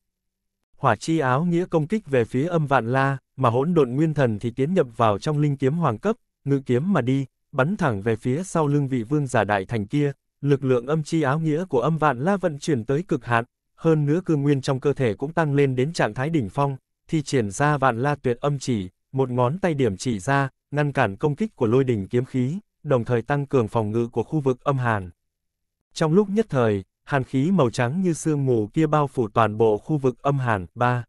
[SPEAKER 1] hỏa chi áo nghĩa công kích về phía âm vạn la, mà hỗn độn nguyên thần thì tiến nhập vào trong linh kiếm hoàng cấp, ngự kiếm mà đi, bắn thẳng về phía sau lưng vị vương giả đại thành kia, lực lượng âm chi áo nghĩa của âm vạn la vận chuyển tới cực hạn, hơn nữa cương nguyên trong cơ thể cũng tăng lên đến trạng thái đỉnh phong, thì triển ra vạn la tuyệt âm chỉ, một ngón tay điểm chỉ ra, ngăn cản công kích của lôi đỉnh kiếm khí, đồng thời tăng cường phòng ngự của khu vực âm hàn. Trong lúc nhất thời, hàn khí màu trắng như sương mù kia bao phủ toàn bộ khu vực âm hàn, 3.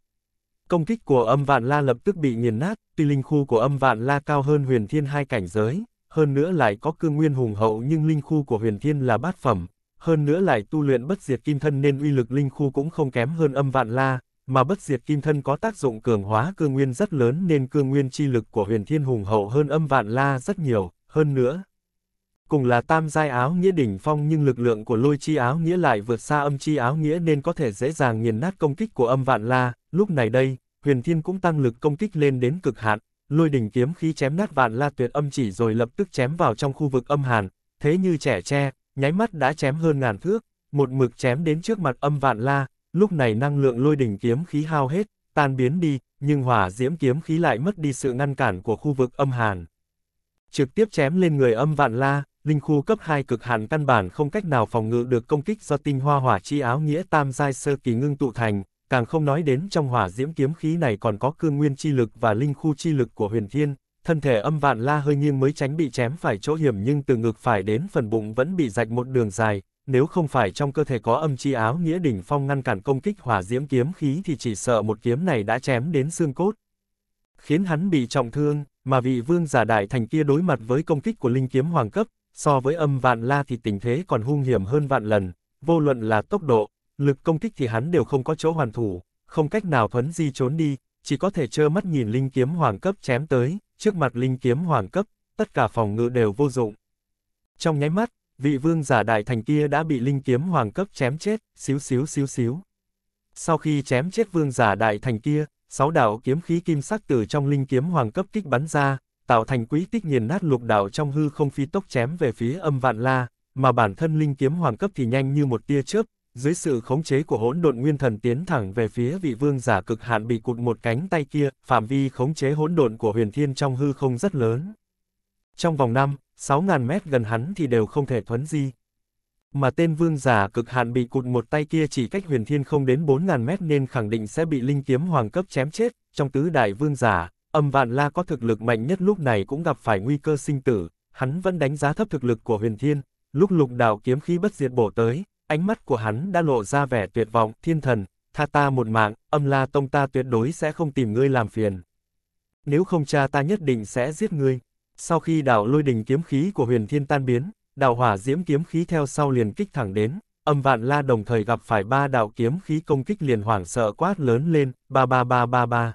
[SPEAKER 1] Công kích của âm vạn la lập tức bị nghiền nát, tuy linh khu của âm vạn la cao hơn huyền thiên hai cảnh giới, hơn nữa lại có cương nguyên hùng hậu nhưng linh khu của huyền thiên là bát phẩm, hơn nữa lại tu luyện bất diệt kim thân nên uy lực linh khu cũng không kém hơn âm vạn la, mà bất diệt kim thân có tác dụng cường hóa cương nguyên rất lớn nên cương nguyên chi lực của huyền thiên hùng hậu hơn âm vạn la rất nhiều, hơn nữa. Cùng là tam giai áo nghĩa đỉnh phong nhưng lực lượng của lôi chi áo nghĩa lại vượt xa âm chi áo nghĩa nên có thể dễ dàng nghiền nát công kích của âm vạn la, lúc này đây, huyền thiên cũng tăng lực công kích lên đến cực hạn, lôi đỉnh kiếm khí chém nát vạn la tuyệt âm chỉ rồi lập tức chém vào trong khu vực âm hàn, thế như trẻ tre, nháy mắt đã chém hơn ngàn thước, một mực chém đến trước mặt âm vạn la, lúc này năng lượng lôi đỉnh kiếm khí hao hết, tan biến đi, nhưng hỏa diễm kiếm khí lại mất đi sự ngăn cản của khu vực âm hàn. Trực tiếp chém lên người âm vạn la, linh khu cấp 2 cực hạn căn bản không cách nào phòng ngự được công kích do tinh hoa hỏa chi áo nghĩa tam giai sơ kỳ ngưng tụ thành, càng không nói đến trong hỏa diễm kiếm khí này còn có cương nguyên chi lực và linh khu chi lực của huyền thiên, thân thể âm vạn la hơi nghiêng mới tránh bị chém phải chỗ hiểm nhưng từ ngực phải đến phần bụng vẫn bị rạch một đường dài, nếu không phải trong cơ thể có âm chi áo nghĩa đỉnh phong ngăn cản công kích hỏa diễm kiếm khí thì chỉ sợ một kiếm này đã chém đến xương cốt. Khiến hắn bị trọng thương, mà vị vương giả đại thành kia đối mặt với công kích của linh kiếm hoàng cấp, so với âm vạn la thì tình thế còn hung hiểm hơn vạn lần, vô luận là tốc độ, lực công kích thì hắn đều không có chỗ hoàn thủ, không cách nào thuấn di trốn đi, chỉ có thể trơ mắt nhìn linh kiếm hoàng cấp chém tới, trước mặt linh kiếm hoàng cấp, tất cả phòng ngự đều vô dụng. Trong nháy mắt, vị vương giả đại thành kia đã bị linh kiếm hoàng cấp chém chết, xíu xíu xíu xíu. Sau khi chém chết vương giả đại thành kia, sáu đạo kiếm khí kim sắc từ trong linh kiếm hoàng cấp kích bắn ra, tạo thành quý tích nghiền nát lục đạo trong hư không phi tốc chém về phía âm vạn la, mà bản thân linh kiếm hoàng cấp thì nhanh như một tia chớp, dưới sự khống chế của hỗn độn nguyên thần tiến thẳng về phía vị vương giả cực hạn bị cụt một cánh tay kia, phạm vi khống chế hỗn độn của huyền thiên trong hư không rất lớn. Trong vòng 5, 6.000 mét gần hắn thì đều không thể thuấn di. Mà tên vương giả cực hạn bị cụt một tay kia chỉ cách huyền thiên không đến 4.000 mét nên khẳng định sẽ bị linh kiếm hoàng cấp chém chết, trong tứ đại vương giả, âm vạn la có thực lực mạnh nhất lúc này cũng gặp phải nguy cơ sinh tử, hắn vẫn đánh giá thấp thực lực của huyền thiên, lúc lục đạo kiếm khí bất diệt bổ tới, ánh mắt của hắn đã lộ ra vẻ tuyệt vọng, thiên thần, tha ta một mạng, âm la tông ta tuyệt đối sẽ không tìm ngươi làm phiền. Nếu không cha ta nhất định sẽ giết ngươi. Sau khi đảo lôi đình kiếm khí của huyền thiên tan biến, đảo hỏa diễm kiếm khí theo sau liền kích thẳng đến, âm vạn la đồng thời gặp phải ba đạo kiếm khí công kích liền hoảng sợ quát lớn lên, ba ba ba ba ba.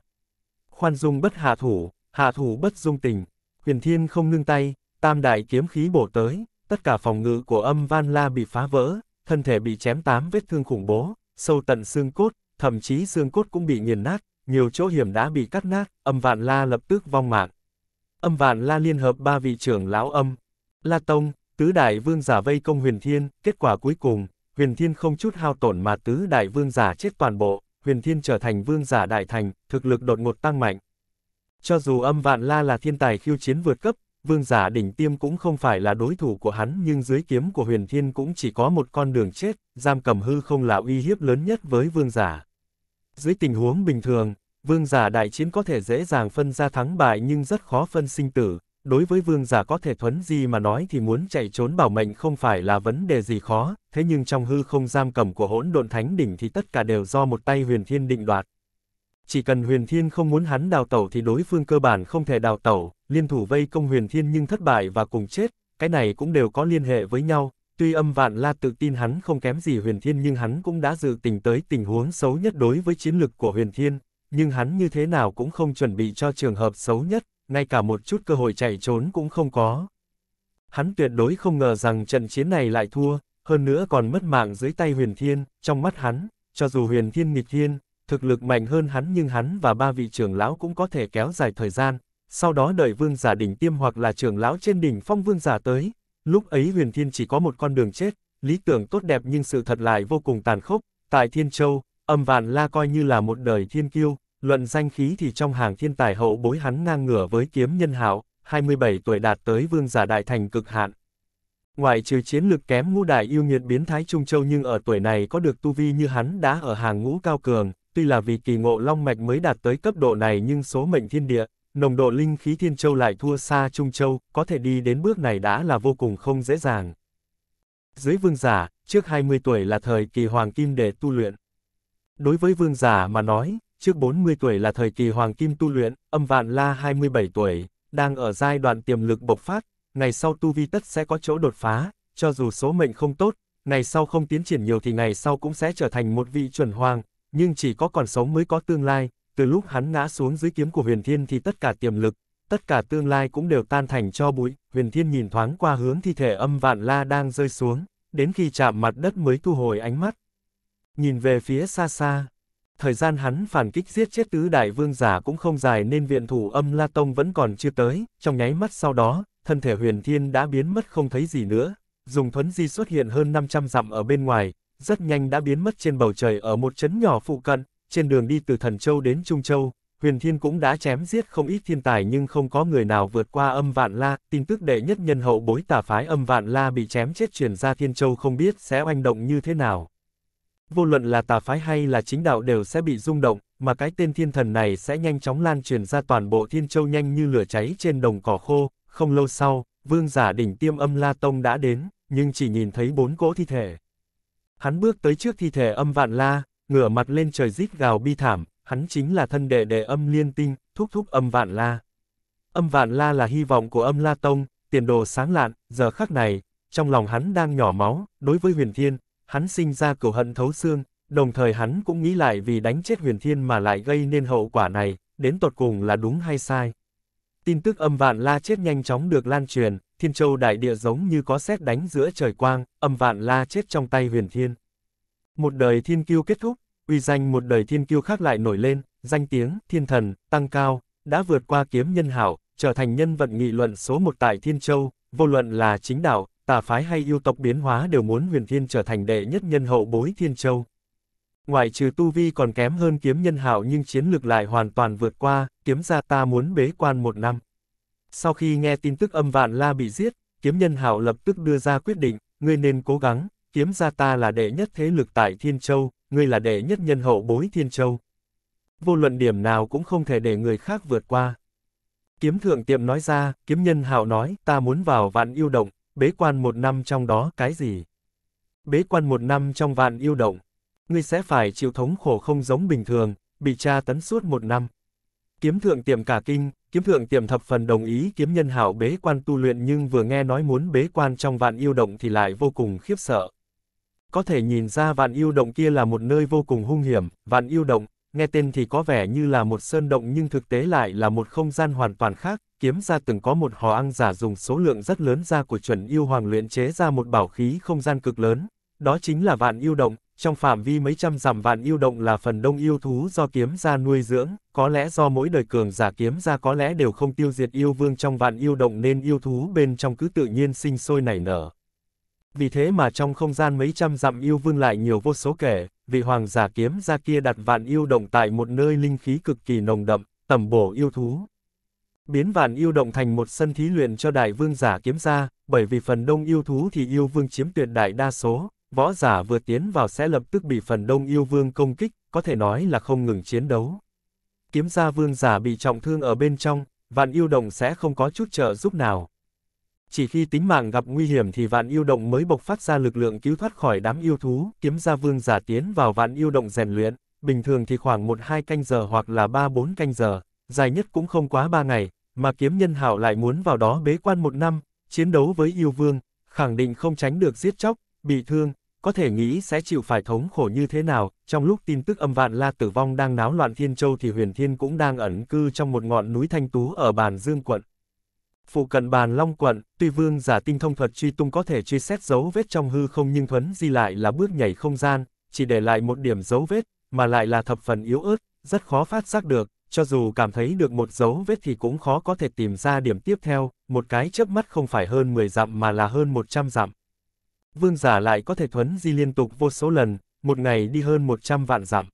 [SPEAKER 1] Khoan dung bất hạ thủ, hạ thủ bất dung tình, huyền thiên không ngưng tay, tam đại kiếm khí bổ tới, tất cả phòng ngự của âm van la bị phá vỡ, thân thể bị chém tám vết thương khủng bố, sâu tận xương cốt, thậm chí xương cốt cũng bị nghiền nát, nhiều chỗ hiểm đã bị cắt nát, âm vạn la lập tức vong mạng. Âm vạn la liên hợp ba vị trưởng lão âm, La Tông, tứ đại vương giả vây công huyền thiên, kết quả cuối cùng, huyền thiên không chút hao tổn mà tứ đại vương giả chết toàn bộ, huyền thiên trở thành vương giả đại thành, thực lực đột ngột tăng mạnh. Cho dù âm vạn la là thiên tài khiêu chiến vượt cấp, vương giả đỉnh tiêm cũng không phải là đối thủ của hắn nhưng dưới kiếm của huyền thiên cũng chỉ có một con đường chết, giam cầm hư không là uy hiếp lớn nhất với vương giả. Dưới tình huống bình thường, vương giả đại chiến có thể dễ dàng phân ra thắng bại nhưng rất khó phân sinh tử, đối với vương giả có thể thuấn di mà nói thì muốn chạy trốn bảo mệnh không phải là vấn đề gì khó, thế nhưng trong hư không giam cầm của hỗn độn thánh đỉnh thì tất cả đều do một tay huyền thiên định đoạt. Chỉ cần huyền thiên không muốn hắn đào tẩu thì đối phương cơ bản không thể đào tẩu, liên thủ vây công huyền thiên nhưng thất bại và cùng chết, cái này cũng đều có liên hệ với nhau, tuy âm vạn la tự tin hắn không kém gì huyền thiên nhưng hắn cũng đã dự tình tới tình huống xấu nhất đối với chiến lực của huyền thiên, nhưng hắn như thế nào cũng không chuẩn bị cho trường hợp xấu nhất, ngay cả một chút cơ hội chạy trốn cũng không có. Hắn tuyệt đối không ngờ rằng trận chiến này lại thua, hơn nữa còn mất mạng dưới tay huyền thiên, trong mắt hắn, cho dù huyền thiên nghịch thiên, thực lực mạnh hơn hắn nhưng hắn và ba vị trưởng lão cũng có thể kéo dài thời gian, sau đó đợi vương giả đỉnh tiêm hoặc là trưởng lão trên đỉnh phong vương giả tới. Lúc ấy huyền thiên chỉ có một con đường chết, lý tưởng tốt đẹp nhưng sự thật lại vô cùng tàn khốc, tại Thiên Châu, âm vạn la coi như là một đời thiên kiêu, luận danh khí thì trong hàng thiên tài hậu bối hắn ngang ngửa với kiếm nhân hạo, 27 tuổi đạt tới vương giả đại thành cực hạn. Ngoại trừ chiến lực kém ngũ đại yêu nghiệt biến thái Trung Châu nhưng ở tuổi này có được tu vi như hắn đã ở hàng ngũ cao cường, tuy là vì kỳ ngộ long mạch mới đạt tới cấp độ này nhưng số mệnh thiên địa, nồng độ linh khí thiên châu lại thua xa Trung Châu, có thể đi đến bước này đã là vô cùng không dễ dàng. Dưới vương giả, trước 20 tuổi là thời kỳ hoàng kim để tu luyện. Đối với vương giả mà nói, trước 40 tuổi là thời kỳ hoàng kim tu luyện, âm vạn la 27 tuổi, đang ở giai đoạn tiềm lực bộc phát, ngày sau tu vi tất sẽ có chỗ đột phá, cho dù số mệnh không tốt, ngày sau không tiến triển nhiều thì ngày sau cũng sẽ trở thành một vị chuẩn hoàng, nhưng chỉ có còn sống mới có tương lai, từ lúc hắn ngã xuống dưới kiếm của huyền thiên thì tất cả tiềm lực, tất cả tương lai cũng đều tan thành cho bụi, huyền thiên nhìn thoáng qua hướng thi thể âm vạn la đang rơi xuống, đến khi chạm mặt đất mới thu hồi ánh mắt. Nhìn về phía xa xa, thời gian hắn phản kích giết chết tứ đại vương giả cũng không dài nên viện thủ âm La Tông vẫn còn chưa tới, trong nháy mắt sau đó, thân thể huyền thiên đã biến mất không thấy gì nữa, dùng thuấn di xuất hiện hơn 500 dặm ở bên ngoài, rất nhanh đã biến mất trên bầu trời ở một chấn nhỏ phụ cận, trên đường đi từ Thần Châu đến Trung Châu, huyền thiên cũng đã chém giết không ít thiên tài nhưng không có người nào vượt qua âm vạn la, tin tức đệ nhất nhân hậu bối tả phái âm vạn la bị chém chết truyền ra thiên châu không biết sẽ oanh động như thế nào. Vô luận là tà phái hay là chính đạo đều sẽ bị rung động, mà cái tên thiên thần này sẽ nhanh chóng lan truyền ra toàn bộ thiên châu nhanh như lửa cháy trên đồng cỏ khô, không lâu sau, vương giả đỉnh tiêm âm La Tông đã đến, nhưng chỉ nhìn thấy bốn cỗ thi thể. Hắn bước tới trước thi thể âm vạn la, ngửa mặt lên trời rít gào bi thảm, hắn chính là thân đệ đệ âm liên tinh, thúc thúc âm vạn la. Âm vạn la là hy vọng của âm La Tông, tiền đồ sáng lạn, giờ khắc này, trong lòng hắn đang nhỏ máu, đối với huyền thiên, hắn sinh ra cửu hận thấu xương, đồng thời hắn cũng nghĩ lại vì đánh chết huyền thiên mà lại gây nên hậu quả này, đến tột cùng là đúng hay sai. Tin tức âm vạn la chết nhanh chóng được lan truyền, thiên châu đại địa giống như có xét đánh giữa trời quang, âm vạn la chết trong tay huyền thiên. Một đời thiên kiêu kết thúc, uy danh một đời thiên kiêu khác lại nổi lên, danh tiếng, thiên thần, tăng cao, đã vượt qua kiếm nhân hảo, trở thành nhân vật nghị luận số một tại thiên châu, vô luận là chính đạo, tà phái hay yêu tộc biến hóa đều muốn huyền thiên trở thành đệ nhất nhân hậu bối thiên châu. Ngoại trừ tu vi còn kém hơn kiếm nhân hạo nhưng chiến lược lại hoàn toàn vượt qua, kiếm gia ta muốn bế quan một năm. Sau khi nghe tin tức âm vạn la bị giết, kiếm nhân hạo lập tức đưa ra quyết định, ngươi nên cố gắng, kiếm gia ta là đệ nhất thế lực tại Thiên Châu, ngươi là đệ nhất nhân hậu bối Thiên Châu. Vô luận điểm nào cũng không thể để người khác vượt qua. Kiếm thượng tiệm nói ra, kiếm nhân hạo nói, ta muốn vào vạn yêu động, bế quan một năm trong đó, cái gì? Bế quan một năm trong vạn yêu động, ngươi sẽ phải chịu thống khổ không giống bình thường, bị tra tấn suốt một năm. Kiếm thượng tiệm cả kinh, kiếm thượng tiệm thập phần đồng ý kiếm nhân hảo bế quan tu luyện nhưng vừa nghe nói muốn bế quan trong vạn yêu động thì lại vô cùng khiếp sợ. Có thể nhìn ra vạn yêu động kia là một nơi vô cùng hung hiểm, vạn yêu động, nghe tên thì có vẻ như là một sơn động nhưng thực tế lại là một không gian hoàn toàn khác, kiếm ra từng có một hò ăn giả dùng số lượng rất lớn ra của chuẩn yêu hoàng luyện chế ra một bảo khí không gian cực lớn, đó chính là vạn yêu động, trong phạm vi mấy trăm dặm vạn yêu động là phần đông yêu thú do kiếm gia nuôi dưỡng, có lẽ do mỗi đời cường giả kiếm gia có lẽ đều không tiêu diệt yêu vương trong vạn yêu động nên yêu thú bên trong cứ tự nhiên sinh sôi nảy nở. Vì thế mà trong không gian mấy trăm dặm yêu vương lại nhiều vô số kể, vị hoàng giả kiếm gia kia đặt vạn yêu động tại một nơi linh khí cực kỳ nồng đậm, tầm bổ yêu thú. Biến vạn yêu động thành một sân thí luyện cho đại vương giả kiếm gia, bởi vì phần đông yêu thú thì yêu vương chiếm tuyệt đại đa số, võ giả vừa tiến vào sẽ lập tức bị phần đông yêu vương công kích, có thể nói là không ngừng chiến đấu. Kiếm gia vương giả bị trọng thương ở bên trong, vạn yêu động sẽ không có chút trợ giúp nào. Chỉ khi tính mạng gặp nguy hiểm thì vạn yêu động mới bộc phát ra lực lượng cứu thoát khỏi đám yêu thú, kiếm gia vương giả tiến vào vạn yêu động rèn luyện, bình thường thì khoảng 1-2 canh giờ hoặc là 3-4 canh giờ, dài nhất cũng không quá 3 ngày, mà kiếm nhân hảo lại muốn vào đó bế quan một năm, chiến đấu với yêu vương, khẳng định không tránh được giết chóc, bị thương, có thể nghĩ sẽ chịu phải thống khổ như thế nào, trong lúc tin tức âm vạn la tử vong đang náo loạn thiên châu thì huyền thiên cũng đang ẩn cư trong một ngọn núi thanh tú ở bàn dương quận. Phụ cận bàn long quận, tuy vương giả tinh thông thuật truy tung có thể truy xét dấu vết trong hư không nhưng thuấn di lại là bước nhảy không gian, chỉ để lại một điểm dấu vết, mà lại là thập phần yếu ớt, rất khó phát giác được, cho dù cảm thấy được một dấu vết thì cũng khó có thể tìm ra điểm tiếp theo, một cái chớp mắt không phải hơn 10 dặm mà là hơn 100 dặm. Vương giả lại có thể thuấn di liên tục vô số lần, một ngày đi hơn 100 vạn dặm.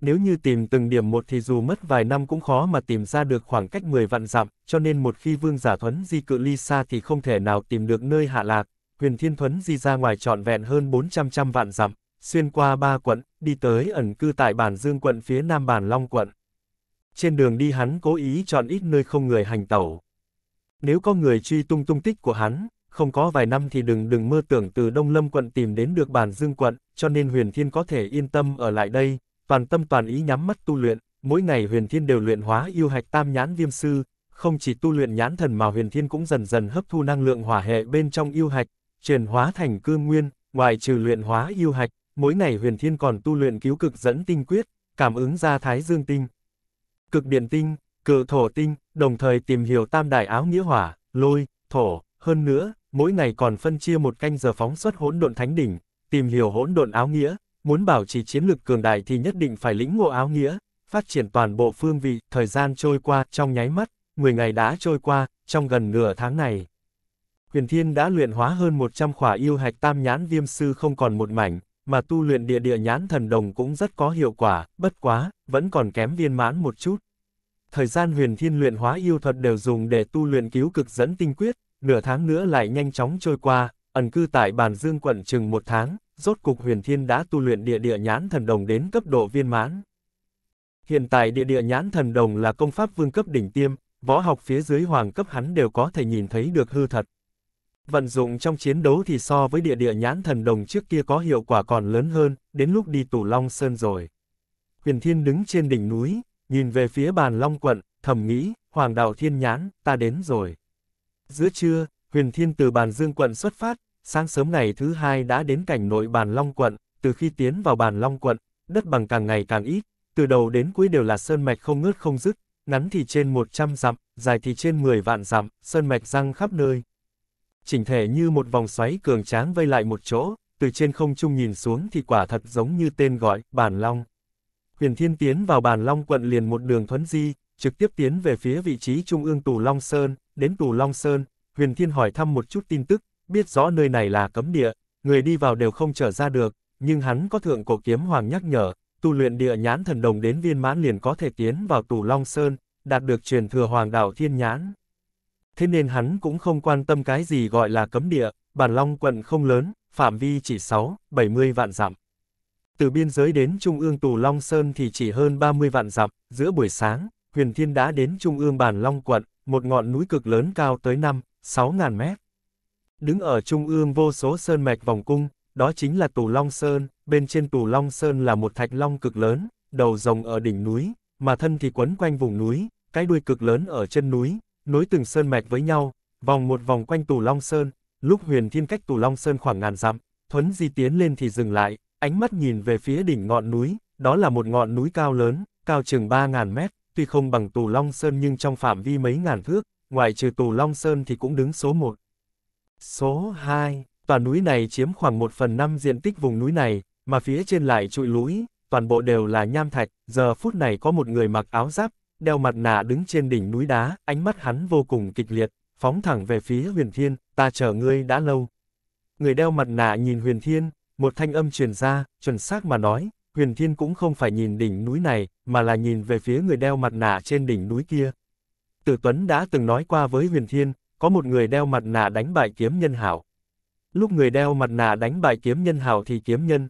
[SPEAKER 1] Nếu như tìm từng điểm một thì dù mất vài năm cũng khó mà tìm ra được khoảng cách 10 vạn dặm, cho nên một khi Vương Giả Thuấn di cự ly xa thì không thể nào tìm được nơi hạ lạc. Huyền Thiên Thuấn di ra ngoài trọn vẹn hơn 400 trăm vạn dặm, xuyên qua ba quận, đi tới ẩn cư tại bản Dương quận phía nam bản Long quận. Trên đường đi hắn cố ý chọn ít nơi không người hành tẩu. Nếu có người truy tung tung tích của hắn, không có vài năm thì đừng đừng mơ tưởng từ Đông Lâm quận tìm đến được bản Dương quận, cho nên Huyền Thiên có thể yên tâm ở lại đây, toàn tâm toàn ý nhắm mắt tu luyện, mỗi ngày Huyền Thiên đều luyện hóa yêu hạch tam nhãn viêm sư, không chỉ tu luyện nhãn thần mà Huyền Thiên cũng dần dần hấp thu năng lượng hỏa hệ bên trong yêu hạch, chuyển hóa thành cương nguyên, ngoài trừ luyện hóa yêu hạch, mỗi ngày Huyền Thiên còn tu luyện cứu cực dẫn tinh quyết, cảm ứng ra thái dương tinh, cực điện tinh, cự thổ tinh, đồng thời tìm hiểu tam đại áo nghĩa hỏa, lôi, thổ, hơn nữa, mỗi ngày còn phân chia một canh giờ phóng xuất hỗn độn thánh đỉnh, tìm hiểu hỗn độn áo nghĩa, muốn bảo trì chiến lực cường đại thì nhất định phải lĩnh ngộ áo nghĩa, phát triển toàn bộ phương vị, thời gian trôi qua, trong nháy mắt, 10 ngày đã trôi qua, trong gần nửa tháng này. Huyền Thiên đã luyện hóa hơn 100 khỏa yêu hạch tam nhãn viêm sư không còn một mảnh, mà tu luyện địa địa nhãn thần đồng cũng rất có hiệu quả, bất quá, vẫn còn kém viên mãn một chút. Thời gian huyền thiên luyện hóa yêu thuật đều dùng để tu luyện cứu cực dẫn tinh quyết, nửa tháng nữa lại nhanh chóng trôi qua, ẩn cư tại bàn dương quận chừng một tháng, rốt cục huyền thiên đã tu luyện địa địa nhãn thần đồng đến cấp độ viên mãn. Hiện tại địa địa nhãn thần đồng là công pháp vương cấp đỉnh tiêm, võ học phía dưới hoàng cấp hắn đều có thể nhìn thấy được hư thật. Vận dụng trong chiến đấu thì so với địa địa nhãn thần đồng trước kia có hiệu quả còn lớn hơn, đến lúc đi tủ Long Sơn rồi. Huyền Thiên đứng trên đỉnh núi, nhìn về phía bàn Long quận, thầm nghĩ, Hoàng đạo Thiên Nhãn, ta đến rồi. Giữa trưa, Huyền Thiên từ bàn Dương quận xuất phát, sáng sớm ngày thứ hai đã đến cảnh nội bàn Long quận, từ khi tiến vào bàn Long quận, đất bằng càng ngày càng ít, từ đầu đến cuối đều là sơn mạch không ngớt không dứt, ngắn thì trên 100 dặm, dài thì trên 10 vạn dặm, sơn mạch răng khắp nơi. Chỉnh thể như một vòng xoáy cường tráng vây lại một chỗ, từ trên không trung nhìn xuống thì quả thật giống như tên gọi, bàn long. Huyền Thiên tiến vào bàn long quận liền một đường thuấn di, trực tiếp tiến về phía vị trí trung ương Tù Long Sơn, đến Tù Long Sơn, Huyền Thiên hỏi thăm một chút tin tức, biết rõ nơi này là cấm địa, người đi vào đều không trở ra được, nhưng hắn có thượng cổ kiếm hoàng nhắc nhở, tu luyện địa nhãn thần đồng đến viên mãn liền có thể tiến vào Tù Long Sơn, đạt được truyền thừa hoàng đạo thiên nhãn. Thế nên hắn cũng không quan tâm cái gì gọi là cấm địa, bản long quận không lớn, phạm vi chỉ 6, 70 vạn dặm. Từ biên giới đến Trung ương Tù Long Sơn thì chỉ hơn 30 vạn dặm, giữa buổi sáng, Huyền Thiên đã đến Trung ương bản Long quận, một ngọn núi cực lớn cao tới 5, 6 ngàn mét. Đứng ở Trung ương vô số sơn mạch vòng cung, đó chính là Tù Long Sơn, bên trên Tù Long Sơn là một thạch long cực lớn, đầu rồng ở đỉnh núi, mà thân thì quấn quanh vùng núi, cái đuôi cực lớn ở chân núi, nối từng sơn mạch với nhau, vòng một vòng quanh Tù Long Sơn, lúc huyền thiên cách Tù Long Sơn khoảng ngàn dặm, thuấn di tiến lên thì dừng lại, ánh mắt nhìn về phía đỉnh ngọn núi, đó là một ngọn núi cao lớn, cao chừng 3.000 mét, tuy không bằng Tù Long Sơn nhưng trong phạm vi mấy ngàn thước, ngoại trừ Tù Long Sơn thì cũng đứng số 1. Số 2, tòa núi này chiếm khoảng 1 phần 5 diện tích vùng núi này, mà phía trên lại trụi lũi, toàn bộ đều là nham thạch, giờ phút này có một người mặc áo giáp, đeo mặt nạ đứng trên đỉnh núi đá, ánh mắt hắn vô cùng kịch liệt, phóng thẳng về phía huyền thiên, ta chờ ngươi đã lâu. Người đeo mặt nạ nhìn huyền thiên, một thanh âm truyền ra, chuẩn xác mà nói, huyền thiên cũng không phải nhìn đỉnh núi này, mà là nhìn về phía người đeo mặt nạ trên đỉnh núi kia. Tử Tuấn đã từng nói qua với huyền thiên, có một người đeo mặt nạ đánh bại kiếm nhân hảo. Lúc người đeo mặt nạ đánh bại kiếm nhân hảo thì kiếm nhân.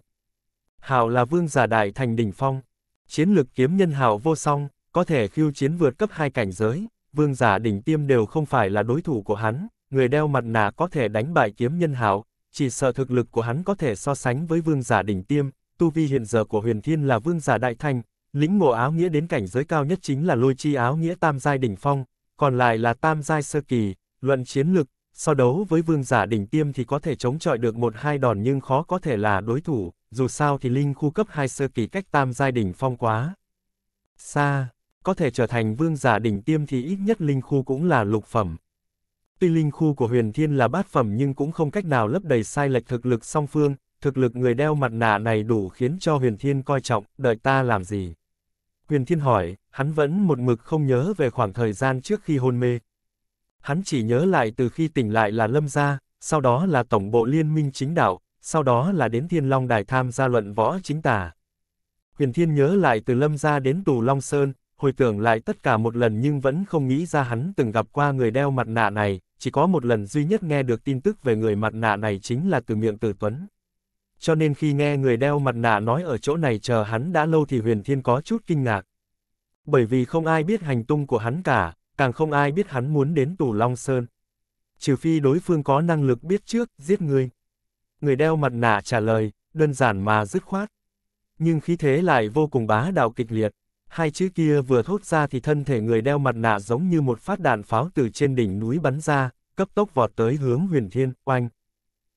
[SPEAKER 1] Hảo là vương giả đại thành đỉnh phong. Chiến lực kiếm nhân hảo vô song, có thể khiêu chiến vượt cấp hai cảnh giới, vương giả đỉnh tiêm đều không phải là đối thủ của hắn, người đeo mặt nạ có thể đánh bại kiếm nhân hảo, chỉ sợ thực lực của hắn có thể so sánh với vương giả đỉnh tiêm, tu vi hiện giờ của huyền thiên là vương giả đại thành, lĩnh ngộ áo nghĩa đến cảnh giới cao nhất chính là lôi chi áo nghĩa tam giai đỉnh phong, còn lại là tam giai sơ kỳ, luận chiến lực, so đấu với vương giả đỉnh tiêm thì có thể chống chọi được một hai đòn nhưng khó có thể là đối thủ, dù sao thì linh khu cấp 2 sơ kỳ cách tam giai đỉnh phong quá. Xa. Có thể trở thành vương giả đỉnh tiêm thì ít nhất linh khu cũng là lục phẩm. Tuy linh khu của huyền thiên là bát phẩm nhưng cũng không cách nào lấp đầy sai lệch thực lực song phương, thực lực người đeo mặt nạ này đủ khiến cho huyền thiên coi trọng, đợi ta làm gì. Huyền thiên hỏi, hắn vẫn một mực không nhớ về khoảng thời gian trước khi hôn mê. Hắn chỉ nhớ lại từ khi tỉnh lại là lâm gia, sau đó là tổng bộ liên minh chính đạo, sau đó là đến thiên long đài tham gia luận võ chính tả. Huyền Thiên nhớ lại từ Lâm gia đến Tù Long Sơn, hồi tưởng lại tất cả một lần nhưng vẫn không nghĩ ra hắn từng gặp qua người đeo mặt nạ này, chỉ có một lần duy nhất nghe được tin tức về người mặt nạ này chính là từ miệng Tử Tuấn. Cho nên khi nghe người đeo mặt nạ nói ở chỗ này chờ hắn đã lâu thì Huyền Thiên có chút kinh ngạc. Bởi vì không ai biết hành tung của hắn cả, càng không ai biết hắn muốn đến Tù Long Sơn. Trừ phi đối phương có năng lực biết trước, giết người. Người đeo mặt nạ trả lời, đơn giản mà dứt khoát. Nhưng khí thế lại vô cùng bá đạo kịch liệt. Hai chữ kia vừa thốt ra thì thân thể người đeo mặt nạ giống như một phát đạn pháo từ trên đỉnh núi bắn ra, cấp tốc vọt tới hướng huyền thiên, oanh.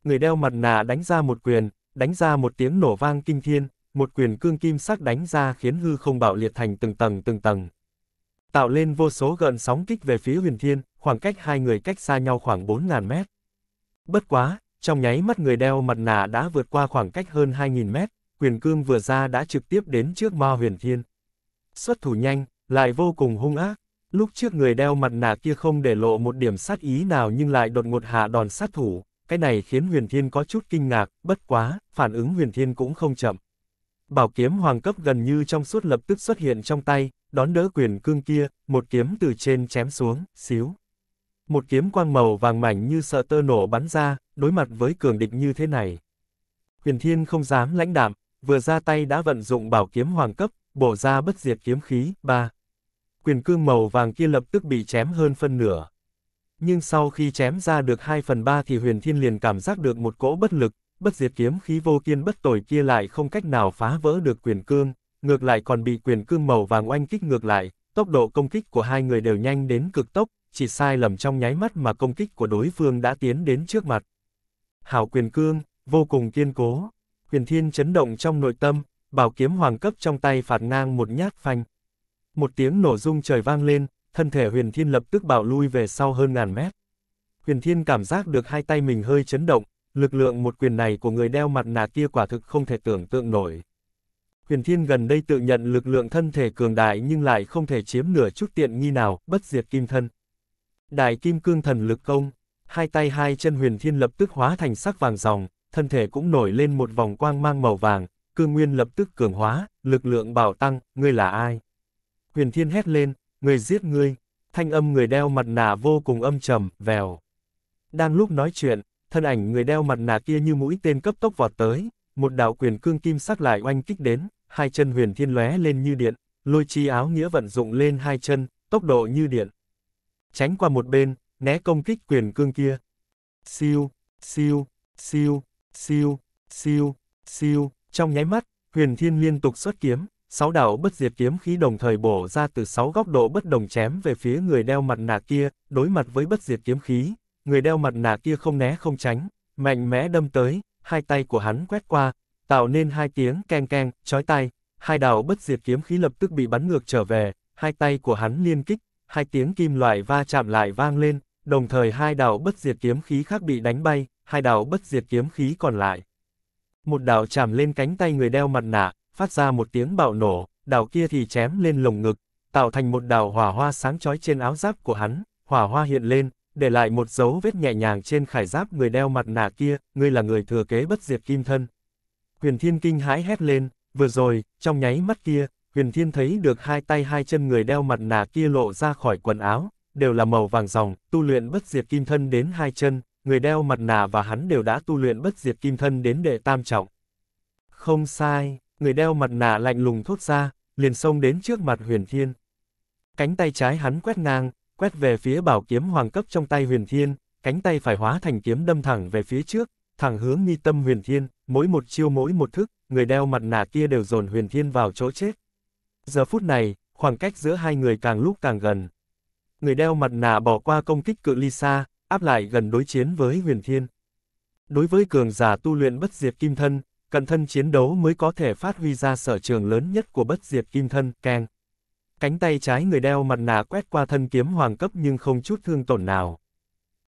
[SPEAKER 1] Người đeo mặt nạ đánh ra một quyền, đánh ra một tiếng nổ vang kinh thiên, một quyền cương kim sắc đánh ra khiến hư không bạo liệt thành từng tầng từng tầng. Tạo lên vô số gợn sóng kích về phía huyền thiên, khoảng cách hai người cách xa nhau khoảng 4.000 mét. Bất quá, trong nháy mắt người đeo mặt nạ đã vượt qua khoảng cách hơn 2.000 mét, quyền cương vừa ra đã trực tiếp đến trước ma huyền thiên. Xuất thủ nhanh, lại vô cùng hung ác. Lúc trước người đeo mặt nạ kia không để lộ một điểm sát ý nào nhưng lại đột ngột hạ đòn sát thủ, cái này khiến huyền thiên có chút kinh ngạc, bất quá, phản ứng huyền thiên cũng không chậm. Bảo kiếm hoàng cấp gần như trong suốt lập tức xuất hiện trong tay, đón đỡ quyền cương kia, một kiếm từ trên chém xuống, xíu. Một kiếm quang màu vàng mảnh như sợ tơ nổ bắn ra, đối mặt với cường địch như thế này. Huyền Thiên không dám lãnh đạm, vừa ra tay đã vận dụng bảo kiếm hoàng cấp, bổ ra bất diệt kiếm khí, ba. Quyền cương màu vàng kia lập tức bị chém hơn phân nửa. Nhưng sau khi chém ra được 2 phần 3 thì huyền thiên liền cảm giác được một cỗ bất lực, bất diệt kiếm khí vô kiên bất tồi kia lại không cách nào phá vỡ được quyền cương, ngược lại còn bị quyền cương màu vàng oanh kích ngược lại, tốc độ công kích của hai người đều nhanh đến cực tốc, chỉ sai lầm trong nháy mắt mà công kích của đối phương đã tiến đến trước mặt. Hảo quyền cương, vô cùng kiên cố, huyền thiên chấn động trong nội tâm, bảo kiếm hoàng cấp trong tay phạt ngang một nhát phanh. Một tiếng nổ rung trời vang lên, thân thể huyền thiên lập tức bảo lui về sau hơn ngàn mét. Huyền thiên cảm giác được hai tay mình hơi chấn động, lực lượng một quyền này của người đeo mặt nạ kia quả thực không thể tưởng tượng nổi. Huyền Thiên gần đây tự nhận lực lượng thân thể cường đại nhưng lại không thể chiếm nửa chút tiện nghi nào, bất diệt kim thân. Đại kim cương thần lực công, hai tay hai chân Huyền Thiên lập tức hóa thành sắc vàng ròng, thân thể cũng nổi lên một vòng quang mang màu vàng, cương nguyên lập tức cường hóa, lực lượng bảo tăng, ngươi là ai? Huyền Thiên hét lên, người giết ngươi, thanh âm người đeo mặt nạ vô cùng âm trầm, vèo. Đang lúc nói chuyện, thân ảnh người đeo mặt nạ kia như mũi tên cấp tốc vọt tới, một đạo quyền cương kim sắc lại oanh kích đến, hai chân huyền thiên lóe lên như điện, lôi chi áo nghĩa vận dụng lên hai chân, tốc độ như điện. Tránh qua một bên, né công kích quyền cương kia. Siêu, siêu, siêu, siêu, siêu, siêu, trong nháy mắt, huyền thiên liên tục xuất kiếm, sáu đạo bất diệt kiếm khí đồng thời bổ ra từ sáu góc độ bất đồng chém về phía người đeo mặt nạ kia, đối mặt với bất diệt kiếm khí, người đeo mặt nạ kia không né không tránh, mạnh mẽ đâm tới, hai tay của hắn quét qua, tạo nên hai tiếng keng keng, chói tay, hai đạo bất diệt kiếm khí lập tức bị bắn ngược trở về, hai tay của hắn liên kích, hai tiếng kim loại va chạm lại vang lên, đồng thời hai đạo bất diệt kiếm khí khác bị đánh bay, hai đạo bất diệt kiếm khí còn lại. Một đạo chạm lên cánh tay người đeo mặt nạ, phát ra một tiếng bạo nổ, đạo kia thì chém lên lồng ngực, tạo thành một đạo hỏa hoa sáng chói trên áo giáp của hắn, hỏa hoa hiện lên, để lại một dấu vết nhẹ nhàng trên khải giáp người đeo mặt nạ kia, ngươi là người thừa kế bất diệt kim thân. Huyền Thiên kinh hãi hét lên, vừa rồi, trong nháy mắt kia, Huyền Thiên thấy được hai tay hai chân người đeo mặt nạ kia lộ ra khỏi quần áo, đều là màu vàng ròng, tu luyện bất diệt kim thân đến hai chân, người đeo mặt nạ và hắn đều đã tu luyện bất diệt kim thân đến đệ tam trọng. Không sai, người đeo mặt nạ lạnh lùng thốt ra, liền xông đến trước mặt Huyền Thiên. Cánh tay trái hắn quét ngang, quét về phía bảo kiếm hoàng cấp trong tay huyền thiên, cánh tay phải hóa thành kiếm đâm thẳng về phía trước, thẳng hướng nghi tâm huyền thiên, mỗi một chiêu mỗi một thức, người đeo mặt nạ kia đều dồn huyền thiên vào chỗ chết. Giờ phút này, khoảng cách giữa hai người càng lúc càng gần. Người đeo mặt nạ bỏ qua công kích cự ly xa, áp lại gần đối chiến với huyền thiên. Đối với cường giả tu luyện bất diệt kim thân, cận thân chiến đấu mới có thể phát huy ra sở trường lớn nhất của bất diệt kim thân, keng. Cánh tay trái người đeo mặt nạ quét qua thân kiếm hoàng cấp nhưng không chút thương tổn nào.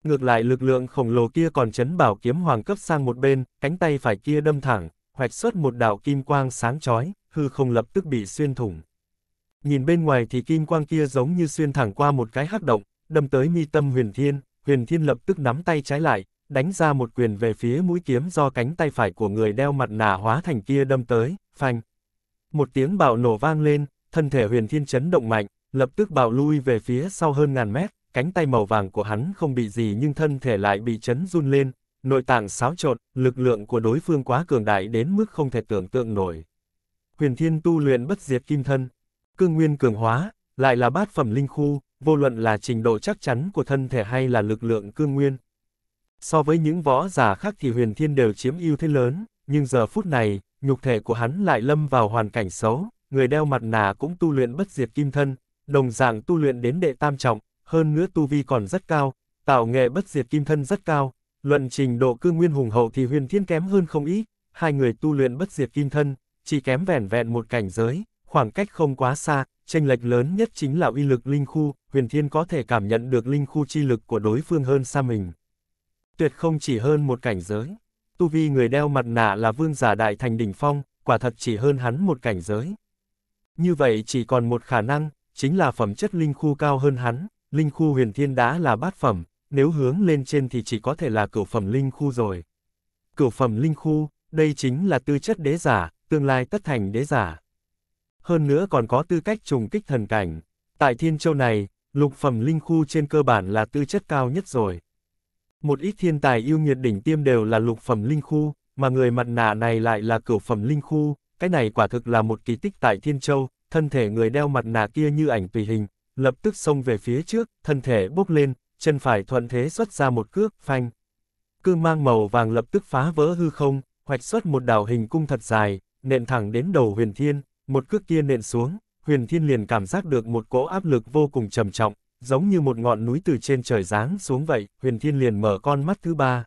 [SPEAKER 1] Ngược lại lực lượng khổng lồ kia còn chấn bảo kiếm hoàng cấp sang một bên, cánh tay phải kia đâm thẳng, hoạch xuất một đạo kim quang sáng chói, hư không lập tức bị xuyên thủng. Nhìn bên ngoài thì kim quang kia giống như xuyên thẳng qua một cái hắc động, đâm tới mi tâm huyền thiên, huyền thiên lập tức nắm tay trái lại, đánh ra một quyền về phía mũi kiếm do cánh tay phải của người đeo mặt nạ hóa thành kia đâm tới, phanh. Một tiếng bạo nổ vang lên, thân thể huyền thiên chấn động mạnh, lập tức bạo lui về phía sau hơn ngàn mét, cánh tay màu vàng của hắn không bị gì nhưng thân thể lại bị chấn run lên, nội tạng xáo trộn, lực lượng của đối phương quá cường đại đến mức không thể tưởng tượng nổi. Huyền thiên tu luyện bất diệt kim thân, cương nguyên cường hóa, lại là bát phẩm linh khu, vô luận là trình độ chắc chắn của thân thể hay là lực lượng cương nguyên. So với những võ giả khác thì huyền thiên đều chiếm ưu thế lớn, nhưng giờ phút này, nhục thể của hắn lại lâm vào hoàn cảnh xấu, người đeo mặt nạ cũng tu luyện bất diệt kim thân, đồng dạng tu luyện đến đệ tam trọng, hơn nữa tu vi còn rất cao, tạo nghệ bất diệt kim thân rất cao, luận trình độ cương nguyên hùng hậu thì huyền thiên kém hơn không ít, hai người tu luyện bất diệt kim thân, chỉ kém vẻn vẹn một cảnh giới, khoảng cách không quá xa, tranh lệch lớn nhất chính là uy lực linh khu, huyền thiên có thể cảm nhận được linh khu chi lực của đối phương hơn xa mình. Tuyệt không chỉ hơn một cảnh giới. Tu vi người đeo mặt nạ là vương giả đại thành đỉnh phong, quả thật chỉ hơn hắn một cảnh giới. Như vậy chỉ còn một khả năng, chính là phẩm chất linh khu cao hơn hắn, linh khu huyền thiên đã là bát phẩm, nếu hướng lên trên thì chỉ có thể là cửu phẩm linh khu rồi. Cửu phẩm linh khu, đây chính là tư chất đế giả, tương lai tất thành đế giả. Hơn nữa còn có tư cách trùng kích thần cảnh. Tại thiên châu này, lục phẩm linh khu trên cơ bản là tư chất cao nhất rồi. Một ít thiên tài yêu nghiệt đỉnh tiêm đều là lục phẩm linh khu, mà người mặt nạ này lại là cửu phẩm linh khu, cái này quả thực là một kỳ tích tại Thiên Châu, thân thể người đeo mặt nạ kia như ảnh tùy hình, lập tức xông về phía trước, thân thể bốc lên, chân phải thuận thế xuất ra một cước, phanh. Cương mang màu vàng lập tức phá vỡ hư không, hoạch xuất một đảo hình cung thật dài, nện thẳng đến đầu huyền thiên, một cước kia nện xuống, huyền thiên liền cảm giác được một cỗ áp lực vô cùng trầm trọng, giống như một ngọn núi từ trên trời giáng xuống vậy, huyền thiên liền mở con mắt thứ ba.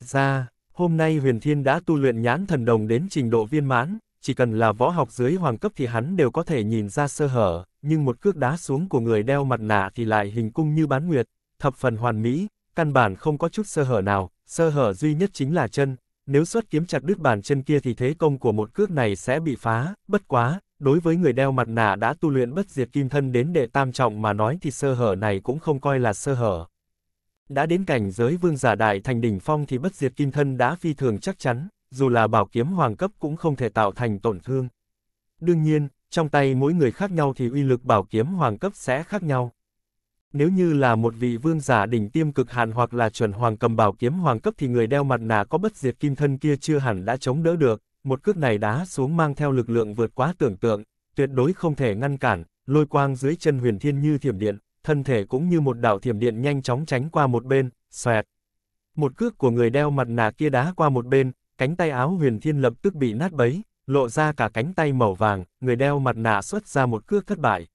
[SPEAKER 1] Ra, hôm nay huyền thiên đã tu luyện nhãn thần đồng đến trình độ viên mãn, chỉ cần là võ học dưới hoàng cấp thì hắn đều có thể nhìn ra sơ hở, nhưng một cước đá xuống của người đeo mặt nạ thì lại hình cung như bán nguyệt, thập phần hoàn mỹ, căn bản không có chút sơ hở nào, sơ hở duy nhất chính là chân, nếu xuất kiếm chặt đứt bàn chân kia thì thế công của một cước này sẽ bị phá, bất quá, đối với người đeo mặt nạ đã tu luyện bất diệt kim thân đến đệ tam trọng mà nói thì sơ hở này cũng không coi là sơ hở. Đã đến cảnh giới vương giả đại thành đỉnh phong thì bất diệt kim thân đã phi thường chắc chắn, dù là bảo kiếm hoàng cấp cũng không thể tạo thành tổn thương. Đương nhiên, trong tay mỗi người khác nhau thì uy lực bảo kiếm hoàng cấp sẽ khác nhau. Nếu như là một vị vương giả đỉnh tiêm cực hạn hoặc là chuẩn hoàng cầm bảo kiếm hoàng cấp thì người đeo mặt nạ có bất diệt kim thân kia chưa hẳn đã chống đỡ được, một cước này đá xuống mang theo lực lượng vượt quá tưởng tượng, tuyệt đối không thể ngăn cản, lôi quang dưới chân huyền thiên như thiểm điện, thân thể cũng như một đạo thiểm điện nhanh chóng tránh qua một bên, xoẹt. Một cước của người đeo mặt nạ kia đá qua một bên, cánh tay áo huyền thiên lập tức bị nát bấy, lộ ra cả cánh tay màu vàng, người đeo mặt nạ xuất ra một cước thất bại.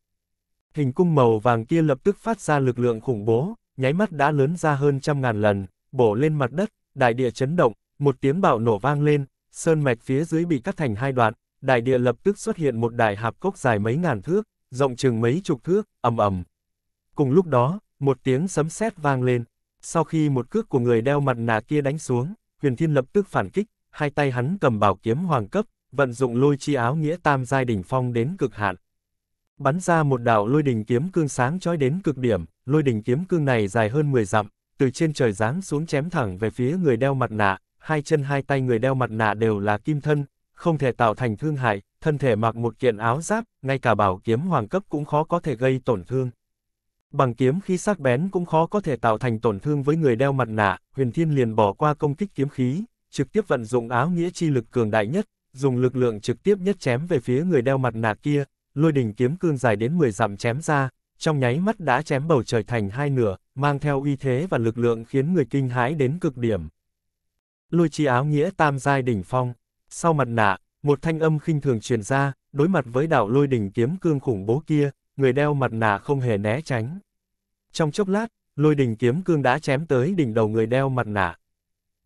[SPEAKER 1] Hình cung màu vàng kia lập tức phát ra lực lượng khủng bố, nháy mắt đã lớn ra hơn trăm ngàn lần, bổ lên mặt đất, đại địa chấn động, một tiếng bạo nổ vang lên, sơn mạch phía dưới bị cắt thành hai đoạn, đại địa lập tức xuất hiện một đại hạp cốc dài mấy ngàn thước, rộng chừng mấy chục thước, ầm ầm. Cùng lúc đó, một tiếng sấm sét vang lên, sau khi một cước của người đeo mặt nạ kia đánh xuống, Huyền Thiên lập tức phản kích, hai tay hắn cầm bảo kiếm hoàng cấp, vận dụng lôi chi áo nghĩa tam giai đỉnh phong đến cực hạn. Bắn ra một đạo lôi đỉnh kiếm cương sáng chói đến cực điểm, lôi đỉnh kiếm cương này dài hơn 10 dặm, từ trên trời giáng xuống chém thẳng về phía người đeo mặt nạ, hai chân hai tay người đeo mặt nạ đều là kim thân, không thể tạo thành thương hại, thân thể mặc một kiện áo giáp, ngay cả bảo kiếm hoàng cấp cũng khó có thể gây tổn thương. Bằng kiếm khi sắc bén cũng khó có thể tạo thành tổn thương với người đeo mặt nạ, huyền thiên liền bỏ qua công kích kiếm khí, trực tiếp vận dụng áo nghĩa chi lực cường đại nhất, dùng lực lượng trực tiếp nhất chém về phía người đeo mặt nạ kia, lôi đỉnh kiếm cương dài đến 10 dặm chém ra, trong nháy mắt đã chém bầu trời thành hai nửa, mang theo uy thế và lực lượng khiến người kinh hãi đến cực điểm. Lôi chi áo nghĩa tam giai đỉnh phong, sau mặt nạ, một thanh âm khinh thường truyền ra, đối mặt với đạo lôi đỉnh kiếm cương khủng bố kia, người đeo mặt nạ không hề né tránh. Trong chốc lát, lôi đỉnh kiếm cương đã chém tới đỉnh đầu người đeo mặt nạ.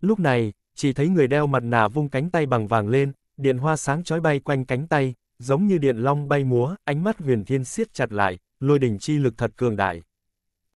[SPEAKER 1] Lúc này, chỉ thấy người đeo mặt nạ vung cánh tay bằng vàng lên, điện hoa sáng chói bay quanh cánh tay, giống như điện long bay múa, ánh mắt huyền thiên siết chặt lại, lôi đỉnh chi lực thật cường đại.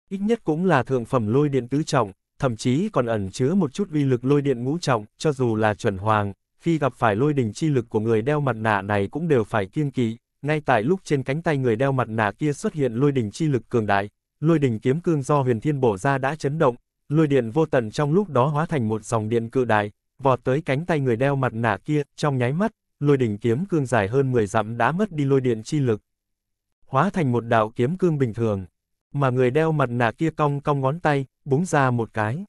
[SPEAKER 1] Ít nhất cũng là thượng phẩm lôi điện tứ trọng, thậm chí còn ẩn chứa một chút vi lực lôi điện ngũ trọng, cho dù là chuẩn hoàng, khi gặp phải lôi đỉnh chi lực của người đeo mặt nạ này cũng đều phải kiêng kỵ, ngay tại lúc trên cánh tay người đeo mặt nạ kia xuất hiện lôi đỉnh chi lực cường đại, lôi đỉnh kiếm cương do huyền thiên bổ ra đã chấn động, lôi điện vô tận trong lúc đó hóa thành một dòng điện cự đại, vọt tới cánh tay người đeo mặt nạ kia, trong nháy mắt, lôi đỉnh kiếm cương dài hơn 10 dặm đã mất đi lôi điện chi lực. Hóa thành một đạo kiếm cương bình thường, mà người đeo mặt nạ kia cong cong ngón tay, búng ra một cái.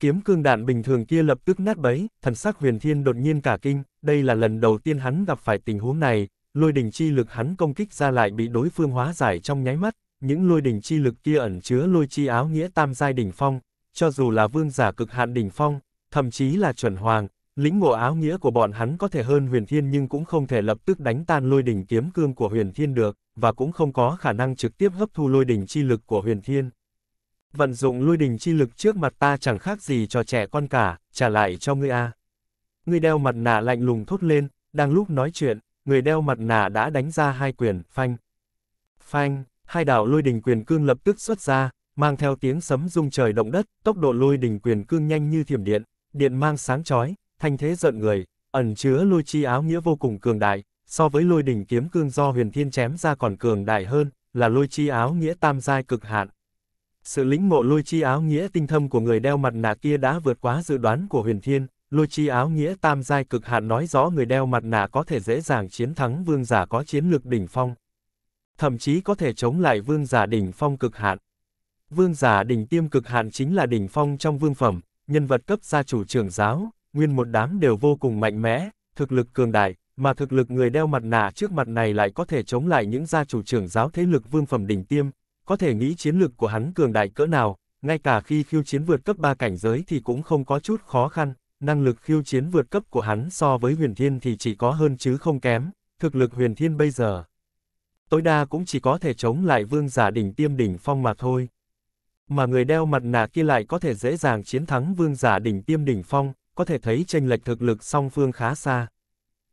[SPEAKER 1] Kiếm cương đạn bình thường kia lập tức nát bấy, thần sắc huyền thiên đột nhiên cả kinh, đây là lần đầu tiên hắn gặp phải tình huống này, lôi đình chi lực hắn công kích ra lại bị đối phương hóa giải trong nháy mắt, những lôi đình chi lực kia ẩn chứa lôi chi áo nghĩa tam giai đỉnh phong, cho dù là vương giả cực hạn đỉnh phong, thậm chí là chuẩn hoàng, lĩnh ngộ áo nghĩa của bọn hắn có thể hơn huyền thiên nhưng cũng không thể lập tức đánh tan lôi đỉnh kiếm cương của huyền thiên được, và cũng không có khả năng trực tiếp hấp thu lôi đỉnh chi lực của huyền thiên. Vận dụng lôi đình chi lực trước mặt ta chẳng khác gì cho trẻ con cả, trả lại cho ngươi a. Ngươi đeo mặt nạ lạnh lùng thốt lên, đang lúc nói chuyện, người đeo mặt nạ đã đánh ra hai quyền, phanh. Phanh, hai đạo lôi đình quyền cương lập tức xuất ra, mang theo tiếng sấm rung trời động đất, tốc độ lôi đình quyền cương nhanh như thiểm điện, điện mang sáng chói, thanh thế giận người, ẩn chứa lôi chi áo nghĩa vô cùng cường đại, so với lôi đình kiếm cương do huyền thiên chém ra còn cường đại hơn, là lôi chi áo nghĩa tam giai cực hạn. Sự lĩnh ngộ lôi chi áo nghĩa tinh thâm của người đeo mặt nạ kia đã vượt quá dự đoán của huyền thiên, lôi chi áo nghĩa tam giai cực hạn nói rõ người đeo mặt nạ có thể dễ dàng chiến thắng vương giả có chiến lược đỉnh phong. Thậm chí có thể chống lại vương giả đỉnh phong cực hạn. Vương giả đỉnh tiêm cực hạn chính là đỉnh phong trong vương phẩm, nhân vật cấp gia chủ trưởng giáo, nguyên một đám đều vô cùng mạnh mẽ, thực lực cường đại, mà thực lực người đeo mặt nạ trước mặt này lại có thể chống lại những gia chủ trưởng giáo thế lực vương phẩm đỉnh tiêm, có thể nghĩ chiến lực của hắn cường đại cỡ nào, ngay cả khi khiêu chiến vượt cấp 3 cảnh giới thì cũng không có chút khó khăn, năng lực khiêu chiến vượt cấp của hắn so với huyền thiên thì chỉ có hơn chứ không kém, thực lực huyền thiên bây giờ. Tối đa cũng chỉ có thể chống lại vương giả đỉnh tiêm đỉnh phong mà thôi. Mà người đeo mặt nạ kia lại có thể dễ dàng chiến thắng vương giả đỉnh tiêm đỉnh phong, có thể thấy tranh lệch thực lực song phương khá xa.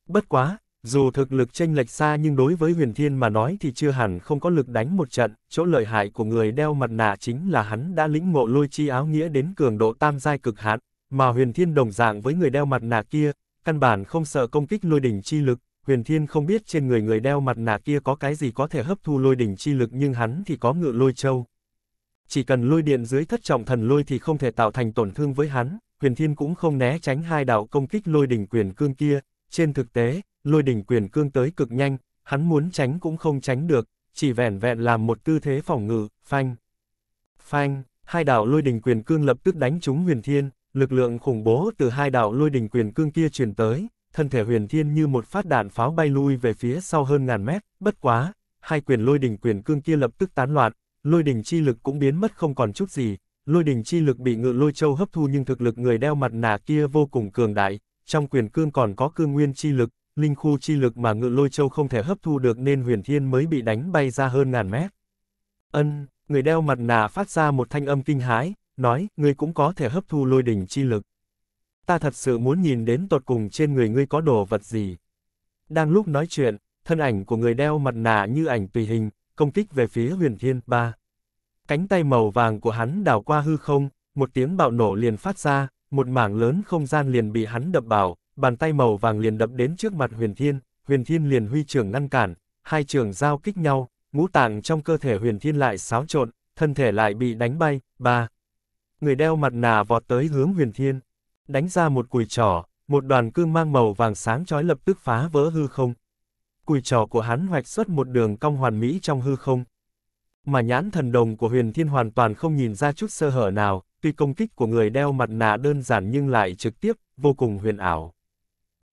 [SPEAKER 1] Bất quá, dù thực lực chênh lệch xa nhưng đối với huyền thiên mà nói thì chưa hẳn không có lực đánh một trận, chỗ lợi hại của người đeo mặt nạ chính là hắn đã lĩnh ngộ lôi chi áo nghĩa đến cường độ tam giai cực hạn, mà huyền thiên đồng dạng với người đeo mặt nạ kia, căn bản không sợ công kích lôi đỉnh chi lực, huyền thiên không biết trên người người đeo mặt nạ kia có cái gì có thể hấp thu lôi đỉnh chi lực nhưng hắn thì có ngự lôi châu. Chỉ cần lôi điện dưới thất trọng thần lôi thì không thể tạo thành tổn thương với hắn, huyền thiên cũng không né tránh hai đạo công kích lôi đỉnh quyền cương kia, trên thực tế, lôi đỉnh quyền cương tới cực nhanh, hắn muốn tránh cũng không tránh được, chỉ vẻn vẹn làm một tư thế phòng ngự, phanh. Phanh, hai đạo lôi đỉnh quyền cương lập tức đánh trúng huyền thiên, lực lượng khủng bố từ hai đạo lôi đỉnh quyền cương kia truyền tới, thân thể huyền thiên như một phát đạn pháo bay lui về phía sau hơn ngàn mét, bất quá, hai quyền lôi đỉnh quyền cương kia lập tức tán loạn, lôi đỉnh chi lực cũng biến mất không còn chút gì, lôi đỉnh chi lực bị ngự lôi châu hấp thu nhưng thực lực người đeo mặt nạ kia vô cùng cường đại, trong quyền cương còn có cương nguyên chi lực, linh khu chi lực mà ngự lôi châu không thể hấp thu được nên huyền thiên mới bị đánh bay ra hơn ngàn mét. Ân, người đeo mặt nạ phát ra một thanh âm kinh hãi, nói, ngươi cũng có thể hấp thu lôi đỉnh chi lực. Ta thật sự muốn nhìn đến tột cùng trên người ngươi có đồ vật gì. Đang lúc nói chuyện, thân ảnh của người đeo mặt nạ như ảnh tùy hình, công kích về phía huyền thiên, ba. Cánh tay màu vàng của hắn đảo qua hư không, một tiếng bạo nổ liền phát ra, một mảng lớn không gian liền bị hắn đập bảo, bàn tay màu vàng liền đập đến trước mặt huyền thiên, huyền thiên liền huy trưởng ngăn cản, hai trường giao kích nhau, ngũ tạng trong cơ thể huyền thiên lại xáo trộn, thân thể lại bị đánh bay, ba. Người đeo mặt nạ vọt tới hướng huyền thiên, đánh ra một cùi trỏ, một đoàn cương mang màu vàng sáng chói lập tức phá vỡ hư không. Cùi trỏ của hắn hoạch xuất một đường cong hoàn mỹ trong hư không. Mà nhãn thần đồng của huyền thiên hoàn toàn không nhìn ra chút sơ hở nào, tuy công kích của người đeo mặt nạ đơn giản nhưng lại trực tiếp, vô cùng huyền ảo.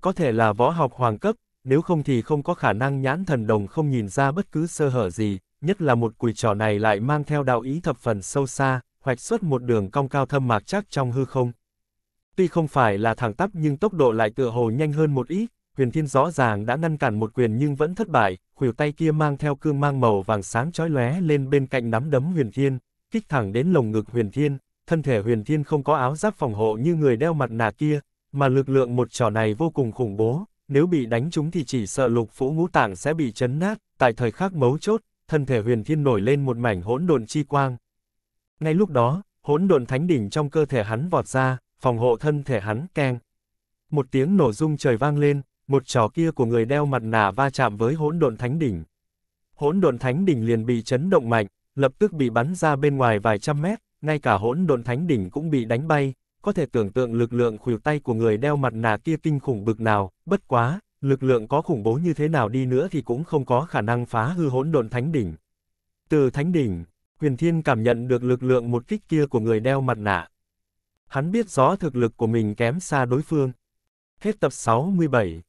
[SPEAKER 1] Có thể là võ học hoàng cấp, nếu không thì không có khả năng nhãn thần đồng không nhìn ra bất cứ sơ hở gì, nhất là một cùi trò này lại mang theo đạo ý thập phần sâu xa, hoạch xuất một đường cong cao thâm mạc chắc trong hư không. Tuy không phải là thẳng tắp nhưng tốc độ lại tựa hồ nhanh hơn một ít, huyền thiên rõ ràng đã ngăn cản một quyền nhưng vẫn thất bại, khuỷu tay kia mang theo cương mang màu vàng sáng chói lóe lên bên cạnh nắm đấm huyền thiên, kích thẳng đến lồng ngực huyền thiên, thân thể huyền thiên không có áo giáp phòng hộ như người đeo mặt nạ kia, mà lực lượng một trò này vô cùng khủng bố, nếu bị đánh trúng thì chỉ sợ lục phủ ngũ tạng sẽ bị chấn nát, tại thời khắc mấu chốt, thân thể huyền thiên nổi lên một mảnh hỗn độn chi quang. Ngay lúc đó, hỗn độn thánh đỉnh trong cơ thể hắn vọt ra, phòng hộ thân thể hắn keng. Một tiếng nổ rung trời vang lên, một trò kia của người đeo mặt nạ va chạm với hỗn độn thánh đỉnh. Hỗn độn thánh đỉnh liền bị chấn động mạnh, lập tức bị bắn ra bên ngoài vài trăm mét, ngay cả hỗn độn thánh đỉnh cũng bị đánh bay, có thể tưởng tượng lực lượng khuỷu tay của người đeo mặt nạ kia kinh khủng bực nào, bất quá, Lực lượng có khủng bố như thế nào đi nữa thì cũng không có khả năng phá hư hỗn độn thánh đỉnh. Từ thánh đỉnh, Huyền Thiên cảm nhận được lực lượng một kích kia của người đeo mặt nạ. Hắn biết rõ thực lực của mình kém xa đối phương. Hết tập 67